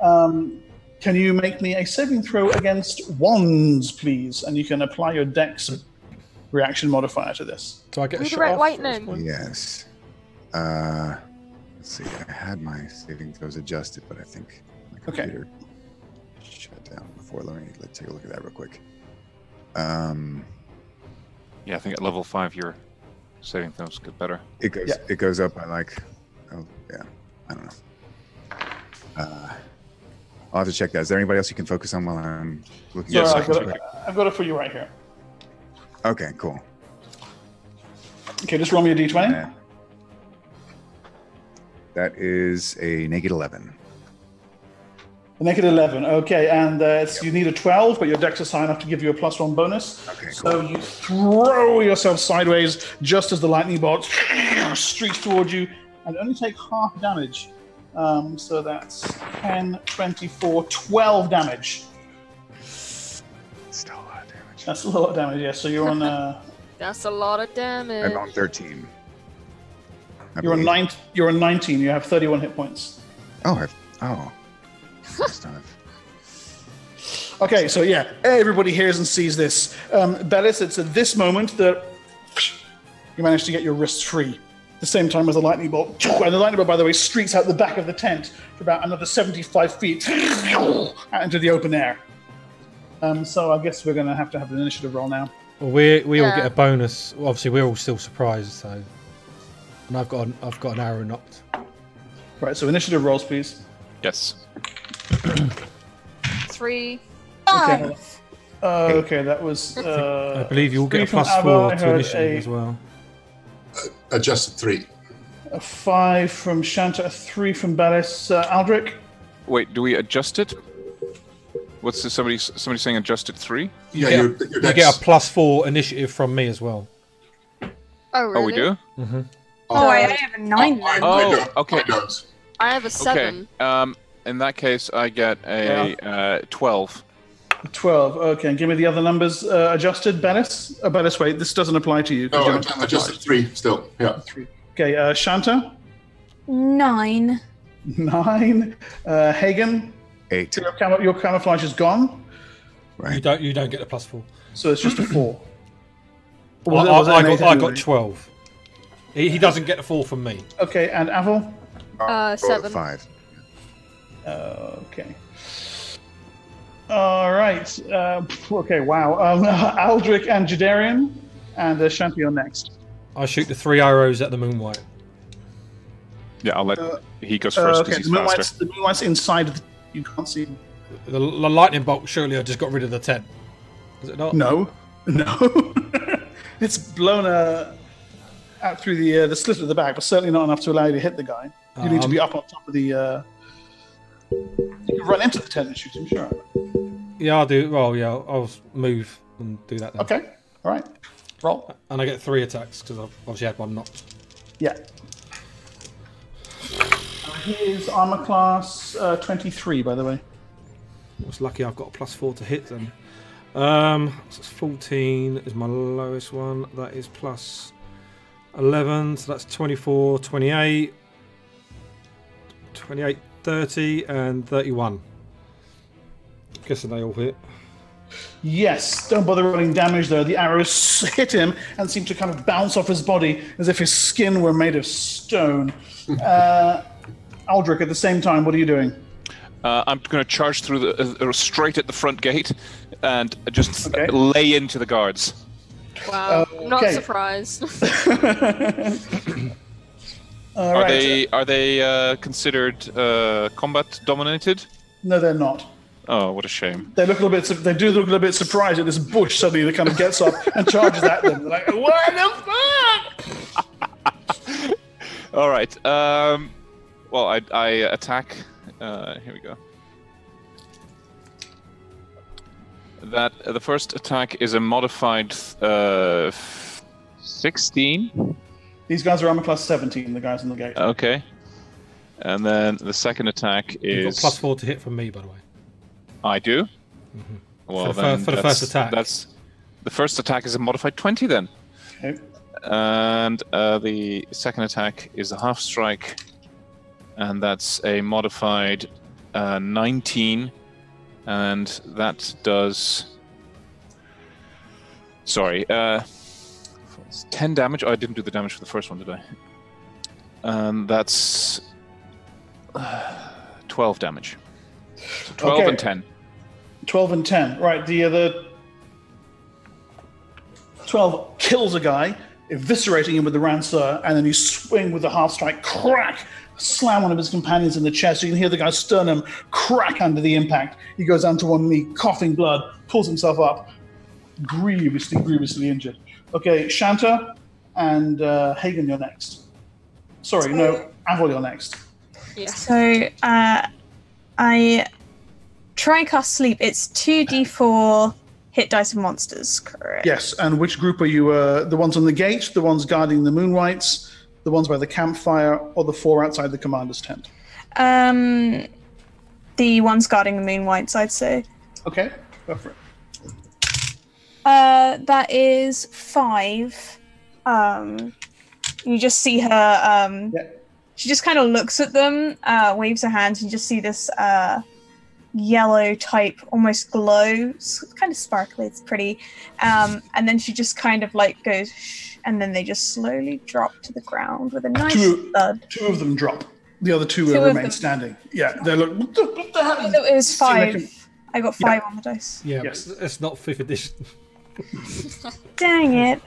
um, can you make me a saving throw against wands please and you can apply your dex reaction modifier to this Do I get a shot red off? lightning. Yes. Uh, let's see. I had my saving throws adjusted, but I think my Okay. computer shut down before. Let me let's take a look at that real quick. Um, Yeah, I think at level five your saving throws get better. it goes Yeah. it goes up by like, oh yeah, I don't know. Uh, I'll have to check that. Is there anybody else you can focus on while I'm looking? Yes, so I I've, can got it, I've got it for you right here Okay, cool. okay just roll me a d20 Uh, that is a naked eleven. A naked 11. Okay, and uh, it's, you need a 12, but your dex is high enough to give you a plus one bonus. Okay, So you throw yourself sideways just as the lightning bolt streaks towards you and only take half damage. Um, so that's 10, 24, 12 damage. Still a lot of damage. That's a lot of damage, yeah. So you're on uh, That's a lot of damage. I'm on thirteen. I you're on nine, you're on 19. You have 31 hit points. Oh, I've, oh. Okay, so yeah, everybody hears and sees this. Um, Bellis, it's at this moment that you manage to get your wrists free. The same time as the lightning bolt, and the lightning bolt, by the way, streaks out the back of the tent for about another 75 feet out into the open air. Um, so I guess we're going to have to have an initiative roll now. Well, we we all get a bonus. Obviously, we're all still surprised. So, and I've got an, I've got an arrow knocked. Right, so initiative rolls, please. Yes. Three. Okay. Five. Uh, okay, that was. Uh, I believe you'll get a three plus Abba, four to initiative a- as well. Adjusted three. A five from Shanta, a three from Bellis. Uh, Aldrich? Wait, do we adjust it? What's this? Somebody somebody saying adjusted three? Yeah, get- your, your You dex. get a plus four initiative from me as well. Oh really? Oh, we do. Oh, I I have a nine I, then. I Oh, don't. okay. I don't. I have a seven. Okay. Um, in that case, I get a uh, twelve. 12. Okay, and give me the other numbers uh, adjusted. Bellis? Uh, Bellis, wait, this doesn't apply to you. 'cause No, you're I not- adjusted three still. Yeah. Three. Okay, uh, Shanta? Nine. Nine. Uh, Hagen? Eight. Your, camo- your camouflage is gone, You Right. don't you don't get the plus four. so it's just a four. I, Was it- I- was it I an got eight I anyway? got twelve. He, he doesn't get a four from me. Okay, and Aval? Uh, seven. Five. Uh, okay. All right. Uh, okay. Wow. Um, Aldrich and Jadearian, and uh, Champion next. I shoot the three arrows at the moonwight. Yeah, I'll let Uh, he goes Uh, first okay. because The he's faster. moonwight's, the moonwight's inside. Of the, you can't see. him. The, the lightning bolt surely I just got rid of the tent. Is it not? No. No. it's blown uh, out through the uh, the slit at the back, but certainly not enough to allow you to hit the guy. You need to be Um, up on top of the. Uh, you can run into the tent and shoot him. Sure. Yeah, I'll do. Well, yeah, I'll, move and do that then. Okay. All right. Roll. And I get three attacks because I've obviously had one knocked. Yeah. His armor class uh, 23, by the way. It's lucky I've got a plus four to hit then. Um, so it's 14 is my lowest one. That is plus 11, so that's 24, 28, 28, 30, and 31. Guessing they all hit. Yes, don't bother rolling damage though. The arrows hit him and seem to kind of bounce off his body as if his skin were made of stone. Uh, Aldrich, at the same time, what are you doing? Uh, I'm going to charge through the uh, straight at the front gate and just Okay. lay into the guards. Wow, not Okay. surprised. All are right. they are they uh, considered uh, combat dominated? No, they're not. Oh, what a shame. They look a little bit. They do look a little bit surprised at this bush suddenly that kind of gets up and charges at them. They're like, "What the fuck?" All right. Um, well, I, I attack. Uh, here we go. That uh, the first attack is a modified uh, f- sixteen. These guys are armor class 17. The guys in the gate. Okay. And then the second attack You've got is plus four to hit from me, by the way. I do. Well, For the fir- then for the that's- first attack. That's the first attack is a modified twenty then, Okay. and uh, the second attack is a half strike, and that's a modified uh, nineteen, and that does. Sorry, uh, it's ten damage. Oh, I didn't do the damage for the first one, did I? And that's uh, twelve damage. So twelve Okay. and ten. 12 and 10. Right, the other 12 kills a guy, eviscerating him with the Ranseur, and then you swing with the half strike, crack, slam one of his companions in the chest. You can hear the guy's sternum crack under the impact. He goes down to one knee, coughing blood, pulls himself up, grievously, grievously injured. Okay, Shanta and uh, Hagen, you're next. Sorry, no, Avil, you're next. yeah. So uh, I try cast sleep. It's two d four hit dice of monsters, correct? Yes, and which group are you? Uh, the ones on the gate, the ones guarding the moonwights, the ones by the campfire, or the four outside the commander's tent? Um, the ones guarding the moonwights, I'd say. Okay, go for it. Uh, that is five. Um, you just see her. Um, Yeah. she just kind of looks at them, uh, waves her hands, and you just see this uh, yellow type, almost glow. It's kind of sparkly. It's pretty. Um, and then she just kind of like goes, Shh, and then they just slowly drop to the ground with a nice Two- thud. Two of them drop. The other two, Two uh, remain standing. Yeah, they look. What the, what the hell? It was five. I got five on the dice. Yeah, Yes. it's not fifth edition. Dang it.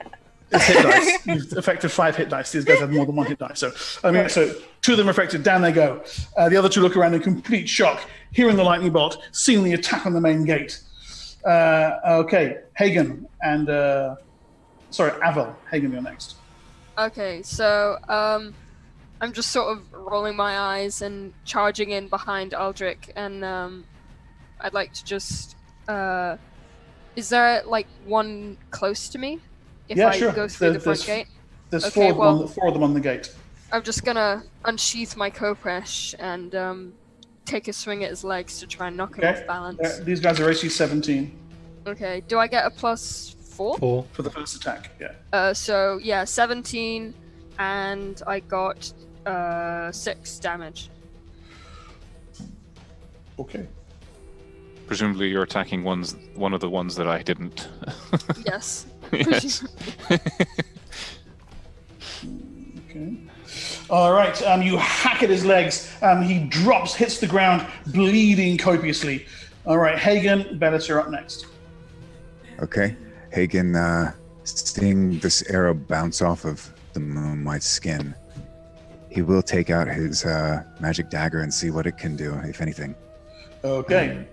It's hit dice. You've affected five hit dice. These guys have more than one hit dice. So, I mean, so two of them are affected. Down they go. Uh, the other two look around in complete shock, hearing the lightning bolt, seeing the attack on the main gate. Uh, okay, Hagen and uh, sorry, Avel. Hagen, you're next. Okay, so um, I'm just sort of rolling my eyes and charging in behind Aldrich, and um, I'd like to just. Uh, is there like one close to me? If Yeah, I sure. go through There- the front there's- gate, There's Okay, four, of them well- on, four of them on the gate. I'm just gonna unsheath my khopesh and um, take a swing at his legs to try and knock him off balance. Uh, these guys are AC 17 Okay, do I get a plus four? Four. for the first attack. Yeah. Uh, so yeah, 17, and I got uh, six damage. Okay. Presumably, you're attacking ones, one of the ones that I didn't. Yes. yes. Okay. All right. Um, you hack at his legs. Um, he drops, hits the ground, bleeding copiously. All right, Hagen, Bellis, you're up next. Okay. Hagen, uh, seeing this arrow bounce off of the moonwight skin, he will take out his uh, magic dagger and see what it can do, if anything. Okay. Gonna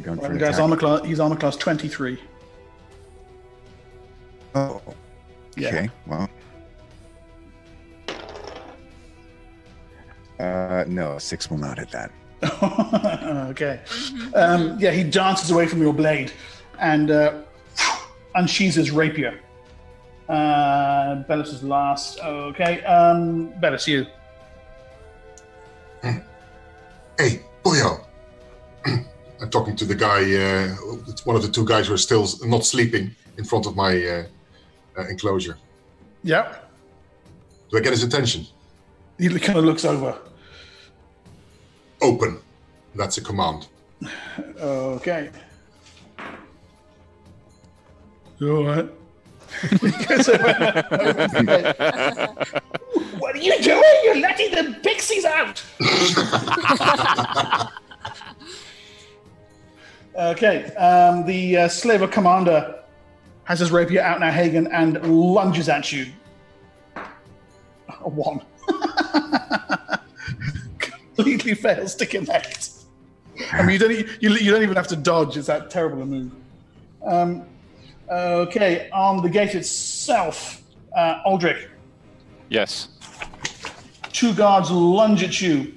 go in Right, for the guy's attack. armor class. He's armor class 23. Oh, Yeah. okay. Well. Uh, no, six will not hit that. okay. Um, yeah, he dances away from your blade and uh, unsheathes his rapier. Uh, Bellis is last. Okay. Um, Bellis, you. Hey, Boyo. I'm talking to the guy. Uh, one of the two guys who are still not sleeping in front of my uh, uh, enclosure. Yeah. Do I get his attention? He kind of looks over. Open. That's a command. Okay. You All right. what are you doing? You're letting the pixies out. okay. Um, the uh, slaver commander has his rapier out now, Hagen, and lunges at you. A one. Completely fails to connect. I mean, you don't, you, you don't even have to dodge. It's that terrible a move. Um, okay, on the gate itself, uh, Aldrich, Yes. two guards lunge at you.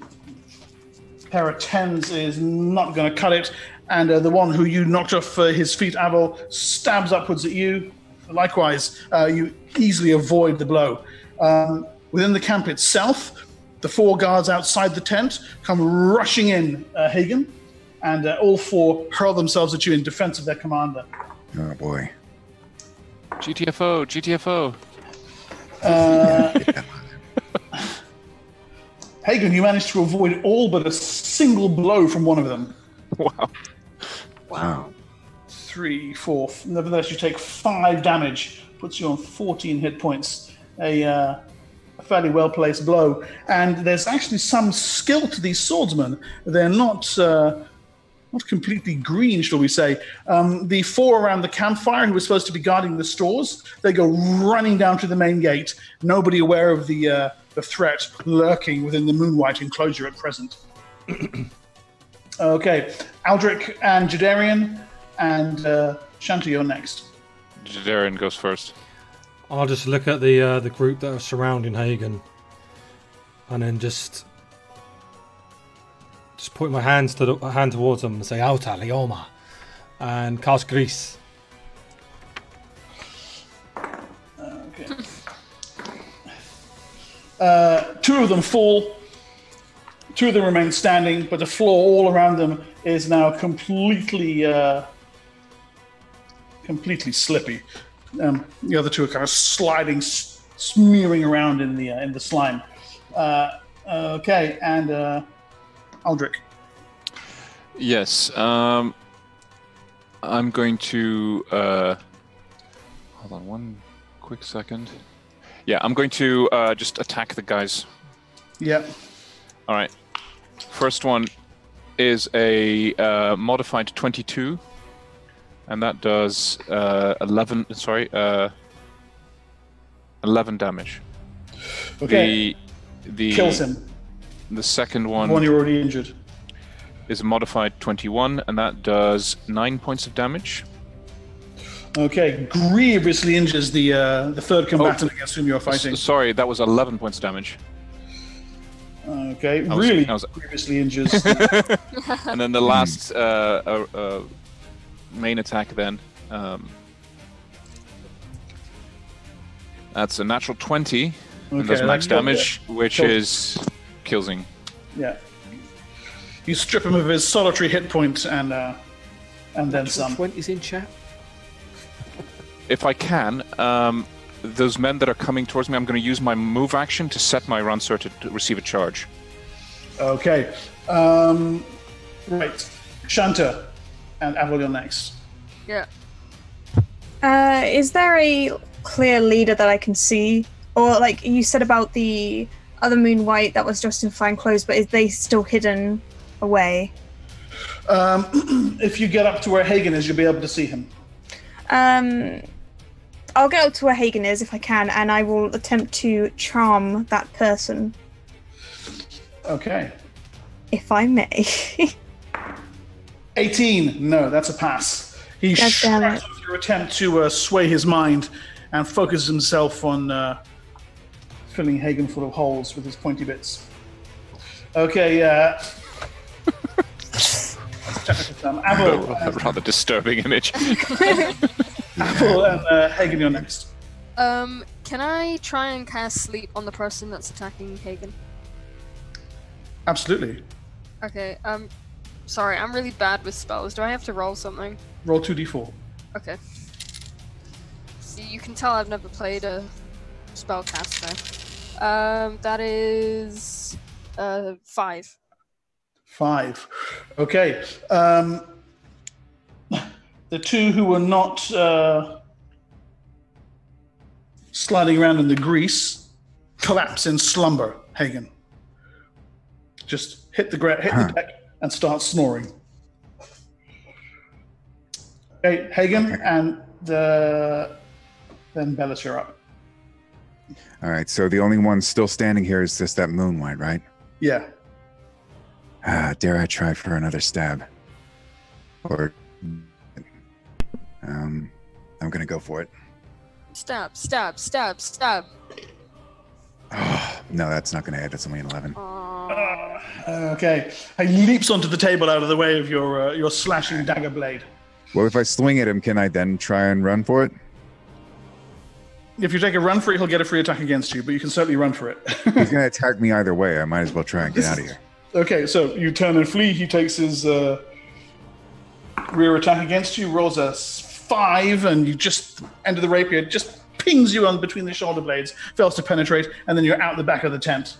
Pair of tens is not going to cut it, and uh, the one who you knocked off uh, his feet, Avil, stabs upwards at you. Likewise, uh, you easily avoid the blow. Um, within the camp itself, the four guards outside the tent come rushing in, uh, Hagen, and uh, all four hurl themselves at you in defense of their commander. Oh boy. GTFO, GTFO. Hagen, you managed to avoid all but a single blow from one of them. Wow. Wow. three, four. Nevertheless, you take five damage, puts you on 14 hit points. A, uh, a fairly well placed blow. And there's actually some skill to these swordsmen. They're not. Uh, not completely green, shall we say. Um, the four around the campfire who were supposed to be guarding the stores, they go running down to the main gate, nobody aware of the, uh, the threat lurking within the Moonwight enclosure at present. okay, Aldrich and Jadearian and uh, Shanta, you're next. Jadearian goes first. I'll just look at the uh, the group that are surrounding Hagen, and then just just put my hands to the hand towards them and say "Auta Leoma," and cast grease. Okay. Uh, two of them fall. Two of them remain standing, but the floor all around them is now completely, uh, completely slippy. Um, the other two are kind of sliding, s- smearing around in the uh, in the slime. Uh, okay, and uh, Aldrich. Yes. Um, I'm going to. Uh, hold on one quick second. Yeah, I'm going to uh, just attack the guys. Yep. All right. First one is a uh, modified 22, and that does uh, 11. Sorry, uh, 11 damage. Okay. The the Kills him. the second one. The one you're already injured. is a modified 21, and that does nine points of damage. Okay, grievously injures the uh, the third combatant against whom you're fighting. S- sorry, that was 11 points of damage. Okay, I was- really I was- grievously injures. and then the last uh, uh, uh, main attack then um, that's a natural 20 and Okay, does that max killed damage which Killed. is killing yeah. You strip him of his solitary hit point and uh, and then some. Twenties in chat. if i can um, those men that are coming towards me i'm going to use my move action to set my ranseur to, to receive a charge Okay. Um, right. Shanta and Avril, you're next. Yeah. Uh, is there a clear leader that I can see, or like you said about the other Moonwight that was just in fine clothes, but is they still hidden away? Um, if you get up to where Hagen is, you'll be able to see him. Um, I'll get up to where Hagen is if I can, and I will attempt to charm that person, Okay. if I may. 18. No, that's a pass. He God damn shrugs it. with your attempt to uh, sway his mind and focus himself on uh, filling Hagen full of holes with his pointy bits. Okay, uh. technical term. A Abel, rather, rather disturbing image. Uh, Hagen, you're next. Um, can I try and cast sleep on the person that's attacking Hagen? Absolutely. Okay, um, sorry, I'm really bad with spells. Do I have to roll something? Roll 2d4. Okay. See, you can tell I've never played a spellcaster. Um, that is uh five. Five. Okay. Um, the two who were not uh, sliding around in the grease collapse in slumber. Hagen just hit the gra- hit Huh. the deck and start snoring. Okay, Hagen Okay. and the then Bellis, you're up. All right, so the only one still standing here is just that moonwight, right? Yeah. Ah, dare I try for another stab? Or, um, I'm gonna go for it. Stop! Stop! Stop! Stop! Oh, no, that's not gonna hit. That's only an 11. Aw. Okay. He leaps onto the table out of the way of your uh, your slashing dagger blade. Well, if I swing at him, can I then try and run for it? If you take a run for it, he'll get a free attack against you, but you can certainly run for it. He's gonna attack me either way. I might as well try and get out of here. okay, so you turn and flee. He takes his uh, rear attack against you, rolls a s- five, and you just end of the rapier, just pings you on between the shoulder blades, fails to penetrate, and then you're out the back of the tent.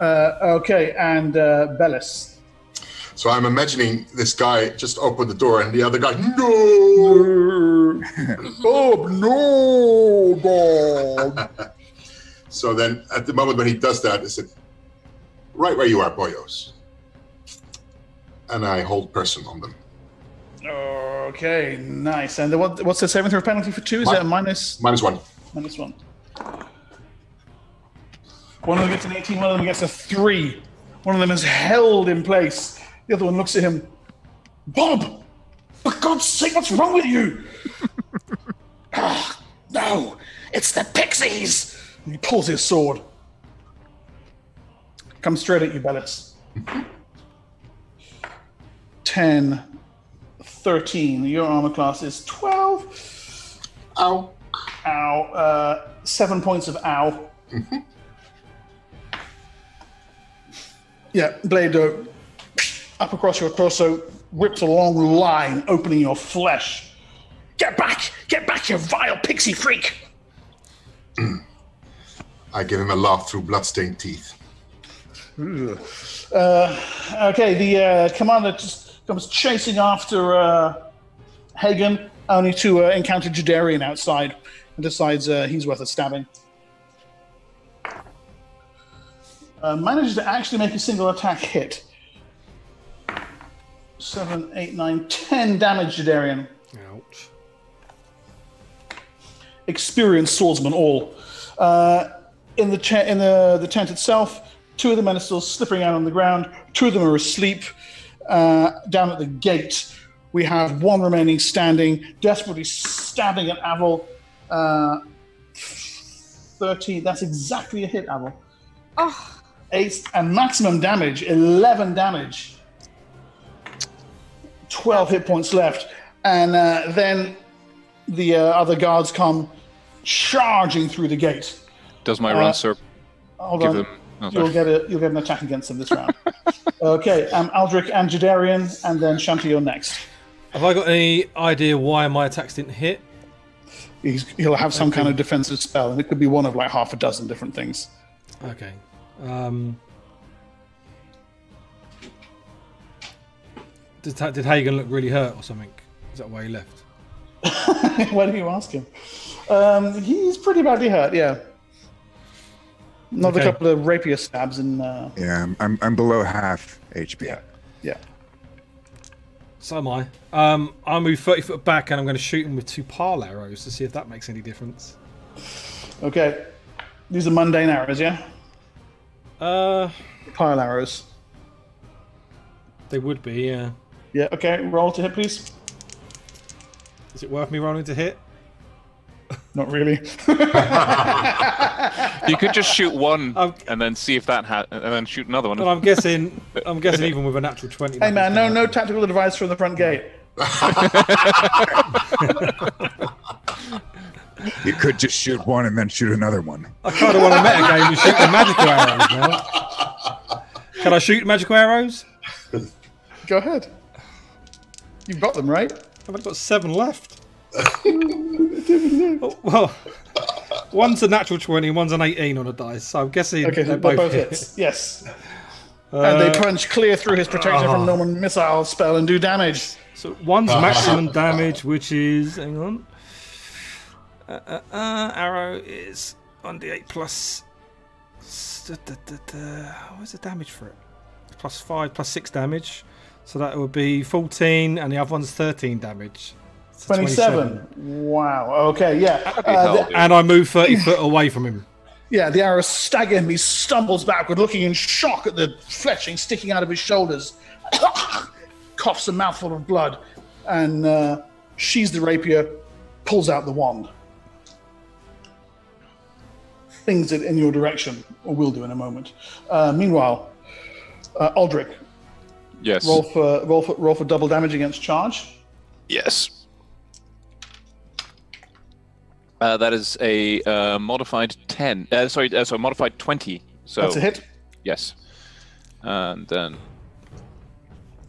Uh, okay, and uh, Bellis. So I'm imagining this guy just opened the door and the other guy, no! oh, no, Bob. So then at the moment when he does that, I said, right where you are, boyos. And I hold person on them. Okay, nice. And what, what's the saving throw penalty for two? Is Mi- that a minus? Minus one. Minus one. One of them gets an 18, one of them gets a three. One of them is held in place. The other one looks at him. Bob! For God's sake, what's wrong with you? ah, no, it's the pixies! And he pulls his sword. Come straight at you, Bellis. 10, 13. Your armor class is 12. Ow. Ow. Uh, seven points of ow. Yeah, blade uh, up across your torso, rips a long line, opening your flesh. Get back! Get back, you vile pixie freak! I give him a laugh through bloodstained teeth. Uh, okay, the uh, commander just comes chasing after uh, Hagen, only to uh, encounter Jadearian outside, and decides uh, he's worth a stabbing. Uh, manages to actually make a single attack hit. Seven, eight, nine, ten damage, Jadearian. Ouch. experienced swordsmen all. Uh, in the cha- in the, the tent itself, two of the men are still slipping out on the ground. Two of them are asleep. Uh, down at the gate, we have one remaining standing, desperately stabbing at Avel. Uh, Thirteen. That's exactly a hit, Avel. Oh, Eight and maximum damage. Eleven damage. Twelve hit points left, and uh, then the uh, other guards come charging through the gate. Does my Uh, run sir Hold give on. them? No, You'll get a you'll get an attack against them this round. okay, um, Aldrich and Jadearian, and then Shanta, you're next. Have I got any idea why my attacks didn't hit? He's, he'll have some kind of defensive spell, and it could be one of like half a dozen different things. Okay. Um, did, did Hagen look really hurt or something? Is that why he left? Why do you ask him? Um, he's pretty badly hurt. Yeah. Another Okay. couple of rapier stabs and uh, Yeah, I'm, I'm, I'm below half HP. Yeah. yeah. So am I. Um, I'll move 30 foot back and I'm going to shoot him with two pile arrows to see if that makes any difference. Okay. These are mundane arrows, yeah? Uh, Pile arrows. they would be, yeah. Yeah, okay. Roll to hit, please. Is it worth me rolling to hit? Not really. You could just shoot one Um, and then see if that ha- and then shoot another one. Well, I'm guessing. I'm guessing even with a natural 20. hey, man, no, no tactical advice from the front gate. You could just shoot one and then shoot another one. I kind of want to meta game and shoot the magical arrows now. Can I shoot magical arrows? Go ahead. You've got them, right? I've only got seven left. Oh, well, one's a natural 20 and one's an 18 on a dice, so I'm guessing Okay, they're they're both, both hits. hits. Yes. and they Uh, punch clear through his protection ah. from normal missile spell and do damage. So one's maximum damage, which is hang on. Uh, uh, uh, arrow is on the eight plus. s- da, da, da, da. Where's the damage for it? Plus five, plus six damage. So that would be fourteen, and the other one's thirteen damage. So 27. Wow. Okay, yeah. Uh, the- And I move thirty foot away from him. Yeah, the arrow stagger him. He stumbles backward, looking in shock at the fletching sticking out of his shoulders. Coughs a mouthful of blood, and uh, sheathes the rapier, pulls out the wand. Things it in your direction, or will do in a moment. Uh, meanwhile, uh, Aldrich, yes. roll for roll for roll for double damage against charge. Yes. Uh, that is a uh, modified ten. Uh, sorry, uh, sorry, modified twenty. So That's a hit. Yes. And then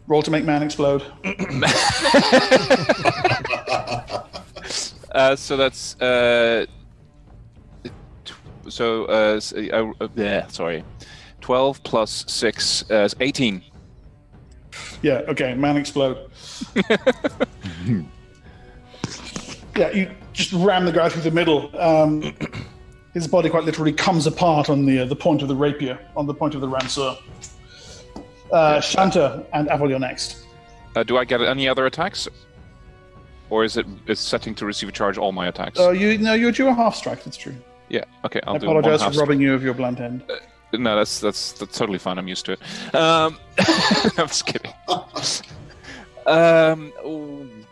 Roll to make man explode. Uh, so that's uh, so uh, s- uh, uh, yeah, sorry, twelve plus six uh, is eighteen. Yeah, okay, man explode. yeah, you just ram the guy through the middle. Um, his body quite literally comes apart on the uh, the point of the rapier, on the point of the ranseur. Uh, Shanta and Aval, you're next. Uh, do I get any other attacks, or is it is setting to receive a charge all my attacks? Uh, you no, you're due a half strike. That's true. yeah. Okay, I'll I do apologize for robbing you of your blunt end. No, that's that's that's totally fine. I'm used to it. Um, I'm just kidding. Um,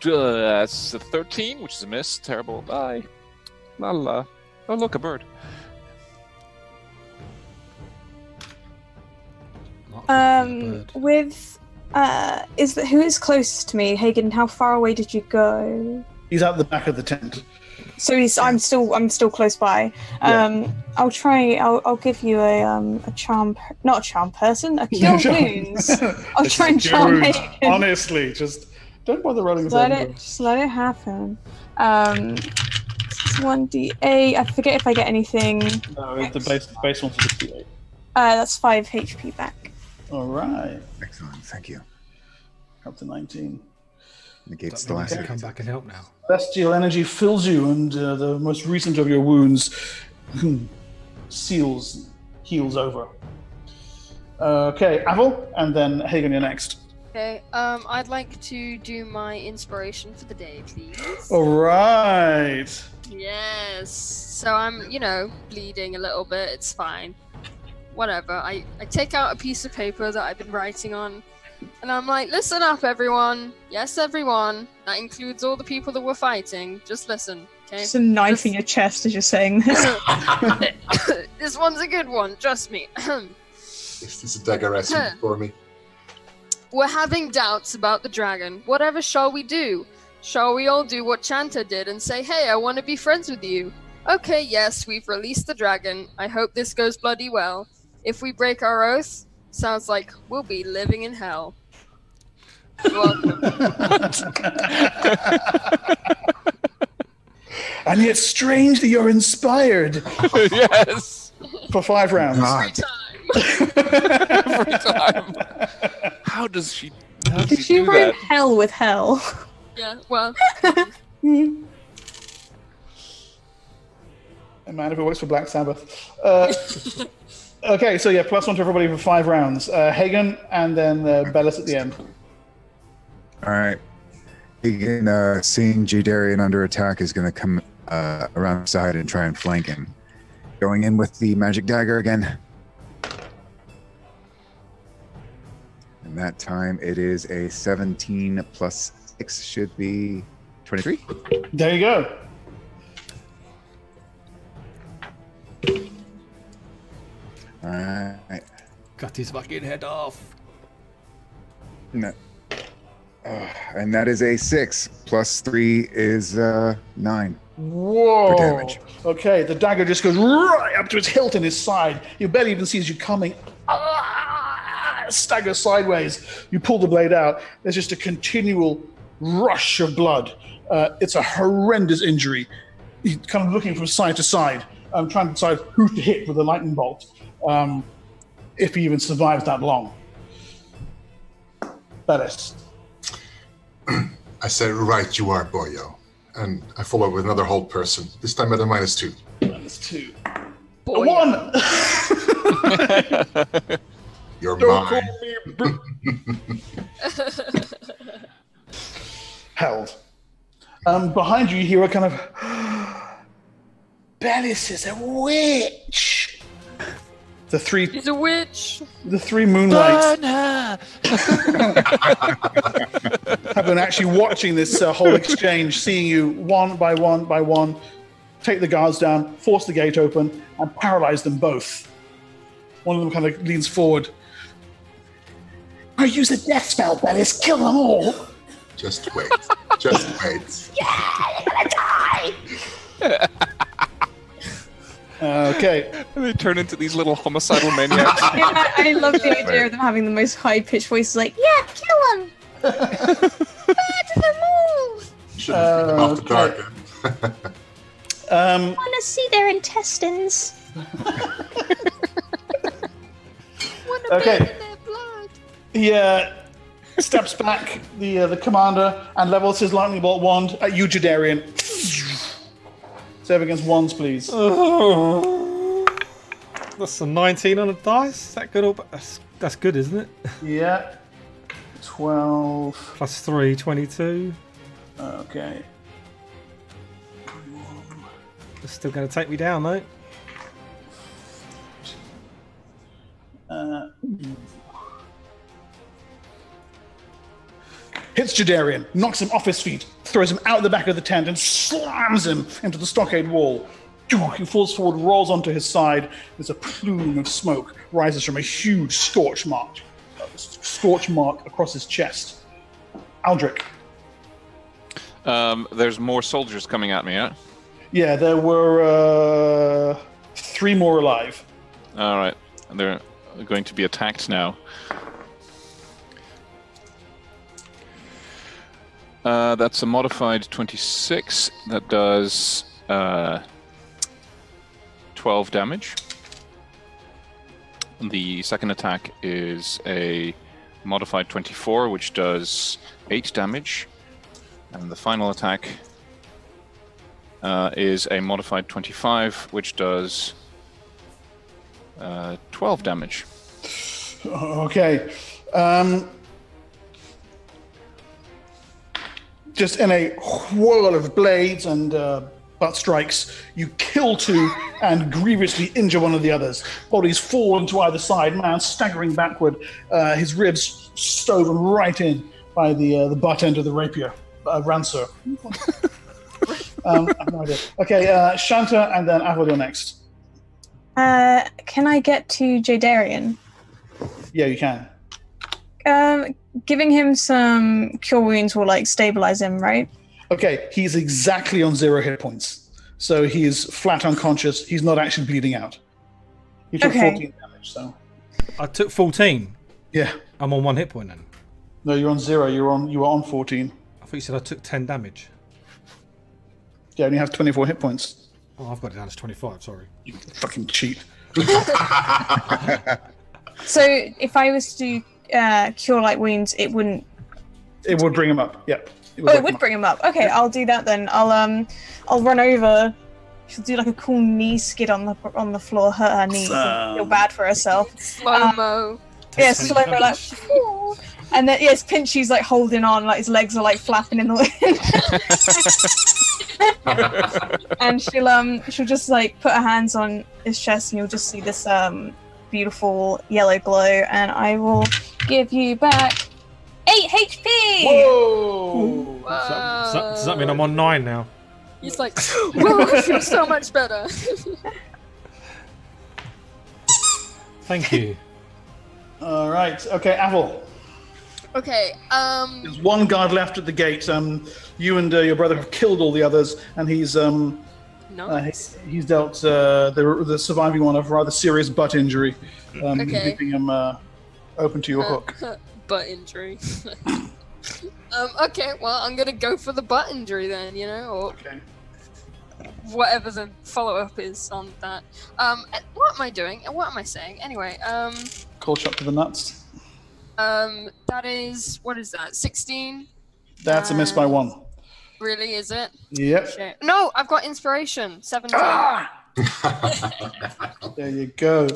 duh, that's a 13, which is a miss. Terrible. Bye. La la. Oh, look, a bird. Um, bird. with uh, is that who is closest to me, Hagen? How far away did you go? He's out the back of the tent. So he's. I'm still. I'm still close by. Yeah. Um, I'll try. I'll, I'll give you a um a charm. per- Not a charm person. A cure wounds. I'll try and charm Hagen. Honestly, just don't bother rolling this Let over. it. Just let it happen. Um, one d eight. I forget if I get anything. No, the base the base one's 68. Uh, that's five HP back. All right, Excellent. Thank you. up to 19. Negates the means last I come back and help now. Bestial energy fills you, and uh, the most recent of your wounds seals, heals over. Okay, Aval, and then Hagen, you're next. Okay, um, I'd like to do my inspiration for the day, please. All right. Yes. So I'm, you know, bleeding a little bit. It's fine. Whatever. I, I take out a piece of paper that I've been writing on, and I'm like, listen up, everyone. Yes, everyone. That includes all the people that we're fighting. Just listen, okay? Just a knife Just- in your chest as you're saying this. this one's a good one, trust me. This Is a dagger acid for me? We're having doubts about the dragon. Whatever shall we do? Shall we all do what Shanta did and say, hey, I want to be friends with you? Okay, yes, we've released the dragon. I hope this goes bloody well. If we break our oath, sounds like we'll be living in hell. Welcome. And yet, strangely, you're inspired yes. for five rounds. God, Every time. How does she? How does Did she you do rhyme that? hell with hell? yeah, well, man if it works for Black Sabbath. Uh, okay, so yeah, plus one to everybody for five rounds. Uh, Hagen and then uh, Bellis at the end. All right. Hagen, uh, seeing Jadearian under attack, is going to come uh, around the side and try and flank him. Going in with the magic dagger again. And that time it is a 17 plus 6, should be 23. There you go. All right. Cut his fucking head off. No. Uh, and that is a 6. Plus 3 is uh, 9. Whoa. For damage. Okay, the dagger just goes right up to his hilt in his side. You barely even sees you coming. Ah, stagger sideways. You pull the blade out. There's just a continual rush of blood. Uh, it's a horrendous injury. He's kind of looking from side to side, um, trying to decide who to hit with the lightning bolt, um, if he even survives that long. Bellis. I say, right, you are, Boyo. And I follow with another hold person, this time at a minus two. Minus two. A one! You're Don't call mine. me held. Um, behind you, you hear a kind of Bellis is a witch. The three, He's a witch. the three moonwights have been actually watching this uh, whole exchange, seeing you one by one by one take the guards down, force the gate open, and paralyze them both. One of them kind of leans forward. I use a death spell, that is Kill them all. Just wait. Just wait. Yeah, you're gonna die. okay. they turn into these little homicidal maniacs. Yeah, I love the idea of them having the most high pitched voices like, Yeah, kill him. Murder them all. Shouldn't Uh, uh, after dark. Um, I want to see their intestines. okay. He uh, steps back, the uh, the commander, and levels his lightning bolt wand at you, Jadearian. Save against wands, please. Oh. That's a 19 on a dice. Is that good or that's, that's good, isn't it? Yeah. 12. Plus 3, 22. Okay. It's still going to take me down, though. Uh, hits Jadearian, knocks him off his feet, throws him out the back of the tent, and slams him into the stockade wall. He falls forward, rolls onto his side. There's a plume of smoke rises from a huge scorch mark, scorch mark across his chest. Aldrich. um, there's more soldiers coming at me, yeah? Yeah, there were uh, three more alive. All right. They're going to be attacked now. Uh, that's a modified 26. That does uh, 12 damage. The second attack is a modified 24, which does 8 damage. And the final attack uh, is a modified 25, which does uh, 12 damage. Okay. Um, just in a whirl of blades and uh, butt strikes, you kill two and grievously injure one of the others. Bodies fall into either side. Man staggering backward, uh, his ribs stoven right in by the uh, the butt end of the rapier. Uh, Ranseur. um, I have no idea. Okay, uh, Shanta and then Aval, you're next. uh, can I get to Jadearian? Yeah, you can. Um, giving him some cure wounds will like stabilize him, right? Okay, he's exactly on zero hit points. So he is flat unconscious. He's not actually bleeding out. He took Okay. 14 damage, so. I took 14. Yeah. I'm on one hit point then. No, you're on zero. You're on. You are on 14. I thought you said I took 10 damage. Yeah, and you have 24 hit points. Oh, I've got it down as 25, sorry. You fucking cheat. So if I was to do uh, cure light wounds, it wouldn't. It would bring him up. Yeah. Oh, it would him up. bring him up. Okay, I'll do that then. I'll um, I'll run over she'll do like a cool knee skid on the on the floor, hurt her knees, and feel bad for herself. Slow mo. Yeah, slow mo like. damage. And then yes, Pinchy's like holding on, like his legs are like flapping in the wind. and she'll um she'll just like put her hands on his chest and you'll just see this um beautiful yellow glow and I will give you back eight HP. Whoa! Does that, does that- does that mean I'm on nine now? He's like, whoa, I feel so much better. Thank you. All right. Okay, Avel. okay, um, There's one guard left at the gate. Um, you and uh, your brother have killed all the others, and he's um, nice. he- he's dealt uh, the the surviving one of rather serious butt injury, um, Okay. leaving him uh, open to your hook. butt injury. um, okay, well, I'm gonna go for the butt injury then, you know, or Okay. whatever the follow up is on that. Um, uh, what am I doing? Uh, What am I saying? Anyway, um, Call shot to the nuts. um, that is what is that? Sixteen? That's a miss by one. Really? Is it? Yep. Shit. No, I've got inspiration. Seventeen. Ah! There you go.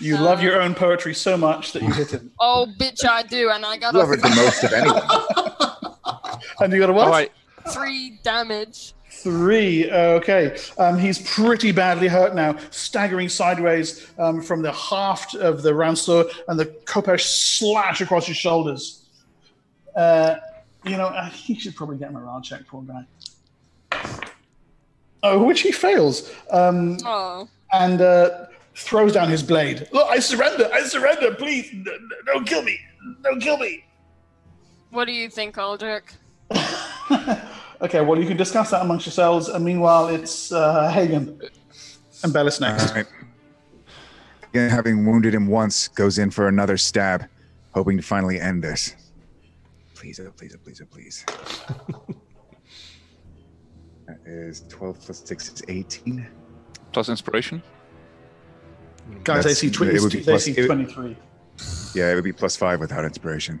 You love your own poetry so much that you hit him. Oh, bitch, I do, and I got Love it the most of anyone. And you got a what? I, three damage. Three. Okay. Um, he's pretty badly hurt now, staggering sideways um, from the haft of the round sword and the khopesh slash across his shoulders. Uh, you know, uh, he should probably get a morale check, poor guy. Oh, which he fails. Um, Oh, and uh, throws down his blade. Look, I surrender! I surrender! Please, n- n- don't kill me! Don't kill me! what do you think, Aldrich? okay, well, you can discuss that amongst yourselves. And meanwhile, it's uh, Hagen and Bellis next. All right. Again, having wounded him once, goes in for another stab, hoping to finally end this. Please, oh, please, oh, please, oh, please. that is 12 plus 6 is 18. plus inspiration. Guys, That's- AC, tw- it would be AC plus- it- 23. Yeah, it would be plus 5 without inspiration.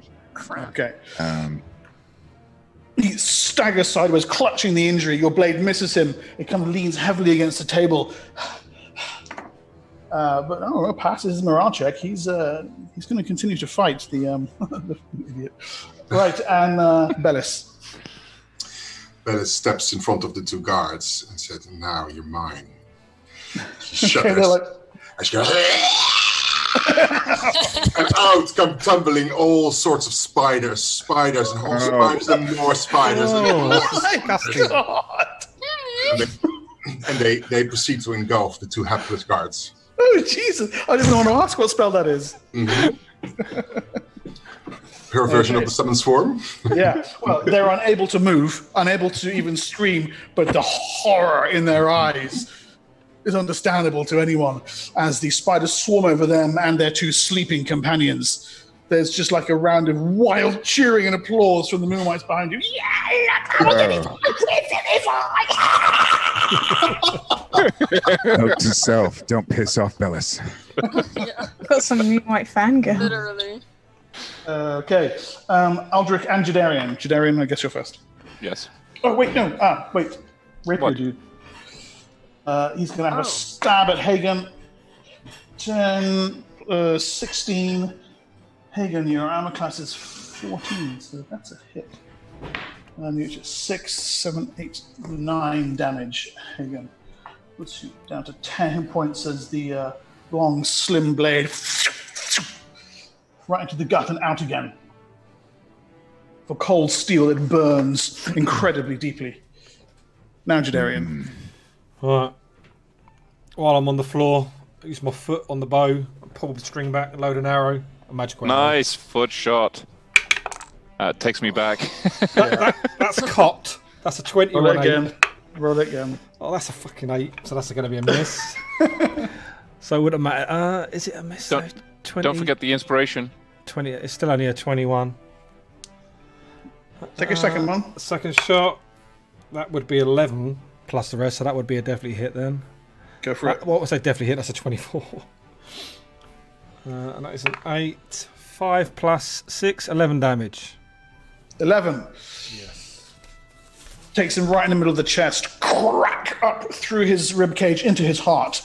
Okay. Um, He staggers sideways, clutching the injury. Your blade misses him. It kind of leans heavily against the table. Uh, but oh, well, passes his morale check. He's uh, he's going to continue to fight the um, the idiot. Right, and uh, Bellis. Bellis steps in front of the two guards and said, Now you're mine. She Okay, they're shudders. like, and she goes, and out come tumbling all sorts of spiders, spiders and more spiders and more spiders. and more disgusting. God. and they, and they, they proceed to engulf the two hapless guards. Oh Jesus! I didn't want to ask what spell that is. Mhm. Her version of the summons form. Yeah. Well, they're unable to move, unable to even scream, but the horror in their eyes is understandable to anyone as the spiders swarm over them and their two sleeping companions. There's just like a round of wild cheering and applause from the Moonwights behind you. Yeah, look, yeah. note to self: Don't piss off Bellis. yeah, Got some new white fangirl. literally. Uh, okay. Um, Aldrich and Jadearian. Jadearian, I guess you're first. Yes. Oh, wait, no. Ah, wait. Rapier dude. Uh, he's going to have Oh. a stab at Hagen. 10, uh, 16. Hagen, your armor class is 14, so that's a hit. And you get 6, 7, 8, 9 damage, Hagen. Puts you down to 10 points as the uh, long, slim blade right into the gut and out again. For cold steel, it burns incredibly deeply. Now, Jadearian. Right. While I'm on the floor, I use my foot on the bow, pull the string back, load an arrow, a magic weapon. Nice foot shot. Uh, takes me back. That's cocked. That's a 20 Roll it an eight. again. Roll it again. Oh, that's a fucking eight. So that's going to be a miss. so it wouldn't matter. Uh, is it a miss? Don't- 20, Don't forget the inspiration. 20. It's still only a 21. Take a second one. Second shot. That would be 11 plus the rest, so that would be a definitely hit then. Go for Uh, it. what was I definitely hit? That's a 24. Uh, and that is an 8. 5 plus 6, 11 damage. 11. Yes. takes him right in the middle of the chest, crack up through his rib cage into his heart.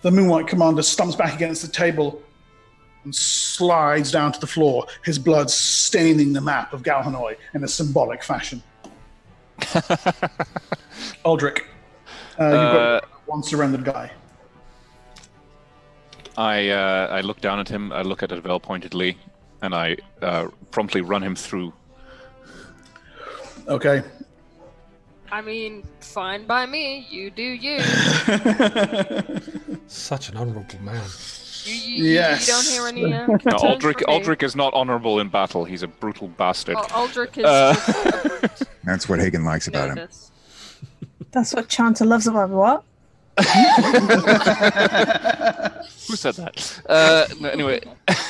The Moonwight Commander stumps back against the table and slides down to the floor, his blood staining the map of Galhennoi in a symbolic fashion. Aldrich, uh, you've Uh, got one surrendered guy. I uh, I look down at him. I look at Advel pointedly, and I uh, promptly run him through. Okay. I mean, fine by me. You do you. Such an honourable man. You, you, Yes. you don't hear any. Uh, No, concerns Aldrich? Aldrich is not honorable in battle. He's a brutal bastard. Al- Aldrich is. Uh, just- That's what Hagen likes about him. That's what Shanta loves about what? Who said that? Uh, no, anyway,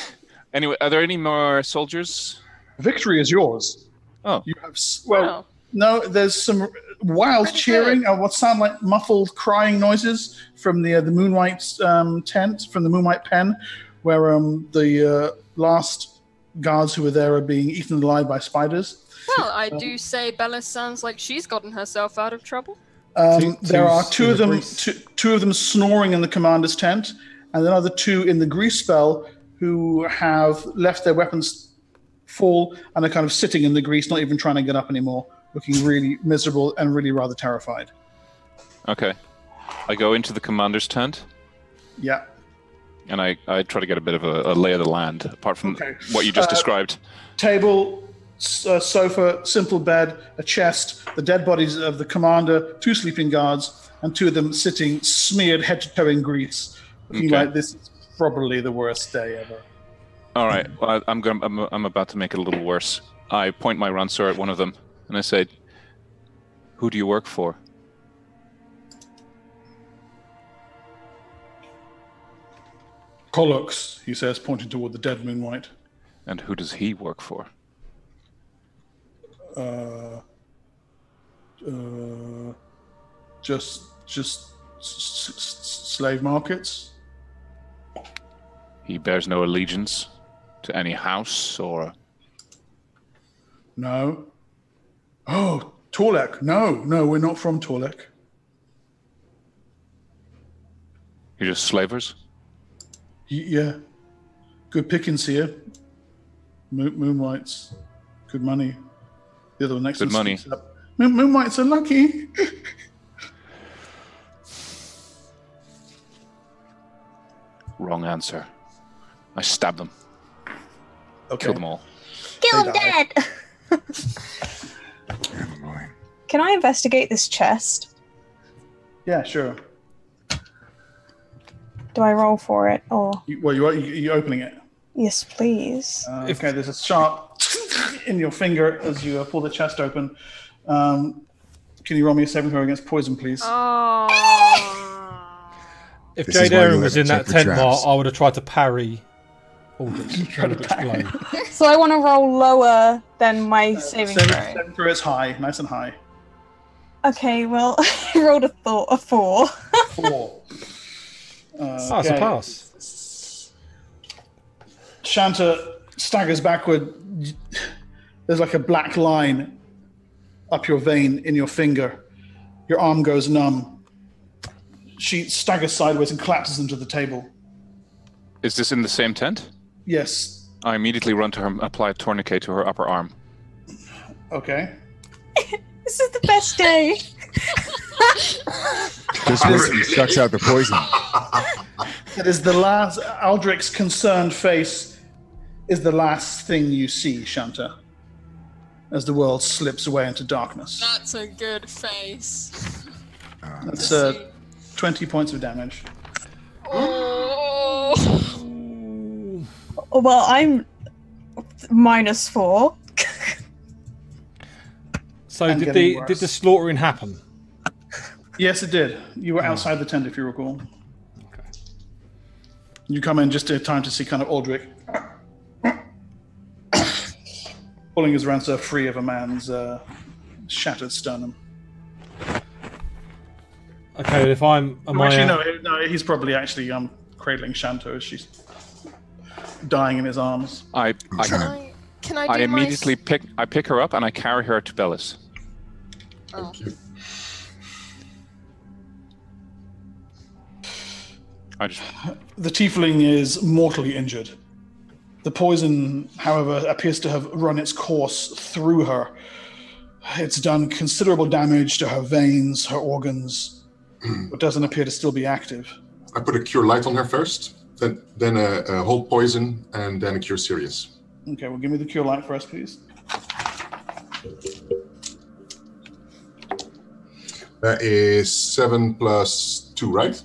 anyway, are there any more soldiers? Victory is yours. Oh. You have well, Wow. no. There's some wild Pretty cheering and what sound like muffled crying noises from the uh, the Moonwight um, tent, from the Moonwight pen, where um, the uh, last guards who were there are being eaten alive by spiders. Well, I do say Bella sounds like she's gotten herself out of trouble. Um, Two- there are two of the them, grease. two, two of them snoring in the commander's tent, and another two in the grease spell who have left their weapons fall and are kind of sitting in the grease, not even trying to get up anymore, looking really miserable and really rather terrified. Okay, I go into the commander's tent Yeah. and I, I try to get a bit of a, a lay of the land. Apart from Okay. what you just Uh, described. Table, uh, sofa, simple bed, a chest, the dead bodies of the commander, two sleeping guards, and two of them sitting smeared head to toe in grease, looking Okay. like this is probably the worst day ever. All right, well, I, I'm going. I'm, I'm about to make it a little worse. I point my ranseur at one of them and I said, "Who do you work for?" Pollux, he says, pointing toward the dead Moonwight. And who does he work for? Uh, uh, just, just s- s- slave markets. He bears no allegiance to any house or. No. Oh, Torlek. No, no, we're not from Torlek. You're just slavers? Y- yeah. Good pickings here. Mo- Moonwights. Good money. The other one next Good one money. up. Moon- Moonwights are lucky. Wrong answer. I stab them, Okay. kill them all. Kill They him die. dead. Boy. Can I investigate this chest? Yeah, sure. Do I roll for it? Or You, well, you are you, you opening it. yes, please. Uh, If- okay, there's a sharp in your finger as you uh, pull the chest open. Um, can you roll me a saving throw against poison, please? Oh. If This Jadearian was in that for tent, Mark. I would have tried to parry Aldrich, Try to Aldrich So I want to roll lower than my saving Saving, throw. saving throw is high, nice and high. Okay, well, I rolled a thought a four. Four. Uh, Oh, it's a okay. pass. Shanta staggers backward. There's like a black line up your vein in your finger. Your arm goes numb. She staggers sideways and collapses into the table. Is this in the same tent? Yes. I immediately run to her and apply a tourniquet to her upper arm. Okay. This is the best day. Just wait he sucks out the poison. That is the last. Aldrich's concerned face is the last thing you see, Shanta, as the world slips away into darkness. That's a good face. That's uh, 20 points of damage. Oh. Oh, Well, I'm minus four. So And did the worse. did the slaughtering happen? Yes, it did. You were outside the tent, if you recall. You come in just in time to see kind of Aldrich pulling his ranseur free of a man's uh, shattered sternum. Okay, if I'm am Oh, I, actually, uh, no, no, he's probably actually um, cradling Shanta as she's dying in his arms. I I, Can I, can I do I my- immediately pick I pick her up and I carry her to Bellis. Oh. Thank you. I just The tiefling is mortally injured. The poison, however, appears to have run its course through her. It's done considerable damage to her veins, her organs, hmm. but doesn't appear to still be active. I put a cure light on her first, then then a, a hold poison, and then a cure serious. Okay, well, give me the cure light first, please. That is seven plus two, right?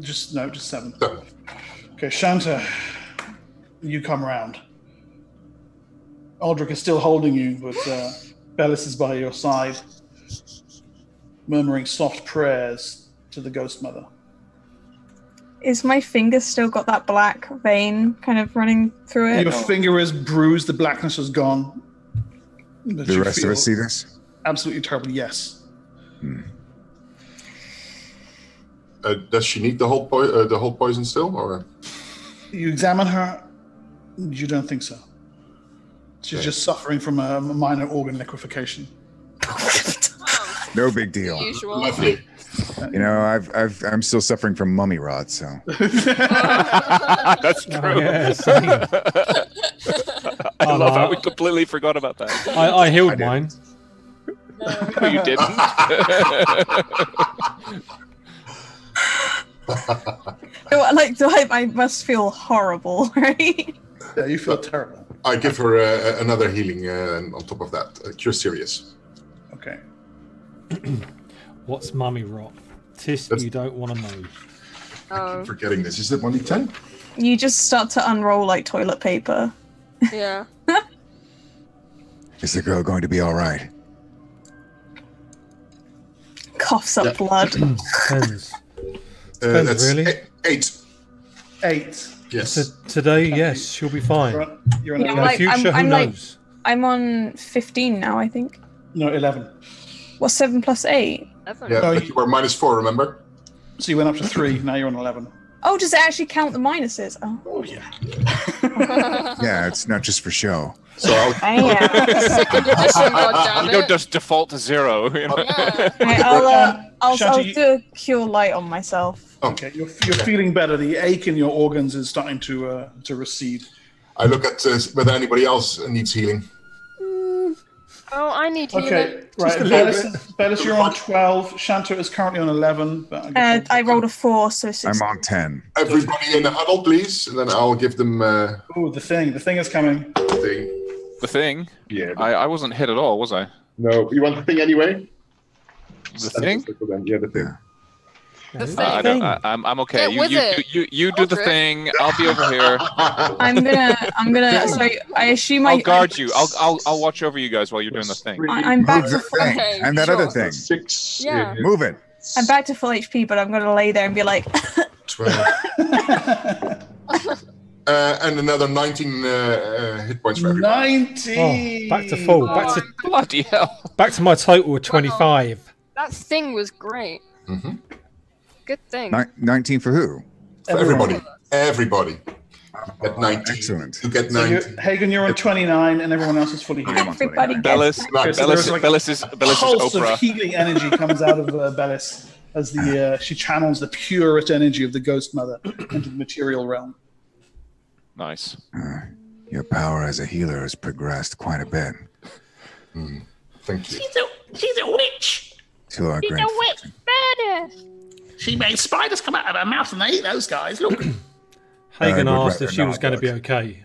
Just no, just seven. Seven. Okay, Shanta, you come round. Aldrich is still holding you, but uh, Bellis is by your side, murmuring soft prayers to the ghost mother. Is my finger still got that black vein kind of running through it? Your or- finger is bruised, the blackness is gone. But The rest of feel us see this? Absolutely terrible, yes. Uh, does she need the whole po- uh, the whole poison still, or You examine her, you don't think so. She's Okay. just suffering from a minor organ liquefaction. No big deal. Usual. lovely? You know, I've, I've, I'm still suffering from mummy rot, so That's Oh, true. yeah, same. I Oh, love no. how we completely forgot about that. I, I healed I mine. No, you didn't. Do I- like, do I, I must feel horrible, right? Yeah, you feel terrible. I give her uh, another healing uh, on top of that. Uh, cure serious. Okay. What's mummy rot? Tis That's- you don't want to know. Oh, Forgetting this. Is it one d ten? You just start to unroll like toilet paper. yeah. is the girl going to be all right? Coughs up Yeah. blood. Depends. Uh, Depends, that's really. eight. eight. Eight. Yes. T- today, yes, she'll be fine. You're on, you're on Yeah, In eleven. the like, I'm- future, who I'm like- I'm on 15 now, I think. No, 11. What's 7 plus 8? Never. Yeah, No, but you- you were minus four. Remember? So you went up to three, now you're on 11. Oh, does it actually count the minuses? Oh. Oh, yeah. Yeah, it's not just for show. So I'll, Second edition, you don't just default to zero. You know? Yeah. Right, I'll, uh, I'll, Shanta, I'll do a cure light on myself. Okay, you're, you're feeling better. The ache in your organs is starting to uh, to recede. I look at uh, whether anybody else needs healing. Oh, I need healing. Okay, right. a Bellis, Bellis, you're on 12. Shanta is currently on 11. But I, Uh, I rolled a 4, so 6. I'm on 10. Everybody in the huddle, please, and then I'll give them uh, Oh, the thing. The thing is coming. the thing. The thing. Yeah. I, I wasn't hit at all, was I? no, you want the thing anyway? The thing? Yeah, the thing. The thing. I, I don't, I, I'm, I'm okay. Get You, you, you, you do the thing. I'll be over here. I'm gonna, I'm gonna, so I assume I, I'll guard you. I'll, I'll, I'll watch over you guys while you're doing the thing. I, I'm back to full. Okay, and that sure. other thing. Six. Yeah. Move it. I'm back to full HP, but I'm gonna lay there and be like, Twelve. uh, and another 19 uh, uh, hit points for everybody. 19. Oh, back to full. Back to Bloody hell. back to my total of 25. That thing was great. Mhm. Good thing. Ni- 19 for who? For everybody. Everybody. At 19. Excellent. You get So 19. you're, Hagen, you're on 29, and everyone else is fully healed. everybody gets Bellis, Right, so Bellis, like Bellis is, Bellis is pulse Oprah. of healing energy comes out of uh, Bellis as the uh, she channels the purest energy of the Ghost Mother into the material realm. Nice. Uh, your power as a healer has progressed quite a bit. Thank you. She's a, she's a witch. To our She's great a witch. Badass. She made spiders come out of her mouth and they eat those guys. Look. Hagen I would asked if she was going to be okay.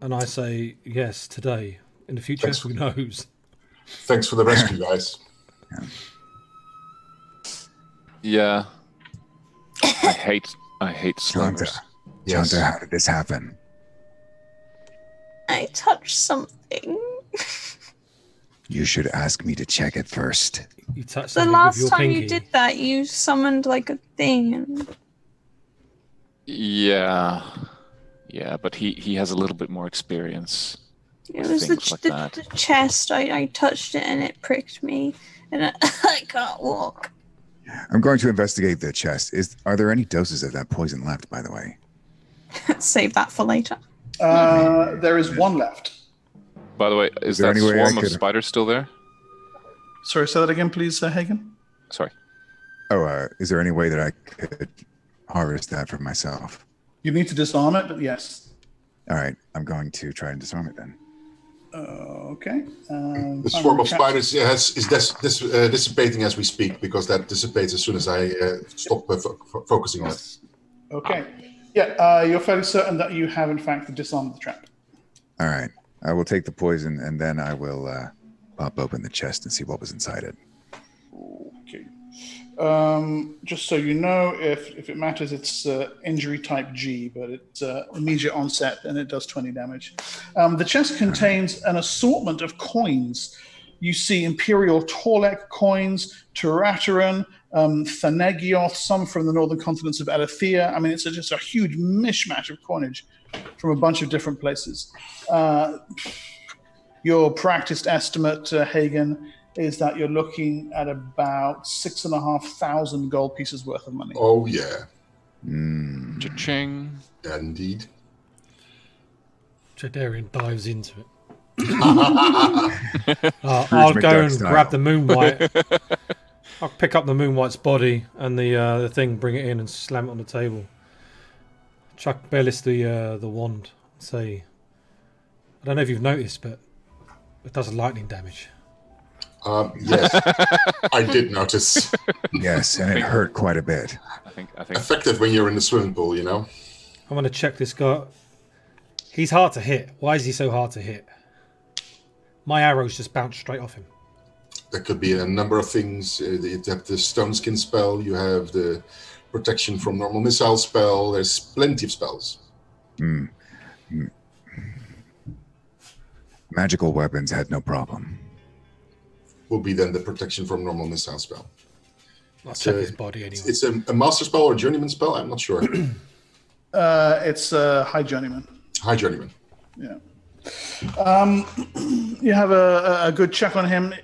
And I say, yes, today. In the future, Thanks. who knows? Thanks for the rescue, guys. Yeah. I hate, I hate Shanta, sluggers. Yes. Shanta, how did this happen? I touched something. You should ask me to check it first. You touched The something with last your time pinky. you did that, you summoned like a thing. Yeah. Yeah, but he, he has a little bit more experience. It was the, Things like the, the chest. I, I touched it and it pricked me, and I, I can't walk. I'm going to investigate the chest. Is are there any doses of that poison left, by the way? Save that for later. Uh, there is one left. By the way, is, there that any swarm of spiders still there? Sorry, say that again, please, uh, Hagen. Sorry. Oh, uh, is there any way that I could harvest that for myself? You need to disarm it, but yes. All right, I'm going to try and disarm it then. Uh, okay. Um, The swarm of check- spiders has, is dis, dis, uh, dissipating as we speak because that dissipates as soon as I uh, stop uh, fo- fo- focusing on it. Okay. Yeah, uh, you're fairly certain that you have, in fact, disarmed the trap. All right, I will take the poison and then I will uh, pop open the chest and see what was inside it. Okay. Um, just so you know, if, if it matters, it's uh, injury type G, but it's uh, immediate onset and it does 20 damage. Um, the chest contains an assortment of coins. You see Imperial Torlek coins, Turateran, um, Thanegioth, some from the northern continents of Alethea. I mean, it's a, just a huge mishmash of coinage from a bunch of different places. Uh, your practiced estimate, uh, Hagen, is that you're looking at about six and a half thousand gold pieces worth of money. Oh, yeah. Mm. Cha-ching. Indeed. Jadearian dives into it. Uh, I'll go McDuck and style. grab the Moonwight. I'll pick up the Moonwight's body and the uh, the thing, bring it in and slam it on the table. Chuck Bellis the uh, the wand. Say, I don't know if you've noticed, but it does lightning damage. Um, yes, I did notice. Yes, and it hurt quite a bit. I think I think Effective when you're in the swimming pool, you know? I'm gonna check this guy. He's hard to hit. Why is he so hard to hit? My arrows just bounce straight off him. There could be a number of things. Uh, you have the stone skin spell, you have the protection from normal missile spell. There's plenty of spells. Mm. Mm. Magical weapons had no problem. Will be then the protection from normal missile spell. I'll It's check a- his body anyway. It's a, a master spell or a journeyman spell. I'm not sure. Uh, it's uh, High Journeyman. High journeyman. Yeah. Um, you have a, a good check on him.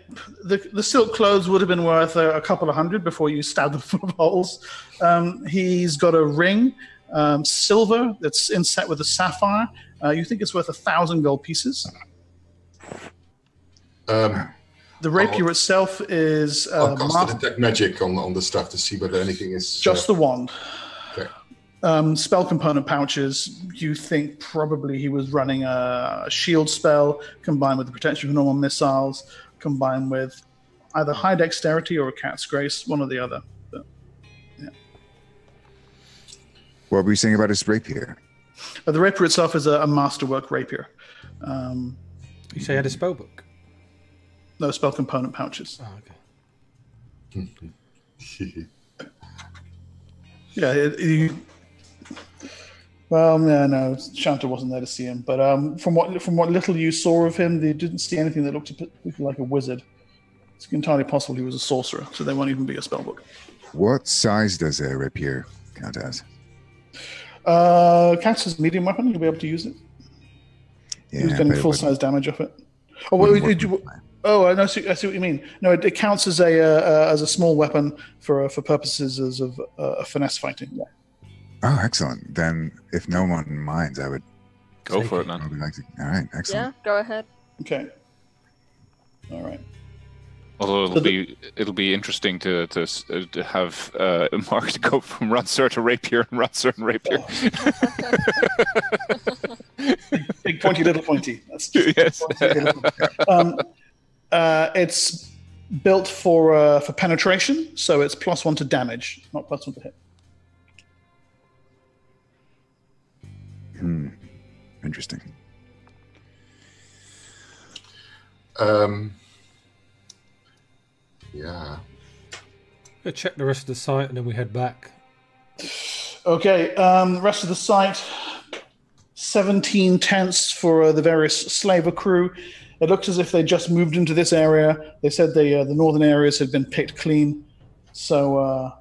The, the silk clothes would have been worth a, a couple of hundred before you stabbed them full of holes. Um, he's got a ring, um, silver, that's inset with a sapphire. Uh, you think it's worth a thousand gold pieces. Um, The rapier itself is uh, I'll cast a detect magic on, on the stuff to see whether anything is. just the wand. Okay. Um, spell component pouches. You think probably he was running a, a shield spell combined with the protection from normal missiles, combined with either high dexterity or a cat's grace, one or the other. But What were you saying about his rapier? but the rapier itself is a, a masterwork rapier. Um, You say he had a spell book? no spell component pouches. Oh, okay. Yeah, it, you, well, no, no, Shanta wasn't there to see him. But um, from what from what little you saw of him, they didn't see anything that looked, a bit- like a wizard. It's entirely possible he was a sorcerer, so there won't even be a spellbook. What size does a rapier count as? Uh, Cats is a medium weapon. You'll be able to use it. he was Yeah, getting full size damage off it. Oh, wait, wouldn't wait, work did you, oh, I know. see- I see what you mean. No, it, it counts as a uh, uh, as a small weapon for uh, for purposes as of uh, finesse fighting. Yeah. Oh, excellent. Then, if no one minds, I would go Take for it. it, man. probably like to. All right, excellent. Yeah, go ahead. Okay. All right. Although it'll the- be it'll be interesting to to, s- uh, to have uh, Mark to go from Ranseur to Rapier and Ranseur and Rapier. Big pointy, little pointy. That's just yes. pointy, little pointy. um, uh, it's built for uh, for penetration, so it's plus one to damage, not plus one to hit. Hmm. Interesting. Um, yeah. We'll check the rest of the site and then we head back. Okay, um, the rest of the site 17 tents for uh, the various slaver crew. It looks as if they just moved into this area. They said the, uh, the northern areas had been picked clean. So uh,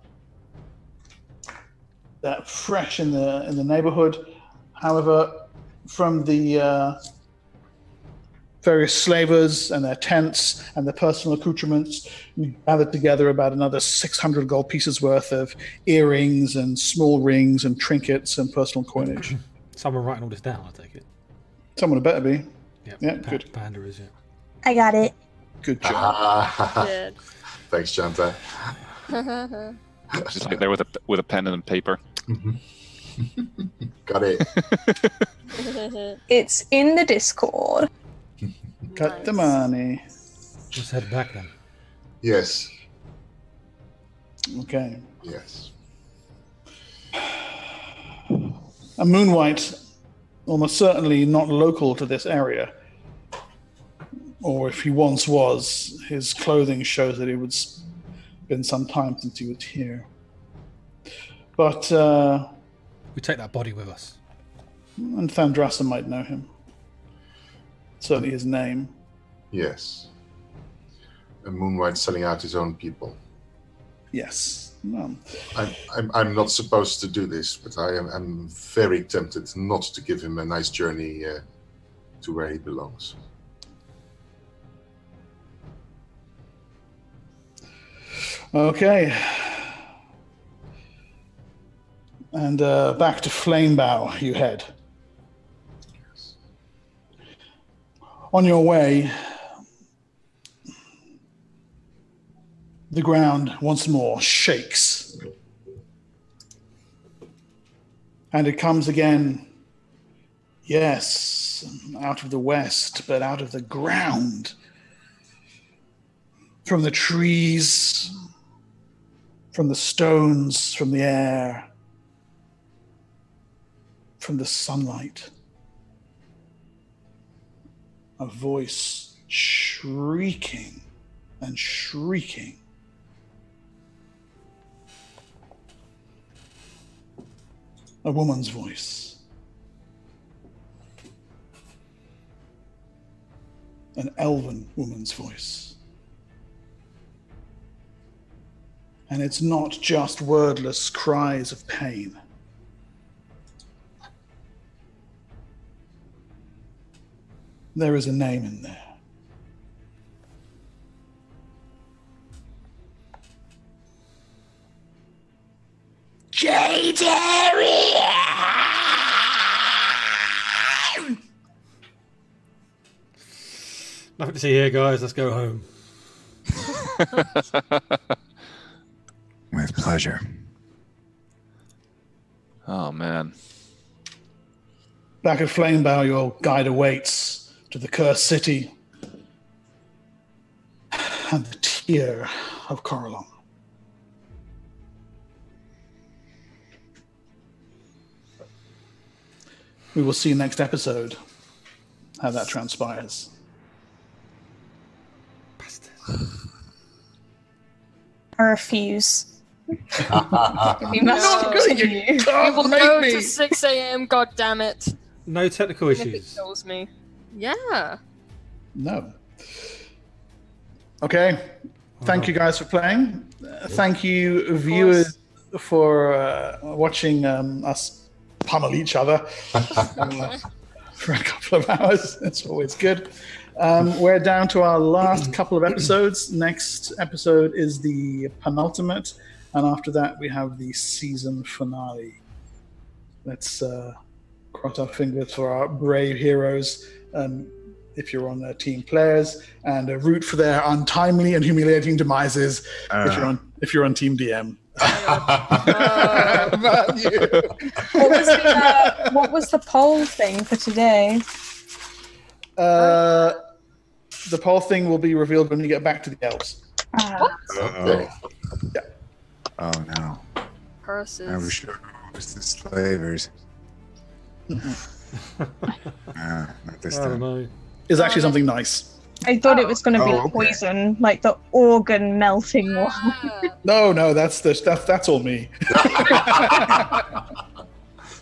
they're fresh in the, in the neighborhood. However, from the uh, various slavers and their tents and their personal accoutrements, we gathered together about another 600 gold pieces worth of earrings and small rings and trinkets and personal coinage. Someone writing all this down, I take it. Someone had better be. Yep. Yeah, Pa- good. Panda is yeah. I got it. Good job. Ah, Did. Thanks, Shanta. Just like there with a with a pen and paper. Got it. It's in the Discord. Cut the money. Let's head back then. Yes. Okay. Yes. A moonwight, almost certainly not local to this area. Or if he once was, his clothing shows that it would s- been some time since he was here. But uh, We take that body with us. and Thandrasa might know him. Certainly his name. Yes. A Moonwight selling out his own people. Yes. Um, I'm, I'm, I'm not supposed to do this, but I am I'm very tempted not to give him a nice journey uh, to where he belongs. Okay. And uh, back to Flamebow you head. On your way, the ground once more shakes. And it comes again. Yes, out of the west, but out of the ground. From the trees, from the stones, from the air, from the sunlight. A voice shrieking and shrieking. A woman's voice. An elven woman's voice. And it's not just wordless cries of pain. There is a name in there. Nothing to see here, guys. Let's go home. With pleasure. Oh man. Back at Flamebow, your guide awaits to the cursed city and the tear of Corellon. We will see next episode how that transpires. I refuse. we No. must continue. we will go to 6 a.m. God damn it! No technical If it issues. kills me. Yeah. No. Okay. Thank you guys for playing. Uh, thank you, viewers, for uh, watching um, us pummel each other um, for a couple of hours. It's always good. Um, we're down to our last couple of episodes. Next episode is the penultimate, and after that, we have the season finale. Let's uh, cross our fingers for our brave heroes. Um, if you're on uh, team players, and uh, root for their untimely and humiliating demises. if you're on if you're on team DM. What was the uh, what was the poll thing for today? Uh, the poll thing will be revealed when we get back to the elves. Ah, Oh, oh no. Curses. I was sure it was the slavers. Ah, not this I don't time. know. Is actually something nice. I thought it was going to be Oh, the okay. poison, like the organ melting one. Ah, No, no, that's the that's that's all me.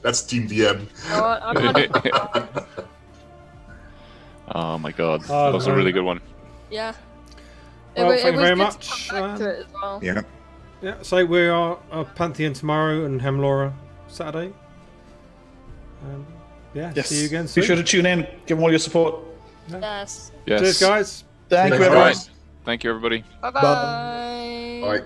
That's Team DM. you? I'm not- oh my god. Oh, that was a no. really good one. yeah. Well, wa- thank you was very good to much, come back to um, it as well. Yeah. Yeah, so we are uh, Pantheon tomorrow and Hemlora Saturday. Um, yeah, Yes. see you again Be sure to tune in. Give them all your support. Yes. Yes. Cheers, guys. Thank you, Thanks, everyone. guys. Thank you, everybody. Bye-bye. Bye.